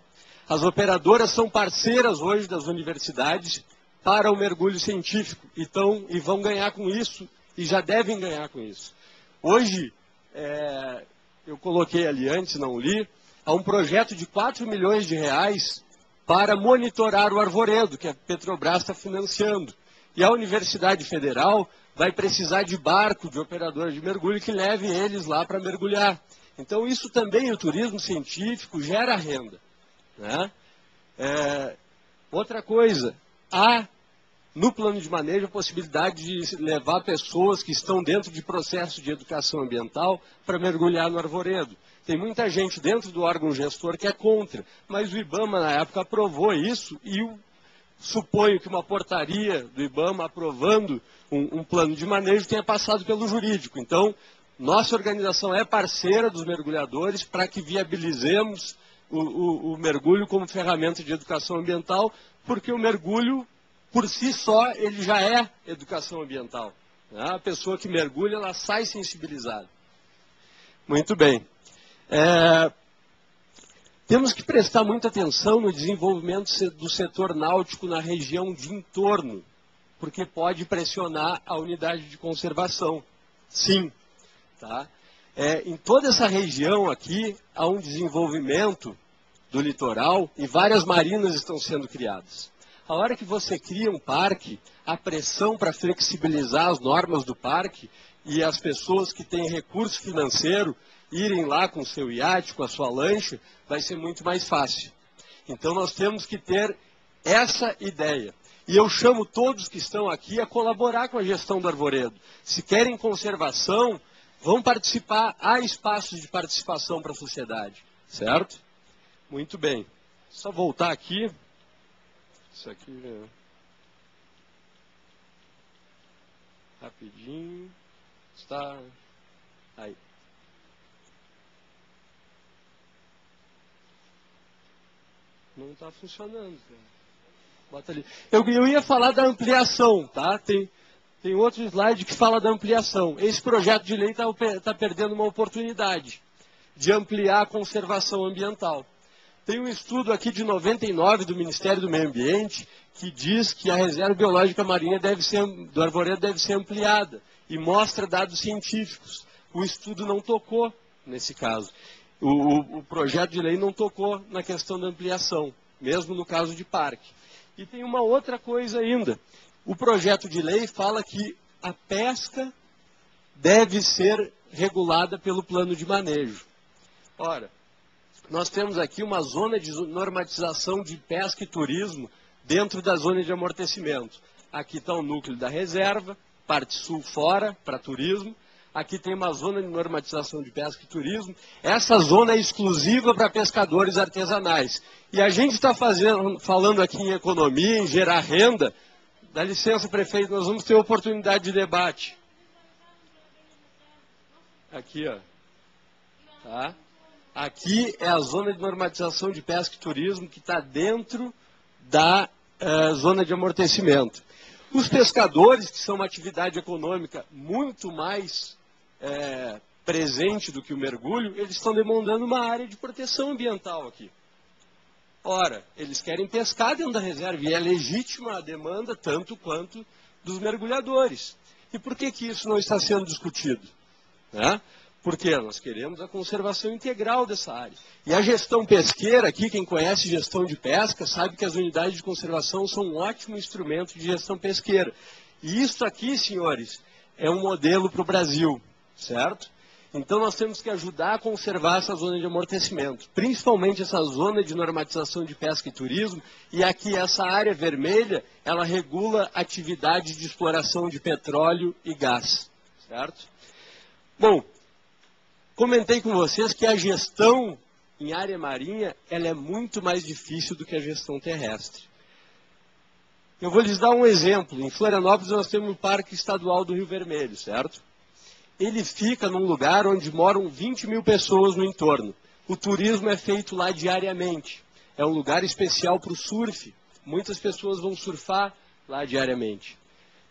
As operadoras são parceiras hoje das universidades para o mergulho científico e vão ganhar com isso e já devem ganhar com isso. Hoje, é, eu coloquei ali antes, não li, há um projeto de 4 milhões de reais para monitorar o arvoredo, que a Petrobras está financiando. E a Universidade Federal vai precisar de barco, de operadores de mergulho, que leve eles lá para mergulhar. Então, isso também, o turismo científico, gera renda. Né? É, outra coisa, há no plano de manejo a possibilidade de levar pessoas que estão dentro de processo de educação ambiental para mergulhar no arvoredo. Tem muita gente dentro do órgão gestor que é contra, mas o IBAMA na época aprovou isso e suponho que uma portaria do IBAMA aprovando um, um plano de manejo tenha passado pelo jurídico. Então, nossa organização é parceira dos mergulhadores para que viabilizemos o, o, o, mergulho como ferramenta de educação ambiental, porque o mergulho, por si só, ele já é educação ambiental. Né? A pessoa que mergulha, ela sai sensibilizada. Muito bem. É, temos que prestar muita atenção no desenvolvimento do setor náutico na região de entorno, porque pode pressionar a unidade de conservação. Sim. Tá? É, em toda essa região aqui, há um desenvolvimento do litoral e várias marinas estão sendo criadas. A hora que você cria um parque, a pressão para flexibilizar as normas do parque e as pessoas que têm recurso financeiro irem lá com seu iate, com a sua lancha, vai ser muito mais fácil. Então nós temos que ter essa ideia. E eu chamo todos que estão aqui a colaborar com a gestão do arvoredo. Se querem conservação, vão participar, há espaços de participação para a sociedade, certo? Muito bem. Só voltar aqui. Isso aqui é... Rapidinho. Está aí. Não está funcionando. Bota ali. Eu, eu ia falar da ampliação, tá? Tem, tem outro slide que fala da ampliação. Esse projeto de lei está tá perdendo uma oportunidade de ampliar a conservação ambiental. Tem um estudo aqui de 99 do Ministério do Meio Ambiente que diz que a reserva biológica marinha deve ser, do arvoredo deve ser ampliada e mostra dados científicos. O estudo não tocou nesse caso. O, o, projeto de lei não tocou na questão da ampliação, mesmo no caso de parque. E tem uma outra coisa ainda. O projeto de lei fala que a pesca deve ser regulada pelo plano de manejo. Ora, nós temos aqui uma zona de normatização de pesca e turismo dentro da zona de amortecimento. Aqui está o núcleo da reserva, parte sul fora, para turismo, Aqui tem uma zona de normatização de pesca e turismo. Essa zona é exclusiva para pescadores artesanais. E a gente está falando aqui em economia, em gerar renda. Dá licença, prefeito, nós vamos ter oportunidade de debate. Aqui, ó. Tá? Aqui é a zona de normatização de pesca e turismo que está dentro da uh, zona de amortecimento. Os pescadores, que são uma atividade econômica muito mais é, presente do que o mergulho, eles estão demandando uma área de proteção ambiental aqui. Ora, eles querem pescar dentro da reserva e é legítima a demanda tanto quanto dos mergulhadores. E por que, que isso não está sendo discutido? Né? Porque nós queremos a conservação integral dessa área. E a gestão pesqueira, aqui, quem conhece gestão de pesca, sabe que as unidades de conservação são um ótimo instrumento de gestão pesqueira. E isso aqui, senhores, é um modelo para o Brasil certo? Então nós temos que ajudar a conservar essa zona de amortecimento, principalmente essa zona de normatização de pesca e turismo, e aqui essa área vermelha, ela regula atividade de exploração de petróleo e gás, certo? Bom, comentei com vocês que a gestão em área marinha, ela é muito mais difícil do que a gestão terrestre. Eu vou lhes dar um exemplo. Em Florianópolis nós temos o Parque Estadual do Rio Vermelho, certo? Ele fica num lugar onde moram 20 mil pessoas no entorno. O turismo é feito lá diariamente. É um lugar especial para o surf. Muitas pessoas vão surfar lá diariamente.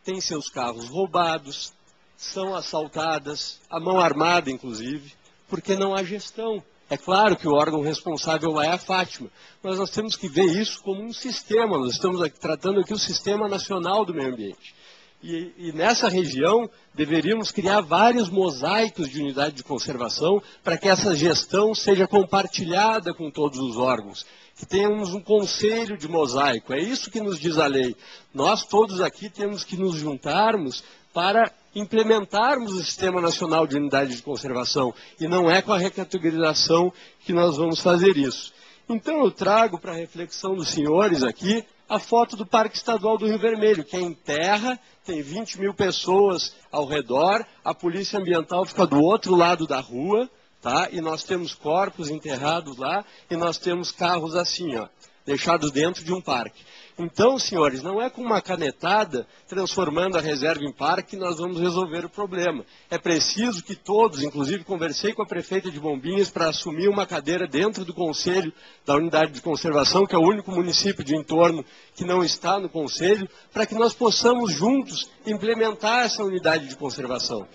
Tem seus carros roubados, são assaltadas, a mão armada, inclusive, porque não há gestão. É claro que o órgão responsável lá é a Fátima, mas nós temos que ver isso como um sistema. Nós estamos aqui, tratando aqui o Sistema Nacional do Meio Ambiente. E, e, nessa região deveríamos criar vários mosaicos de unidade de conservação para que essa gestão seja compartilhada com todos os órgãos. Que tenhamos um conselho de mosaico. É isso que nos diz a lei. Nós todos aqui temos que nos juntarmos para implementarmos o Sistema Nacional de Unidade de Conservação. E não é com a recategorização que nós vamos fazer isso. Então eu trago para a reflexão dos senhores aqui a foto do Parque Estadual do Rio Vermelho, que é em terra, tem 20 mil pessoas ao redor, a Polícia Ambiental fica do outro lado da rua, tá? e nós temos corpos enterrados lá, e nós temos carros assim, ó, deixados dentro de um parque. Então, senhores, não é com uma canetada, transformando a reserva em parque, que nós vamos resolver o problema. É preciso que todos, inclusive conversei com a prefeita de Bombinhas para assumir uma cadeira dentro do conselho da unidade de conservação, que é o único município de entorno que não está no conselho, para que nós possamos juntos implementar essa unidade de conservação.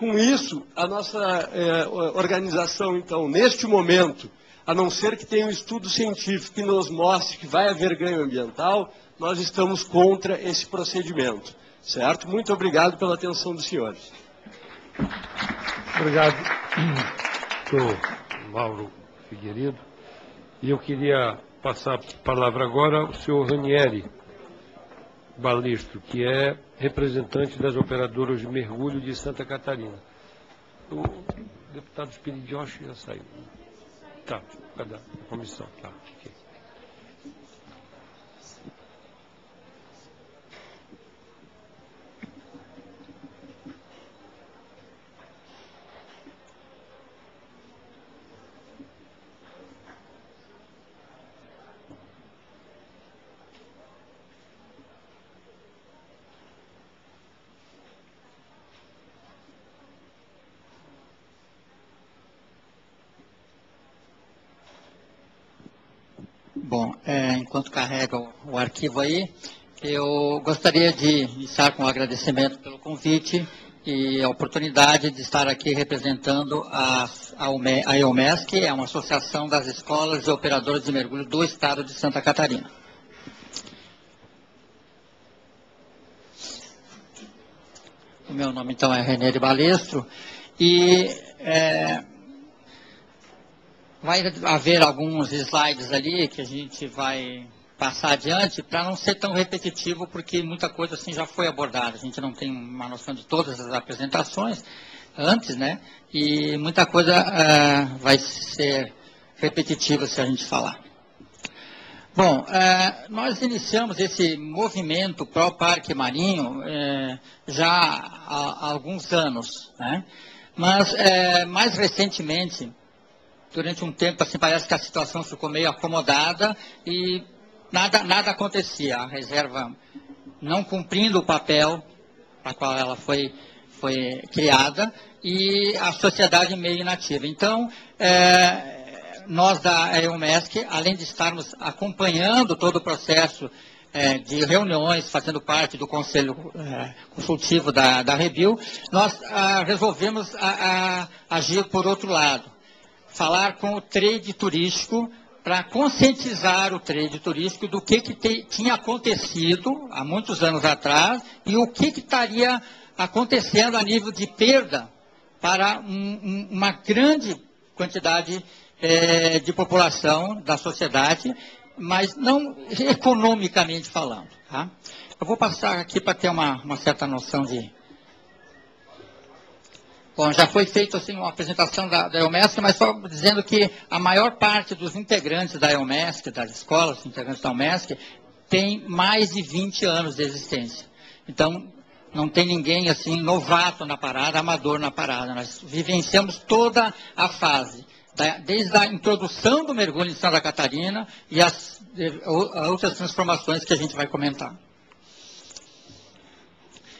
Com isso, a nossa eh, organização, então, neste momento, a não ser que tenha um estudo científico que nos mostre que vai haver ganho ambiental, nós estamos contra esse procedimento. Certo? Muito obrigado pela atenção dos senhores. Obrigado, doutor Mauro Figueiredo. E eu queria passar a palavra agora ao senhor Ranieri Balestro, que é representante das operadoras de mergulho de Santa Catarina. O deputado Spiridioshi já saiu. Tá, cadê a comissão? Tá, ok. Bom, é, enquanto carrega o, arquivo aí, eu gostaria de iniciar com um agradecimento pelo convite e a oportunidade de estar aqui representando a, a, EOMESC, é uma associação das escolas e operadoras de mergulho do estado de Santa Catarina. O meu nome, então, é René de Balestro e é, Vai haver alguns slides ali que a gente vai passar adiante para não ser tão repetitivo, porque muita coisa assim já foi abordada. A gente não tem uma noção de todas as apresentações antes, né? E muita coisa uh, vai ser repetitiva se a gente falar. Bom, uh, nós iniciamos esse movimento pró-parque marinho uh, já há, há, alguns anos, né? Mas mais recentemente durante um tempo, assim, parece que a situação ficou meio acomodada e nada, nada acontecia. A reserva não cumprindo o papel para qual ela foi, foi criada e a sociedade meio inativa. Então, é, nós da EUMESC, além de estarmos acompanhando todo o processo é, de reuniões, fazendo parte do conselho é, consultivo da, da nós ah, resolvemos a, a agir por outro lado falar com o trade turístico para conscientizar o trade turístico do que, que te, tinha acontecido há muitos anos atrás e o que, estaria acontecendo a nível de perda para um, uma grande quantidade é, de população da sociedade, mas não economicamente falando. Tá? Eu vou passar aqui para ter uma, uma certa noção de, Bom, já foi feita assim, uma apresentação da, da mas só dizendo que a maior parte dos integrantes da EUMESC, das escolas integrantes da EUMESC, tem mais de 20 anos de existência. Então, não tem ninguém assim novato na parada, amador na parada. Nós vivenciamos toda a fase, da, desde a introdução do mergulho em Santa Catarina e as, as outras transformações que a gente vai comentar.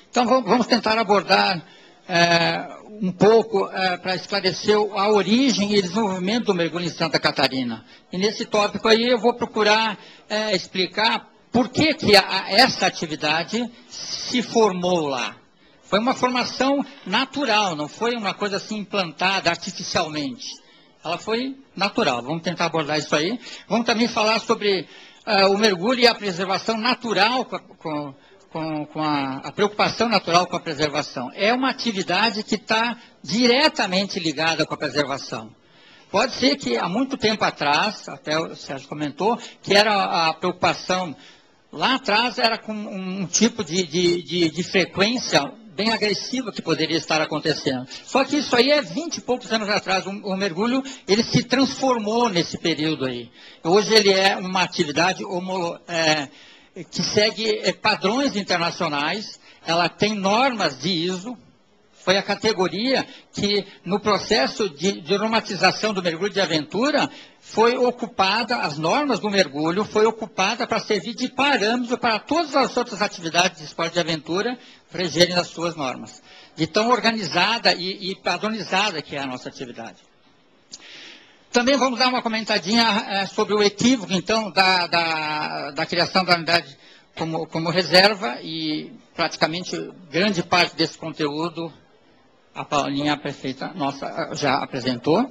Então, vamos tentar abordar um pouco é, para esclarecer a origem e desenvolvimento do mergulho em Santa Catarina. E nesse tópico aí eu vou procurar é, explicar por que, que a, essa atividade se formou lá. Foi uma formação natural, não foi uma coisa assim implantada artificialmente. Ela foi natural. Vamos tentar abordar isso aí. Vamos também falar sobre uh, o mergulho e a preservação natural com, com com, com a, a, preocupação natural com a preservação. É uma atividade que está diretamente ligada com a preservação. Pode ser que há muito tempo atrás, até o Sérgio comentou, que era a preocupação, lá atrás era com um tipo de, de, de, de frequência bem agressiva que poderia estar acontecendo. Só que isso aí é 20 e poucos anos atrás. O, o, mergulho, ele se transformou nesse período aí. Hoje ele é uma atividade homolo, é, que segue é, padrões internacionais, ela tem normas de ISO, foi a categoria que, no processo de, de normatização do mergulho de aventura, foi ocupada, as normas do mergulho, foi ocupada para servir de parâmetro para todas as outras atividades de esporte de aventura regerem as suas normas. De tão organizada e, e padronizada que é a nossa atividade. Também vamos dar uma comentadinha é, sobre o equívoco, então, da, da, da criação da unidade como, como, reserva e praticamente grande parte desse conteúdo a Paulinha, a prefeita nossa, já apresentou.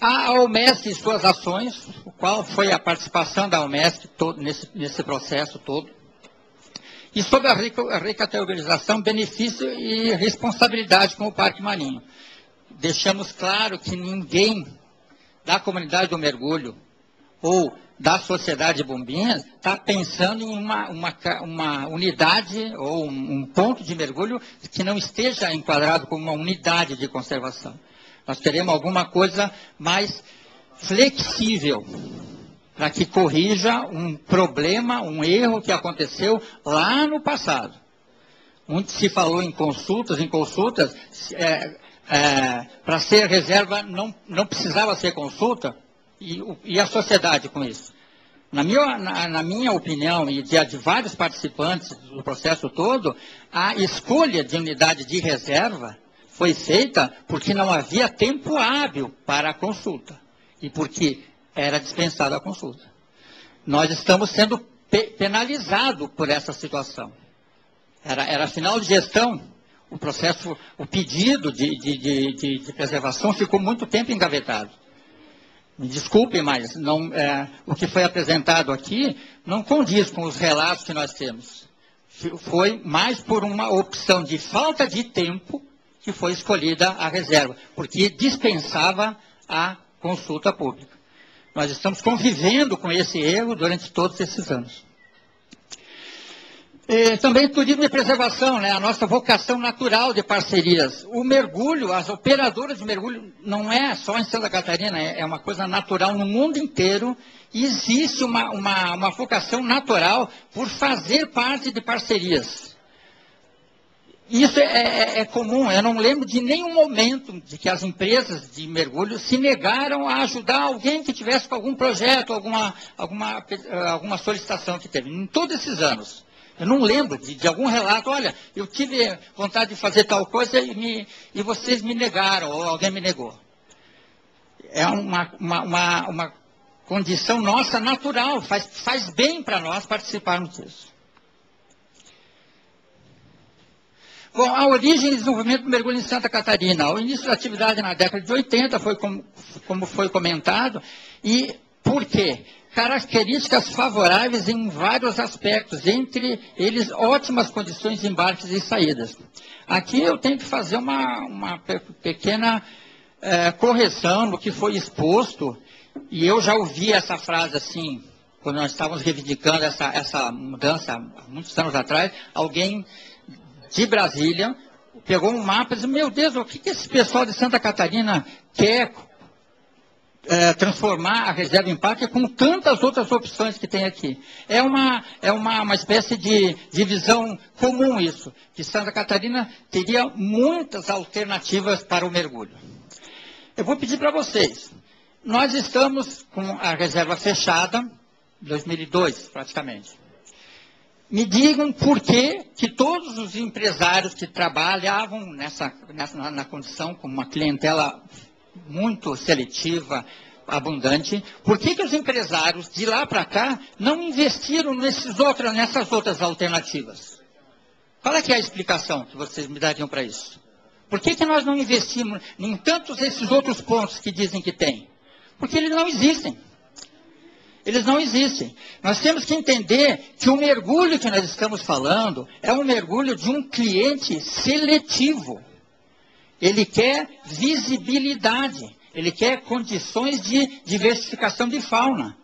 A UMESC e suas ações, qual foi a participação da UMESC todo, nesse, nesse processo todo. E sobre a recategorização, benefício e responsabilidade com o Parque Marinho. Deixamos claro que ninguém da comunidade do mergulho ou da sociedade de bombinhas está pensando em uma, uma, uma unidade ou um, um, ponto de mergulho que não esteja enquadrado como uma unidade de conservação. Nós teremos alguma coisa mais flexível para que corrija um problema, um erro que aconteceu lá no passado. Muito se falou em consultas, em consultas, é, é, para ser reserva não, não precisava ser consulta, e, e a sociedade com isso? Na minha, na, na minha, opinião, e de, de, vários participantes do processo todo, a escolha de unidade de reserva foi feita porque não havia tempo hábil para a consulta e porque era dispensada a consulta. Nós estamos sendo pe penalizados por essa situação. Era, era final de gestão o processo, o pedido de, de, de, de preservação ficou muito tempo engavetado. Me desculpem, mas não, é, o que foi apresentado aqui não condiz com os relatos que nós temos. Foi mais por uma opção de falta de tempo que foi escolhida a reserva, porque dispensava a consulta pública. Nós estamos convivendo com esse erro durante todos esses anos. E também turismo e preservação, né? a nossa vocação natural de parcerias. O mergulho, as operadoras de mergulho, não é só em Santa Catarina, é, é uma coisa natural no mundo inteiro. Existe uma, uma, uma vocação natural por fazer parte de parcerias. Isso é, é, é, comum, eu não lembro de nenhum momento de que as empresas de mergulho se negaram a ajudar alguém que tivesse com algum projeto, alguma, alguma, alguma solicitação que teve, em todos esses anos. Eu não lembro de, de, algum relato, olha, eu tive vontade de fazer tal coisa e, me, e vocês me negaram, ou alguém me negou. É uma, uma, uma, uma condição nossa natural, faz, faz bem para nós participarmos disso. Bom, a origem e desenvolvimento do mergulho em Santa Catarina. O início da atividade na década de 80 foi como, como foi comentado. E por quê? Características favoráveis em vários aspectos, entre eles ótimas condições de embarques e saídas. Aqui eu tenho que fazer uma, uma pequena é, correção no que foi exposto, e eu já ouvi essa frase assim, quando nós estávamos reivindicando essa, essa mudança há muitos anos atrás, alguém de Brasília pegou um mapa e disse, meu Deus, o que, que esse pessoal de Santa Catarina quer é, transformar a reserva em parque com tantas outras opções que tem aqui. É uma, é uma, uma espécie de divisão comum isso, que Santa Catarina teria muitas alternativas para o mergulho. Eu vou pedir para vocês, nós estamos com a reserva fechada, 2002 praticamente. Me digam por que, que todos os empresários que trabalhavam nessa, nessa, na condição com uma clientela muito seletiva, abundante, por que, que os empresários de lá para cá não investiram nesses outras, nessas outras alternativas? Qual é, é a explicação que vocês me dariam para isso? Por que, que nós não investimos em tantos esses outros pontos que dizem que tem? Porque eles não existem. Eles não existem. Nós temos que entender que o mergulho que nós estamos falando é um mergulho de um cliente seletivo. Ele quer visibilidade. Ele quer condições de diversificação de fauna.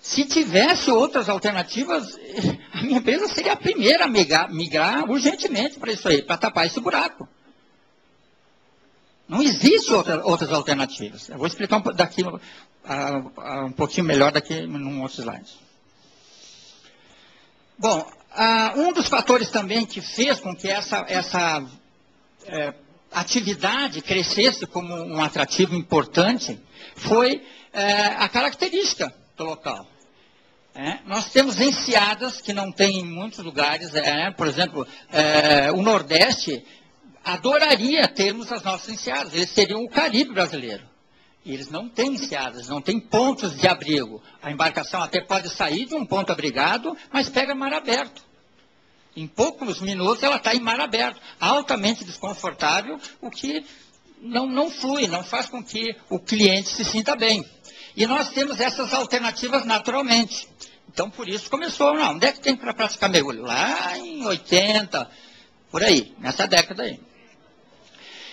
Se tivesse outras alternativas, a minha empresa seria a primeira a migrar, migrar urgentemente para isso aí, para tapar esse buraco. Não existe outra, outras alternativas. Eu vou explicar um, daqui, uh, uh, um pouquinho melhor daqui num outro slide. Bom, uh, um dos fatores também que fez com que essa, essa é, atividade crescesse como um atrativo importante foi é, a característica do local. É, nós temos enseadas que não tem em muitos lugares, é, por exemplo, é, o Nordeste adoraria termos as nossas enseadas. Eles seriam o Caribe brasileiro. E eles não têm enseadas, não têm pontos de abrigo. A embarcação até pode sair de um ponto abrigado, mas pega mar aberto. Em poucos minutos ela está em mar aberto, altamente desconfortável, o que não, não flui, não faz com que o cliente se sinta bem. E nós temos essas alternativas naturalmente. Então, por isso começou, não, onde é que tem para praticar mergulho? Lá em 80, por aí, nessa década aí.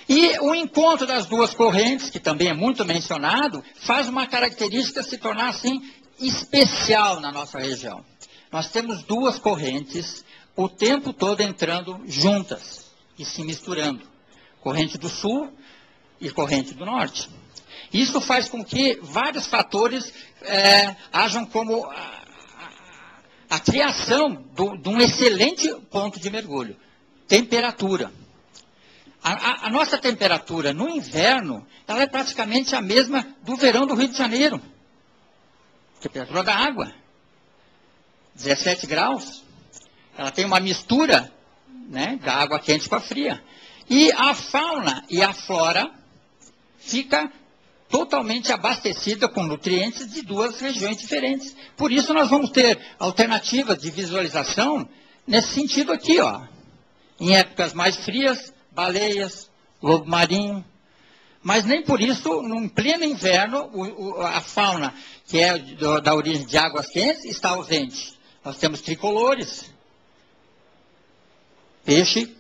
E o encontro das duas correntes, que também é muito mencionado, faz uma característica se tornar assim especial na nossa região. Nós temos duas correntes o tempo todo entrando juntas e se misturando. Corrente do sul e corrente do norte. Isso faz com que vários fatores é, hajam como a, a, a criação de um excelente ponto de mergulho. Temperatura. A, a, nossa temperatura no inverno, ela é praticamente a mesma do verão do Rio de Janeiro. Temperatura da água. 17 graus. Ela tem uma mistura né, da água quente com a fria. E a fauna e a flora fica totalmente abastecida com nutrientes de duas regiões diferentes. Por isso nós vamos ter alternativas de visualização nesse sentido aqui, ó. Em épocas mais frias, baleias, lobo marinho. Mas nem por isso, no pleno inverno, o, o, a fauna, que é do, da origem de águas quentes, está ausente. Nós temos tricolores, peixe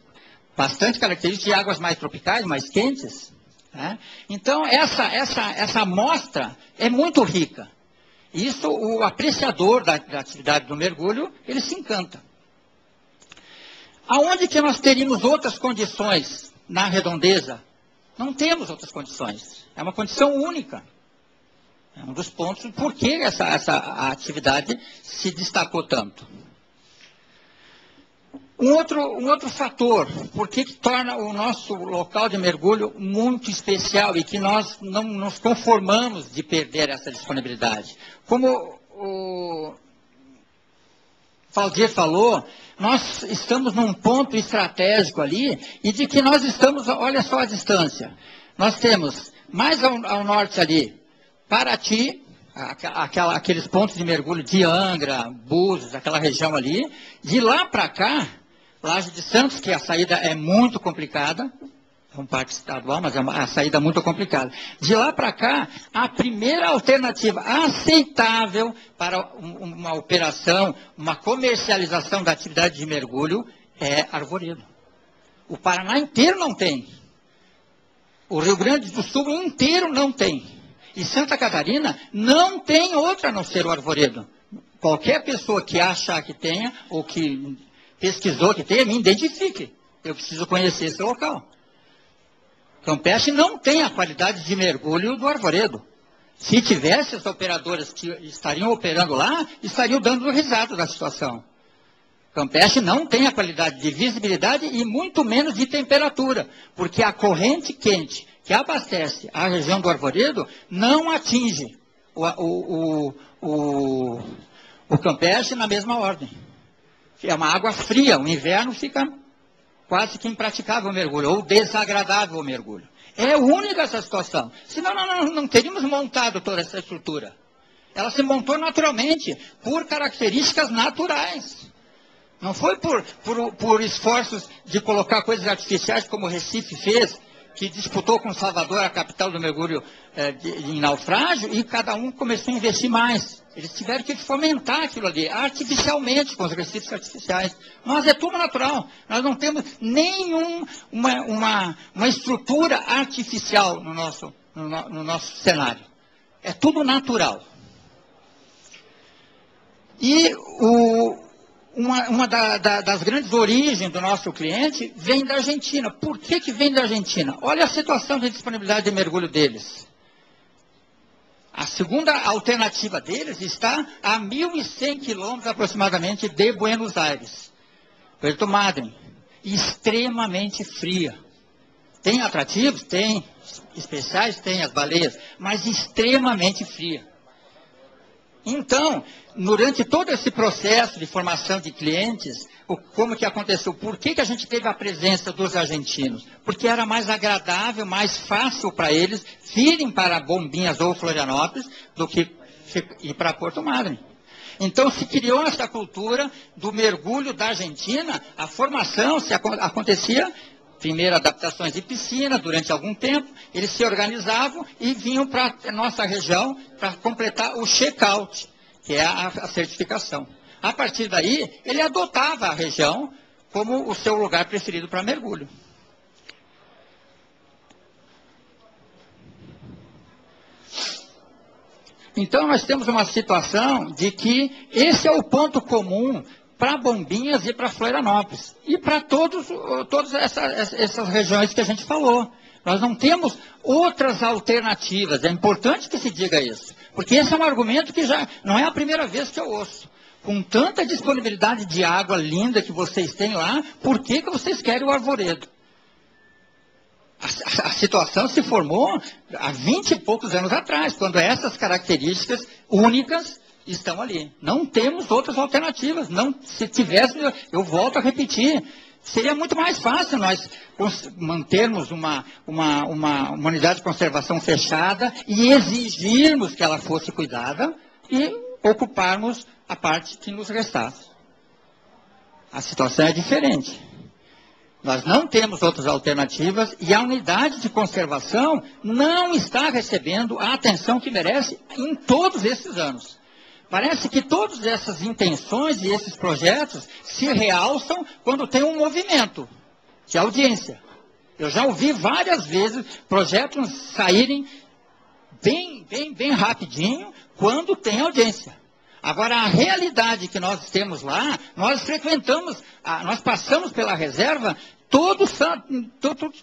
bastante característico de águas mais tropicais, mais quentes. Né? Então, essa, essa, essa amostra é muito rica. Isso, o apreciador da, da atividade do mergulho, ele se encanta. Aonde que nós teríamos outras condições na redondeza? Não temos outras condições. É uma condição única. É um dos pontos por que essa, essa atividade se destacou tanto. Um outro, um outro fator, por que torna o nosso local de mergulho muito especial e que nós não nos conformamos de perder essa disponibilidade. Como o Valdir falou, nós estamos num ponto estratégico ali e de que nós estamos, olha só a distância. Nós temos mais ao, ao norte ali, Paraty, aquela, aqueles pontos de mergulho de Angra, Búzios, aquela região ali. De lá para cá, Laje de Santos, que a saída é muito complicada, é um parque estadual, mas é uma a saída muito complicada. De lá para cá, a primeira alternativa aceitável para uma operação, uma comercialização da atividade de mergulho é Arvoredo. O Paraná inteiro não tem. O Rio Grande do Sul inteiro não tem. E Santa Catarina não tem outra a não ser o Arvoredo. Qualquer pessoa que achar que tenha, ou que pesquisou que tem, me identifique. Eu preciso conhecer esse local. Campeche não tem a qualidade de mergulho do arvoredo. Se tivesse as operadoras que estariam operando lá, estariam dando risada da situação. Campeche não tem a qualidade de visibilidade e muito menos de temperatura, porque a corrente quente que abastece a região do arvoredo não atinge o, o, o, o, o Campeche na mesma ordem. É uma água fria, o inverno fica quase que impraticável o mergulho, ou desagradável o mergulho. É única essa situação. Senão não, não, não teríamos montado toda essa estrutura. Ela se montou naturalmente, por características naturais. Não foi por, por, por esforços de colocar coisas artificiais como o Recife fez, que disputou com Salvador a capital do mergulho eh, de, em naufrágio, e cada um começou a investir mais. Eles tiveram que fomentar aquilo ali, artificialmente, com os recifes artificiais. Nós é tudo natural. Nós não temos nenhuma uma, uma, estrutura artificial no nosso, no, no nosso cenário. É tudo natural. E o, uma, uma da, da, das grandes origens do nosso cliente vem da Argentina. Por que, que vem da Argentina? Olha a situação de disponibilidade de mergulho deles. A segunda alternativa deles está a 1.100 quilômetros aproximadamente de Buenos Aires. Puerto Madryn. Extremamente fria. Tem atrativos? Tem. Especiais? Tem as baleias. Mas extremamente fria. Então, durante todo esse processo de formação de clientes, como que aconteceu? Por que, que a gente teve a presença dos argentinos? Porque era mais agradável, mais fácil para eles virem para Bombinhas ou Florianópolis do que ir para Porto Madryn. Então se criou essa cultura do mergulho da Argentina, a formação se acontecia, primeiro adaptações de piscina durante algum tempo, eles se organizavam e vinham para a nossa região para completar o check-out, que é a, a certificação. A partir daí, ele adotava a região como o seu lugar preferido para mergulho. Então, nós temos uma situação de que esse é o ponto comum para Bombinhas e para Florianópolis. E para todas essa, essas regiões que a gente falou. Nós não temos outras alternativas. É importante que se diga isso. Porque esse é um argumento que já não é a primeira vez que eu ouço com tanta disponibilidade de água linda que vocês têm lá, por que, que vocês querem o arvoredo? A, a, a situação se formou há vinte e poucos anos atrás, quando essas características únicas estão ali. Não temos outras alternativas. Não, se tivéssemos, eu volto a repetir, seria muito mais fácil nós mantermos uma, uma, uma, uma unidade de conservação fechada e exigirmos que ela fosse cuidada e ocuparmos a parte que nos restasse. A situação é diferente. Nós não temos outras alternativas e a unidade de conservação não está recebendo a atenção que merece em todos esses anos. Parece que todas essas intenções e esses projetos se realçam quando tem um movimento de audiência. Eu já ouvi várias vezes projetos saírem bem, bem, bem rapidinho quando tem audiência. Agora, a realidade que nós temos lá, nós frequentamos, nós passamos pela reserva todo,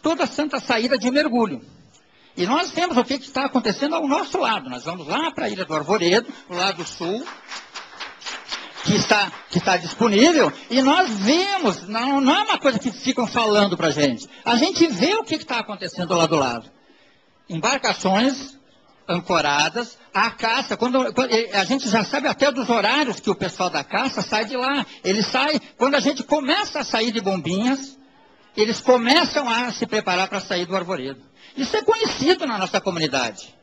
toda a santa saída de mergulho. E nós vemos o que está acontecendo ao nosso lado. Nós vamos lá para a Ilha do Arvoredo, o lado sul, que está, que está disponível, e nós vemos, não, não é uma coisa que ficam falando para a gente. A gente vê o que está acontecendo lá do lado. Embarcações ancoradas. A caça, quando, quando, a gente já sabe até dos horários que o pessoal da caça sai de lá. Eles saem, quando a gente começa a sair de bombinhas, eles começam a se preparar para sair do arvoredo. Isso é conhecido na nossa comunidade.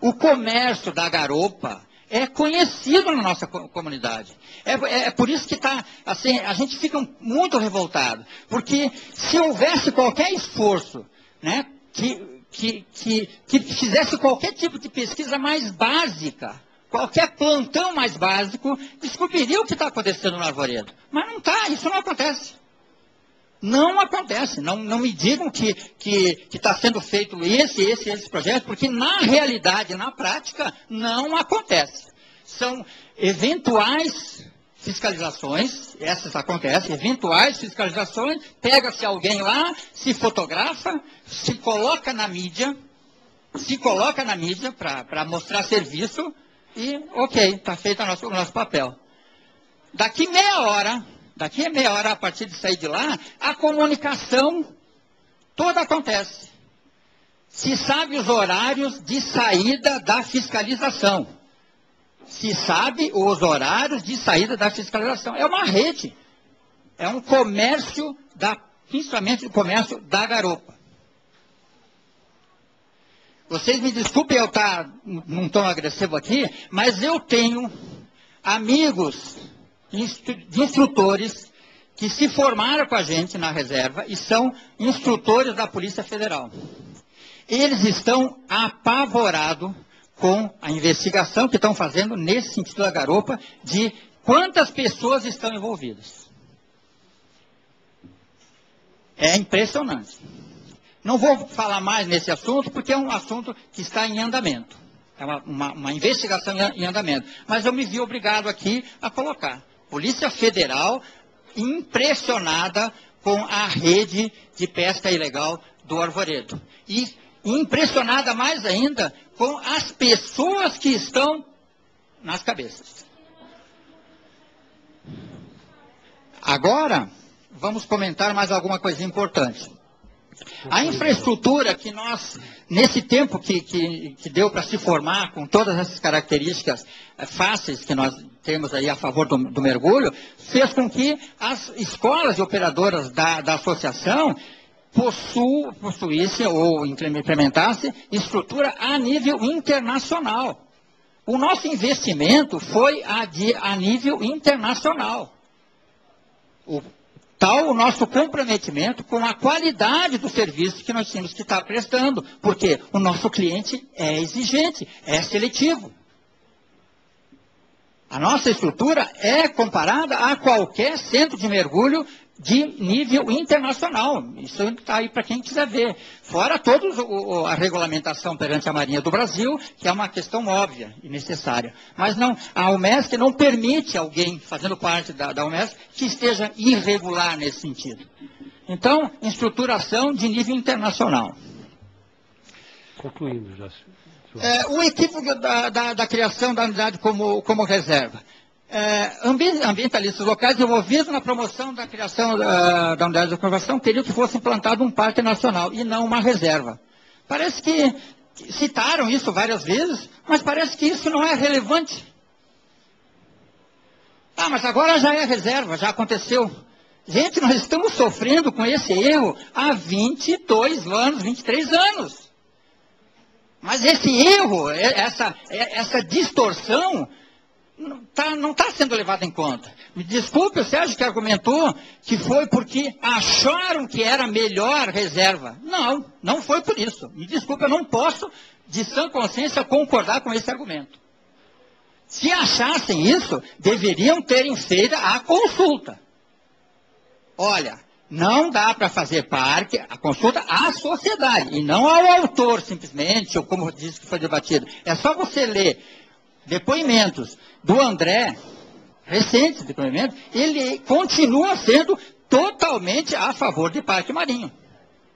O comércio da garopa é conhecido na nossa comunidade. É, é, é por isso que tá, assim, a gente fica muito revoltado. Porque se houvesse qualquer esforço né, que que, que, que fizesse qualquer tipo de pesquisa mais básica, qualquer plantão mais básico, descobriria o que está acontecendo no arvoredo. Mas não está, isso não acontece. Não acontece. Não, não me digam que está que, que tá sendo feito esse, esse, esse projeto, porque na realidade, na prática, não acontece. São eventuais fiscalizações, essas acontecem, eventuais fiscalizações, pega-se alguém lá, se fotografa, se coloca na mídia, se coloca na mídia para mostrar serviço e, ok, está feito o nosso, o nosso papel. Daqui meia hora, daqui a meia hora, a partir de sair de lá, a comunicação toda acontece. Se sabe os horários de saída da fiscalização. Se sabe os horários de saída da fiscalização. É uma rede. É um comércio, da, principalmente o comércio da garopa. Vocês me desculpem eu estar num tom agressivo aqui, mas eu tenho amigos de instrutores que se formaram com a gente na reserva e são instrutores da Polícia Federal. Eles estão apavorados com a investigação que estão fazendo nesse sentido da garopa de quantas pessoas estão envolvidas. É impressionante. Não vou falar mais nesse assunto, porque é um assunto que está em andamento. É uma, uma, uma investigação em andamento. Mas eu me vi obrigado aqui a colocar. Polícia Federal impressionada com a rede de pesca ilegal do Arvoredo. E impressionada mais ainda com as pessoas que estão nas cabeças. Agora, vamos comentar mais alguma coisa importante. A infraestrutura que nós, nesse tempo que, que, que deu para se formar, com todas essas características é, fáceis que nós temos aí a favor do, do mergulho, fez com que as escolas e operadoras da, da associação possu, possuíssem ou implementassem estrutura a nível internacional. O nosso investimento foi a, de, a nível internacional. O tal o nosso comprometimento com a qualidade do serviço que nós temos que estar prestando, porque o nosso cliente é exigente, é seletivo. A nossa estrutura é comparada a qualquer centro de mergulho de nível internacional. Isso está aí para quem quiser ver. Fora toda a regulamentação perante a Marinha do Brasil, que é uma questão óbvia e necessária. Mas não, a UMESC não permite alguém fazendo parte da, da UMESC que esteja irregular nesse sentido. Então, estruturação de nível internacional. Concluindo, já. É, o equívoco da, da, da, criação da unidade como, como reserva é, ambientalistas locais envolvidos na promoção da criação da, da unidade de conservação queriam que fosse implantado um parque nacional e não uma reserva. Parece que citaram isso várias vezes, mas parece que isso não é relevante. Ah, mas agora já é reserva, já aconteceu. Gente, nós estamos sofrendo com esse erro há 22 anos, 23 anos. Mas esse erro, essa, essa distorção, não está não tá sendo levado em conta. Me desculpe, o Sérgio que argumentou que foi porque acharam que era melhor reserva. Não, não foi por isso. Me desculpe, eu não posso, de sã consciência, concordar com esse argumento. Se achassem isso, deveriam terem feito a consulta. Olha, não dá para fazer parque, a consulta à sociedade, e não ao autor, simplesmente, ou como disse que foi debatido. É só você ler depoimentos do André, recentes depoimentos, ele continua sendo totalmente a favor de parque marinho.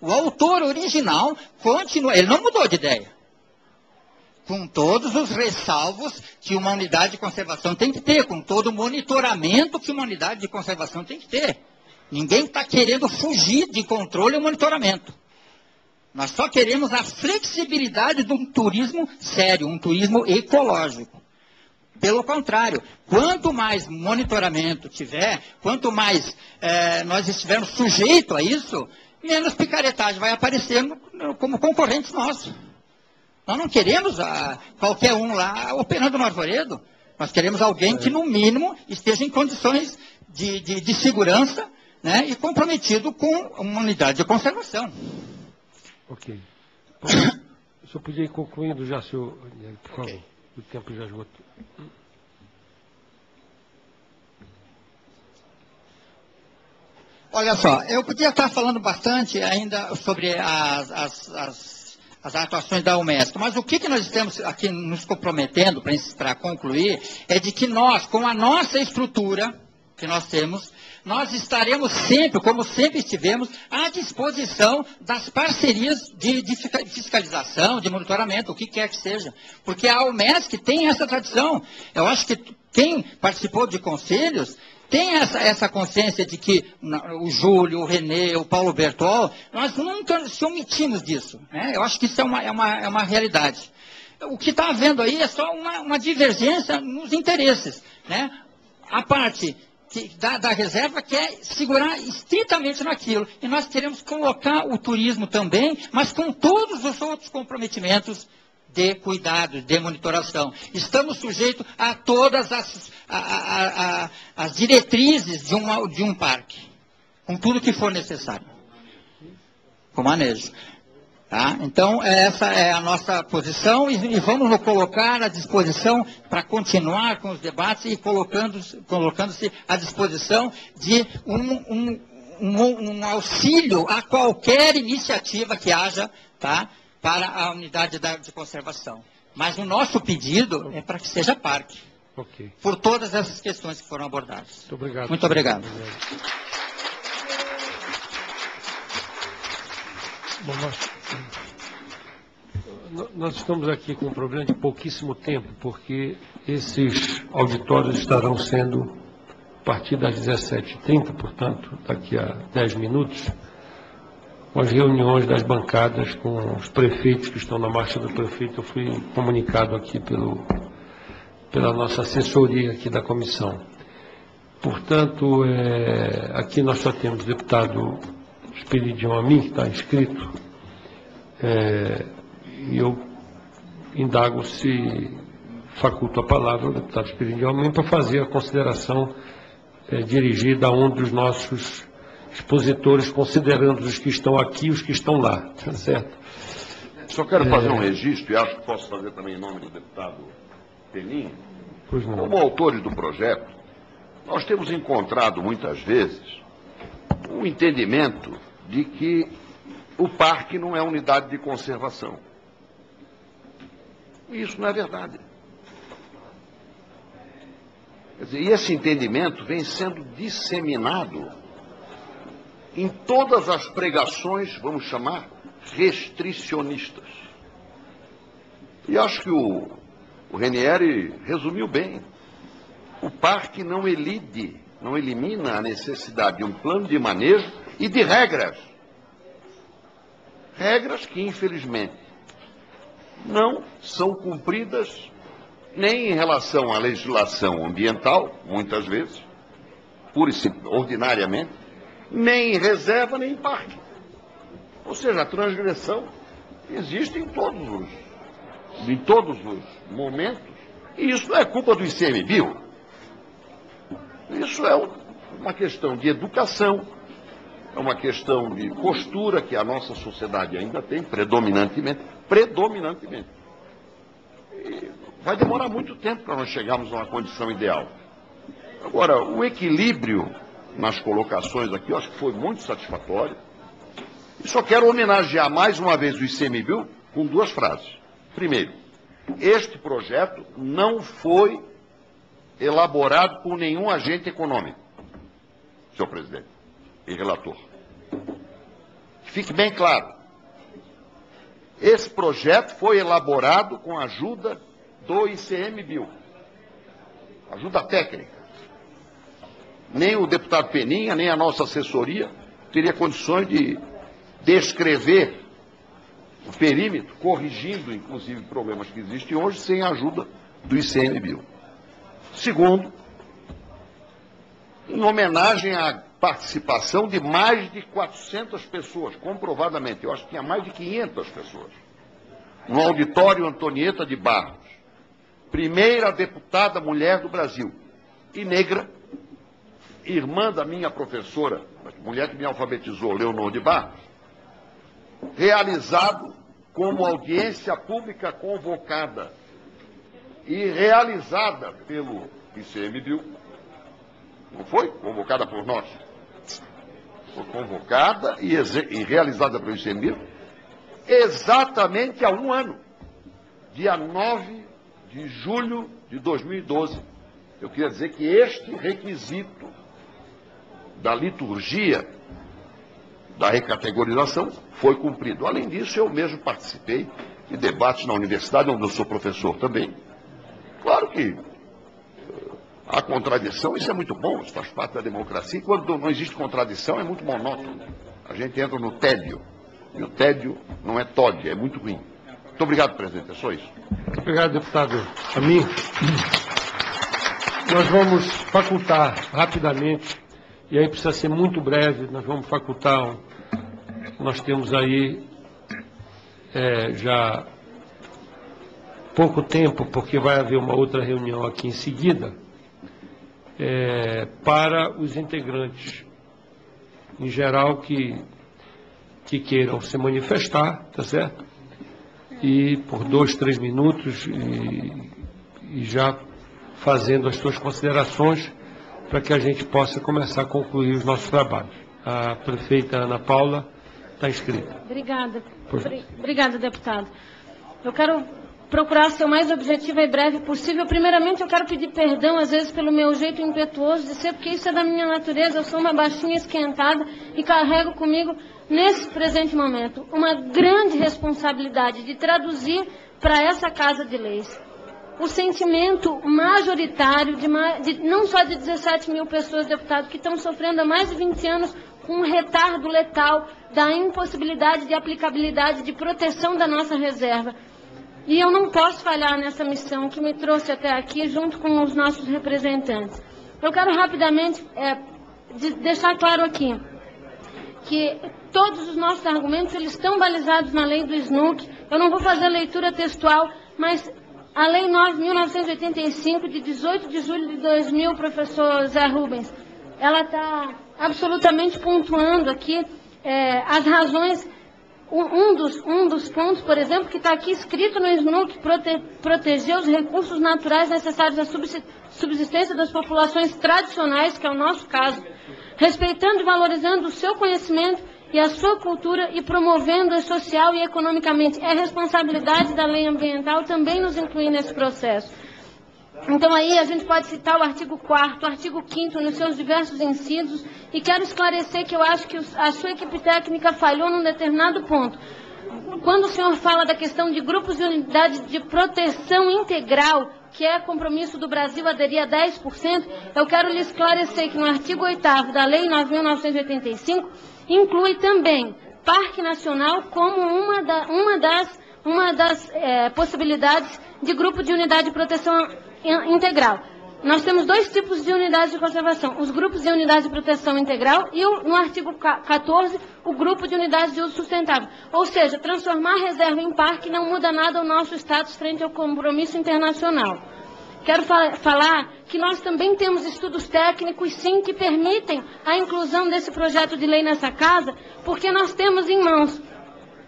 O autor original continua, ele não mudou de ideia. Com todos os ressalvos que uma unidade de conservação tem que ter, com todo o monitoramento que uma unidade de conservação tem que ter. Ninguém está querendo fugir de controle e monitoramento. Nós só queremos a flexibilidade de um turismo sério, um turismo ecológico. Pelo contrário, quanto mais monitoramento tiver, quanto mais é, nós estivermos sujeitos a isso, menos picaretagem vai aparecendo como concorrentes nossos. Nós não queremos a, qualquer um lá operando no arvoredo. Nós queremos alguém que, no mínimo, esteja em condições de, de, de segurança né, e comprometido com uma unidade de conservação. Ok. O senhor podia ir concluindo já, senhor, por favor. Okay. O tempo já esgotou. Olha só, eu podia estar falando bastante ainda sobre as, as, as, as atuações da UMESC. Mas o que, que nós estamos aqui nos comprometendo, para concluir, é de que nós, com a nossa estrutura que nós temos, nós estaremos sempre, como sempre estivemos, à disposição das parcerias de, de fiscalização, de monitoramento, o que quer que seja. Porque a UMESC tem essa tradição. Eu acho que quem participou de conselhos tem essa, essa consciência de que o Júlio, o Renê, o Paulo Bertol, nós nunca se omitimos disso. Né? Eu acho que isso é uma, é uma, é uma realidade. O que está havendo aí é só uma, uma divergência nos interesses. Né? A parte que, da, da, reserva quer segurar estritamente naquilo. E nós queremos colocar o turismo também, mas com todos os outros comprometimentos de cuidado, de monitoração. Estamos sujeitos a todas as, a, a, a, as diretrizes de, uma, de um parque, com tudo que for necessário, com manejo. Tá? Então, essa é a nossa posição e, e vamos nos colocar à disposição para continuar com os debates e colocando-se colocando à disposição de um, um, um, um auxílio a qualquer iniciativa que haja, tá? para a unidade de conservação. Mas o nosso pedido é para que seja parque. Okay. Por todas essas questões que foram abordadas. Muito obrigado. Muito obrigado. Bom, nós, nós estamos aqui com um problema de pouquíssimo tempo, porque esses auditórios estarão sendo, a partir das 17h30, portanto, daqui a 10 minutos, as reuniões das bancadas com os prefeitos que estão na marcha do prefeito. Eu fui comunicado aqui pelo, pela nossa assessoria aqui da comissão. Portanto, é, aqui nós só temos o deputado Esperidião Amin, que está inscrito, é, e eu indago se faculto a palavra ao deputado Esperidião Amin para fazer a consideração é, dirigida a um dos nossos expositores, considerando os que estão aqui e os que estão lá, tá certo? Só quero fazer um é. registro, e acho que posso fazer também em nome do deputado Peninho. Como autores do projeto, nós temos encontrado muitas vezes um entendimento de que o parque não é unidade de conservação. Isso não é verdade. Dizer, e esse entendimento vem sendo disseminado em todas as pregações, vamos chamar, restricionistas. E acho que o, o Renieri resumiu bem. O parque não elide, não elimina a necessidade de um plano de manejo e de regras. Regras que, infelizmente, não são cumpridas nem em relação à legislação ambiental, muitas vezes, pura e ordinariamente, nem em reserva, nem em parque. Ou seja, a transgressão existe em todos os, em todos os momentos, e isso não é culpa do ICMBio. Isso é uma questão de educação, é uma questão de postura que a nossa sociedade ainda tem, predominantemente, predominantemente. E vai demorar muito tempo para nós chegarmos a uma condição ideal. Agora, o equilíbrio nas colocações aqui, eu acho que foi muito satisfatório. E só quero homenagear mais uma vez o ICMBio com duas frases. Primeiro, este projeto não foi elaborado por nenhum agente econômico, senhor presidente e relator. Fique bem claro. Esse projeto foi elaborado com a ajuda do ICMBio, ajuda técnica nem o deputado Peninha, nem a nossa assessoria teria condições de descrever o perímetro, corrigindo, inclusive, problemas que existem hoje, sem a ajuda do ICMBio. Segundo, em homenagem à participação de mais de 400 pessoas, comprovadamente, eu acho que tinha mais de 500 pessoas, no auditório Antonieta de Barros, primeira deputada mulher do Brasil, e negra, irmã da minha professora, mulher que me alfabetizou, Leonor de Barros, realizado como audiência pública convocada. E realizada pelo ICMBio. Não foi? Convocada por nós. Convocada e, e realizada pelo ICMBio exatamente há um ano, dia 9 de julho de 2012. Eu queria dizer que este requisito da liturgia da recategorização foi cumprido. Além disso, eu mesmo participei de debates na universidade, onde eu sou professor também. Claro que há contradição, isso é muito bom, isso faz parte da democracia, e quando não existe contradição é muito monótono. A gente entra no tédio, e o tédio não é TOD, é muito ruim. Muito obrigado, presidente, é só isso. Obrigado, deputado. A mim, nós vamos facultar rapidamente, e aí precisa ser muito breve, nós vamos facultar, nós temos aí é, já pouco tempo, porque vai haver uma outra reunião aqui em seguida, é, para os integrantes, em geral, que, que queiram se manifestar, tá certo? E por dois, três minutos, e, e já fazendo as suas considerações, para que a gente possa começar a concluir os nossos trabalhos. A prefeita Ana Paula está inscrita. Obrigada. Obrigada, deputado. Eu quero procurar ser o mais objetiva e breve possível. Primeiramente, eu quero pedir perdão, às vezes, pelo meu jeito impetuoso de ser, porque isso é da minha natureza. Eu sou uma baixinha esquentada e carrego comigo, nesse presente momento, uma grande responsabilidade de traduzir para essa Casa de Leis o sentimento majoritário de, de, não só de 17 mil pessoas, deputados, que estão sofrendo há mais de 20 anos com um retardo letal da impossibilidade de aplicabilidade de proteção da nossa reserva. E eu não posso falhar nessa missão que me trouxe até aqui, junto com os nossos representantes. Eu quero rapidamente é, de, deixar claro aqui que todos os nossos argumentos eles estão balizados na lei do SNUC. Eu não vou fazer leitura textual, mas a Lei 9.1985, de 18 de julho de 2000, professor Zé Rubens, ela está absolutamente pontuando aqui é, as razões. Um dos, um dos pontos, por exemplo, que está aqui escrito no SNUC, prote, proteger os recursos naturais necessários à subsistência das populações tradicionais, que é o nosso caso, respeitando e valorizando o seu conhecimento e a sua cultura e promovendo-a social e economicamente. É responsabilidade da lei ambiental também nos incluir nesse processo. Então aí a gente pode citar o artigo 4 o artigo 5 nos seus diversos incisos, e quero esclarecer que eu acho que a sua equipe técnica falhou num determinado ponto. Quando o senhor fala da questão de grupos de unidade de proteção integral, que é compromisso do Brasil aderir a 10%, eu quero lhe esclarecer que no artigo 8 da Lei 9.985, inclui também Parque Nacional como uma, da, uma das, uma das é, possibilidades de grupo de unidade de proteção integral. Nós temos dois tipos de unidades de conservação, os grupos de unidade de proteção integral e, o, no artigo 14, o grupo de unidades de uso sustentável. Ou seja, transformar a reserva em parque não muda nada ao nosso status frente ao compromisso internacional. Quero falar que nós também temos estudos técnicos, sim, que permitem a inclusão desse projeto de lei nessa casa, porque nós temos em mãos,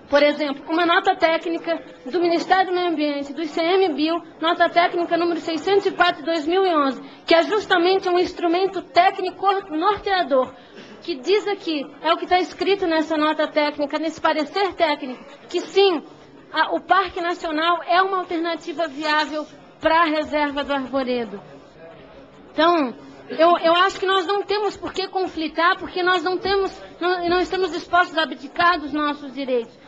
por exemplo, uma nota técnica do Ministério do Meio Ambiente, do ICMBio, nota técnica número 604 de 2011, que é justamente um instrumento técnico norteador, que diz aqui, é o que está escrito nessa nota técnica, nesse parecer técnico, que sim, a, o Parque Nacional é uma alternativa viável para a reserva do Arvoredo. Então, eu, eu acho que nós não temos por que conflitar, porque nós não temos, não, não estamos dispostos a abdicar dos nossos direitos.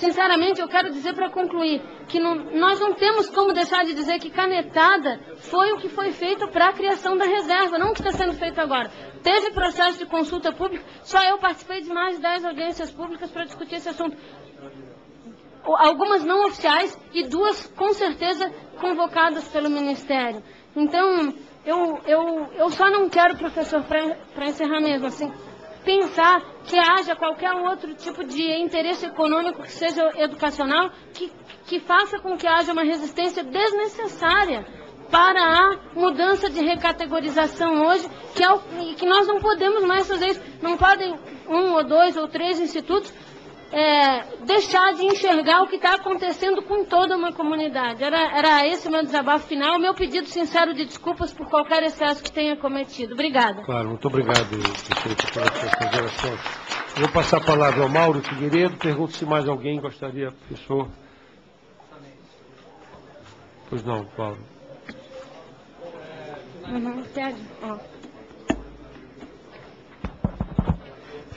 Sinceramente, eu quero dizer para concluir que não, nós não temos como deixar de dizer que canetada foi o que foi feito para a criação da reserva, não o que está sendo feito agora. Teve processo de consulta pública, só eu participei de mais de 10 audiências públicas para discutir esse assunto algumas não oficiais e duas, com certeza, convocadas pelo Ministério. Então, eu, eu, eu só não quero, professor, para encerrar mesmo, assim, pensar que haja qualquer outro tipo de interesse econômico que seja educacional que, que faça com que haja uma resistência desnecessária para a mudança de recategorização hoje, que, é o, que nós não podemos mais fazer isso. Não podem um ou dois ou três institutos é, deixar de enxergar o que está acontecendo com toda uma comunidade. Era, era esse o meu desabafo final, meu pedido sincero de desculpas por qualquer excesso que tenha cometido. Obrigada. Claro, muito obrigado, prefeito, pelas suas considerações. Vou passar a palavra ao Mauro Figueiredo. Pergunto se mais alguém gostaria, professor. Pois não, Mauro. Uhum, pede. Ó.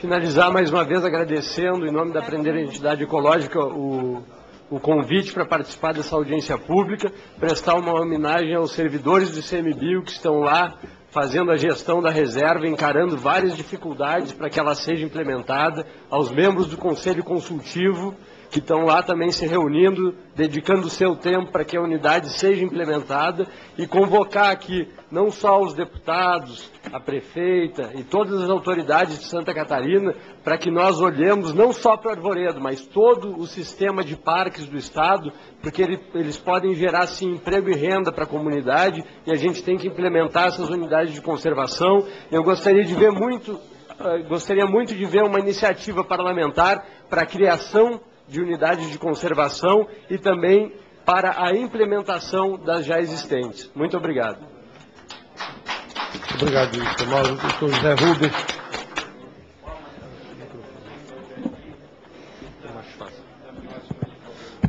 Finalizar mais uma vez agradecendo, em nome da Aprender Identidade Ecológica, o, o convite para participar dessa audiência pública, prestar uma homenagem aos servidores do ICMBio que estão lá fazendo a gestão da reserva, encarando várias dificuldades para que ela seja implementada, aos membros do Conselho Consultivo, que estão lá também se reunindo, dedicando o seu tempo para que a unidade seja implementada e convocar aqui não só os deputados, a prefeita e todas as autoridades de Santa Catarina para que nós olhemos não só para o Arvoredo, mas todo o sistema de parques do Estado, porque ele, eles podem gerar sim emprego e renda para a comunidade e a gente tem que implementar essas unidades de conservação. Eu gostaria de ver muito, uh, gostaria muito de ver uma iniciativa parlamentar para a criação de unidades de conservação e também para a implementação das já existentes. Muito obrigado. Obrigado, Mr. Mauro. Doutor José Rubens.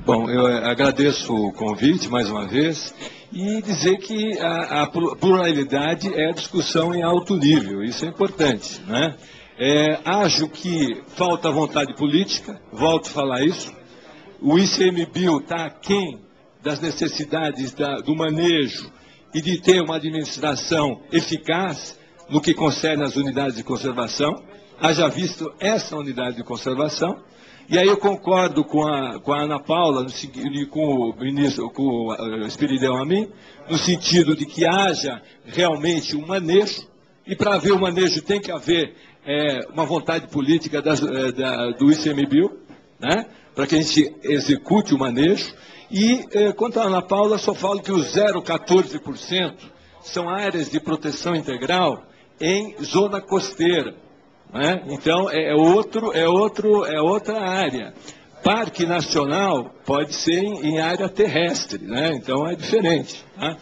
Bom, eu agradeço o convite mais uma vez e dizer que a, a pluralidade é a discussão em alto nível, isso é importante, né? É, acho que falta vontade política, volto a falar isso. O ICMBio está aquém das necessidades da, do manejo e de ter uma administração eficaz no que concerne as unidades de conservação. Haja visto essa unidade de conservação. E aí eu concordo com a, com a Ana Paula, no, com o ministro, com o Espiridão a no sentido de que haja realmente um manejo, e para haver o um manejo tem que haver é, uma vontade política das, é, da, do ICMBio, né, para que a gente execute o manejo. E é, quanto à Ana Paula, só falo que os 0,14% são áreas de proteção integral em zona costeira. Né? Então é, é outro, é outro, é outra área. Parque nacional pode ser em, em área terrestre, né? então é diferente. Né?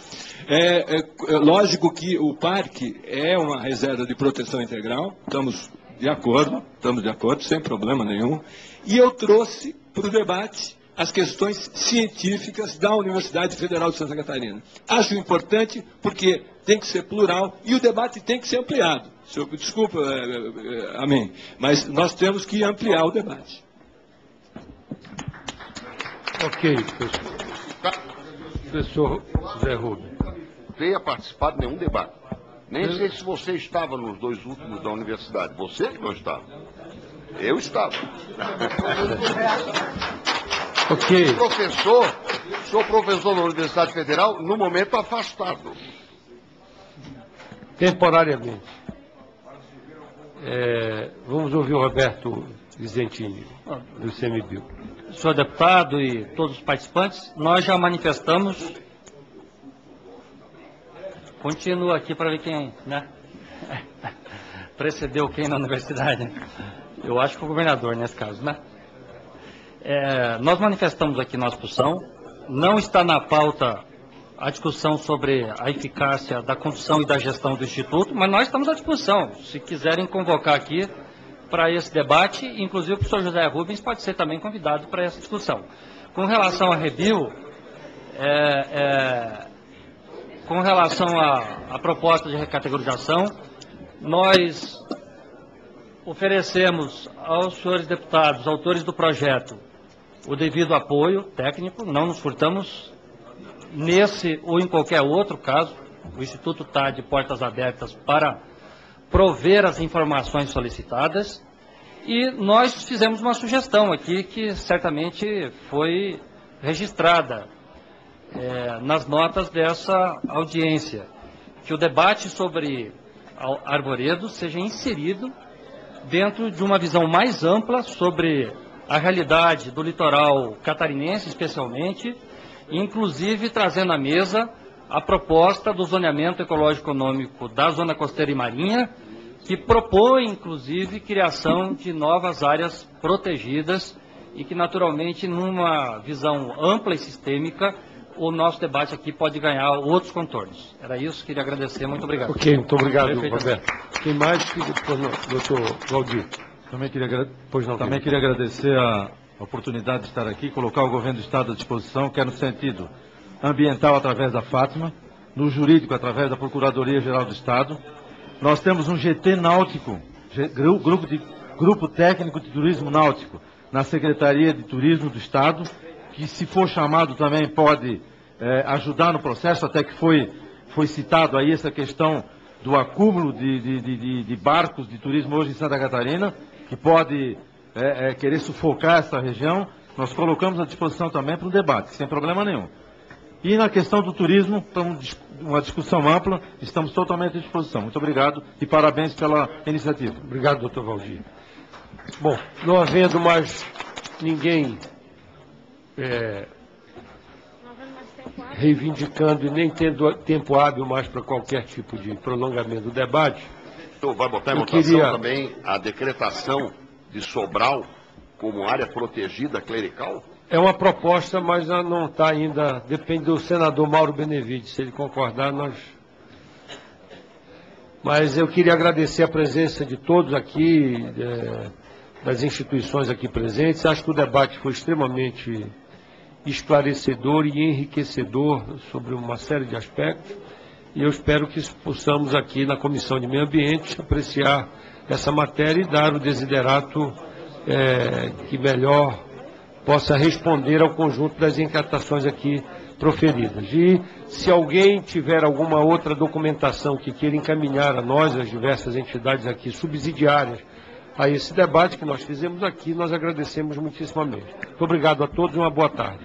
É, é, é, lógico que o parque é uma reserva de proteção integral, estamos de acordo, estamos de acordo, sem problema nenhum. E eu trouxe para o debate as questões científicas da Universidade Federal de Santa Catarina. Acho importante porque tem que ser plural e o debate tem que ser ampliado. Desculpa, é, é, é amém, mas nós temos que ampliar o debate. Ok, professor. Professor Zé Rubens tenha participado de nenhum debate. Nem sei se você estava nos dois últimos da universidade. Você que não estava. Eu estava. ok. Professor, sou professor da Universidade Federal, no momento afastado. Temporariamente. É, vamos ouvir o Roberto Vizentini, do CMBio. Senhor deputado e todos os participantes, nós já manifestamos Continua aqui para ver quem, né? Precedeu quem na universidade. Eu acho que o governador, nesse caso, né? É, nós manifestamos aqui nossa posição. Não está na pauta a discussão sobre a eficácia da condução e da gestão do Instituto, mas nós estamos à disposição. Se quiserem convocar aqui para esse debate, inclusive o professor José Rubens pode ser também convidado para essa discussão. Com relação à Rebio, é, é, com relação à proposta de recategorização, nós oferecemos aos senhores deputados, autores do projeto, o devido apoio técnico, não nos furtamos nesse ou em qualquer outro caso. O Instituto está de portas abertas para prover as informações solicitadas. E nós fizemos uma sugestão aqui que certamente foi registrada é, nas notas dessa audiência, que o debate sobre arvoredo seja inserido dentro de uma visão mais ampla sobre a realidade do litoral catarinense, especialmente, inclusive trazendo à mesa a proposta do zoneamento ecológico-econômico da zona costeira e marinha, que propõe, inclusive, criação de novas áreas protegidas e que, naturalmente, numa visão ampla e sistêmica, o nosso debate aqui pode ganhar outros contornos. Era isso, queria agradecer, muito obrigado. Ok, muito obrigado, Roberto. Quem mais? Doutor Valdir. Também queria, Pois não, também queria agradecer a oportunidade de estar aqui, colocar o governo do Estado à disposição, quer no sentido ambiental através da Fátima, no jurídico através da Procuradoria-Geral do Estado. Nós temos um GT náutico, grupo, de- grupo técnico de turismo náutico, na Secretaria de Turismo do Estado, que se for chamado também pode eh, ajudar no processo, até que foi, foi citado aí essa questão do acúmulo de, de- de- de- barcos de turismo hoje em Santa Catarina, que pode eh, eh, querer sufocar essa região. Nós colocamos à disposição também para um debate, sem problema nenhum. E na questão do turismo, estamos uma discussão ampla, estamos totalmente à disposição. Muito obrigado e parabéns pela iniciativa. Obrigado, doutor Valdir. Bom, não havendo mais ninguém é, reivindicando e nem tendo tempo hábil mais para qualquer tipo de prolongamento do debate, Então, vai botar em votação queria- também a decretação de Sobral como área protegida clerical? É uma proposta, mas não está ainda, depende do senador Mauro Benevides, se ele concordar, nós... Mas eu queria agradecer a presença de todos aqui, é, das instituições aqui presentes, acho que o debate foi extremamente esclarecedor e enriquecedor sobre uma série de aspectos. E eu espero que possamos aqui na Comissão de Meio Ambiente apreciar essa matéria e dar o desiderato eh, que melhor possa responder ao conjunto das inquietações aqui proferidas. E se alguém tiver alguma outra documentação que queira encaminhar a nós, as diversas entidades aqui subsidiárias a esse debate que nós fizemos aqui, nós agradecemos muitíssimamente. Muito obrigado a todos e uma boa tarde.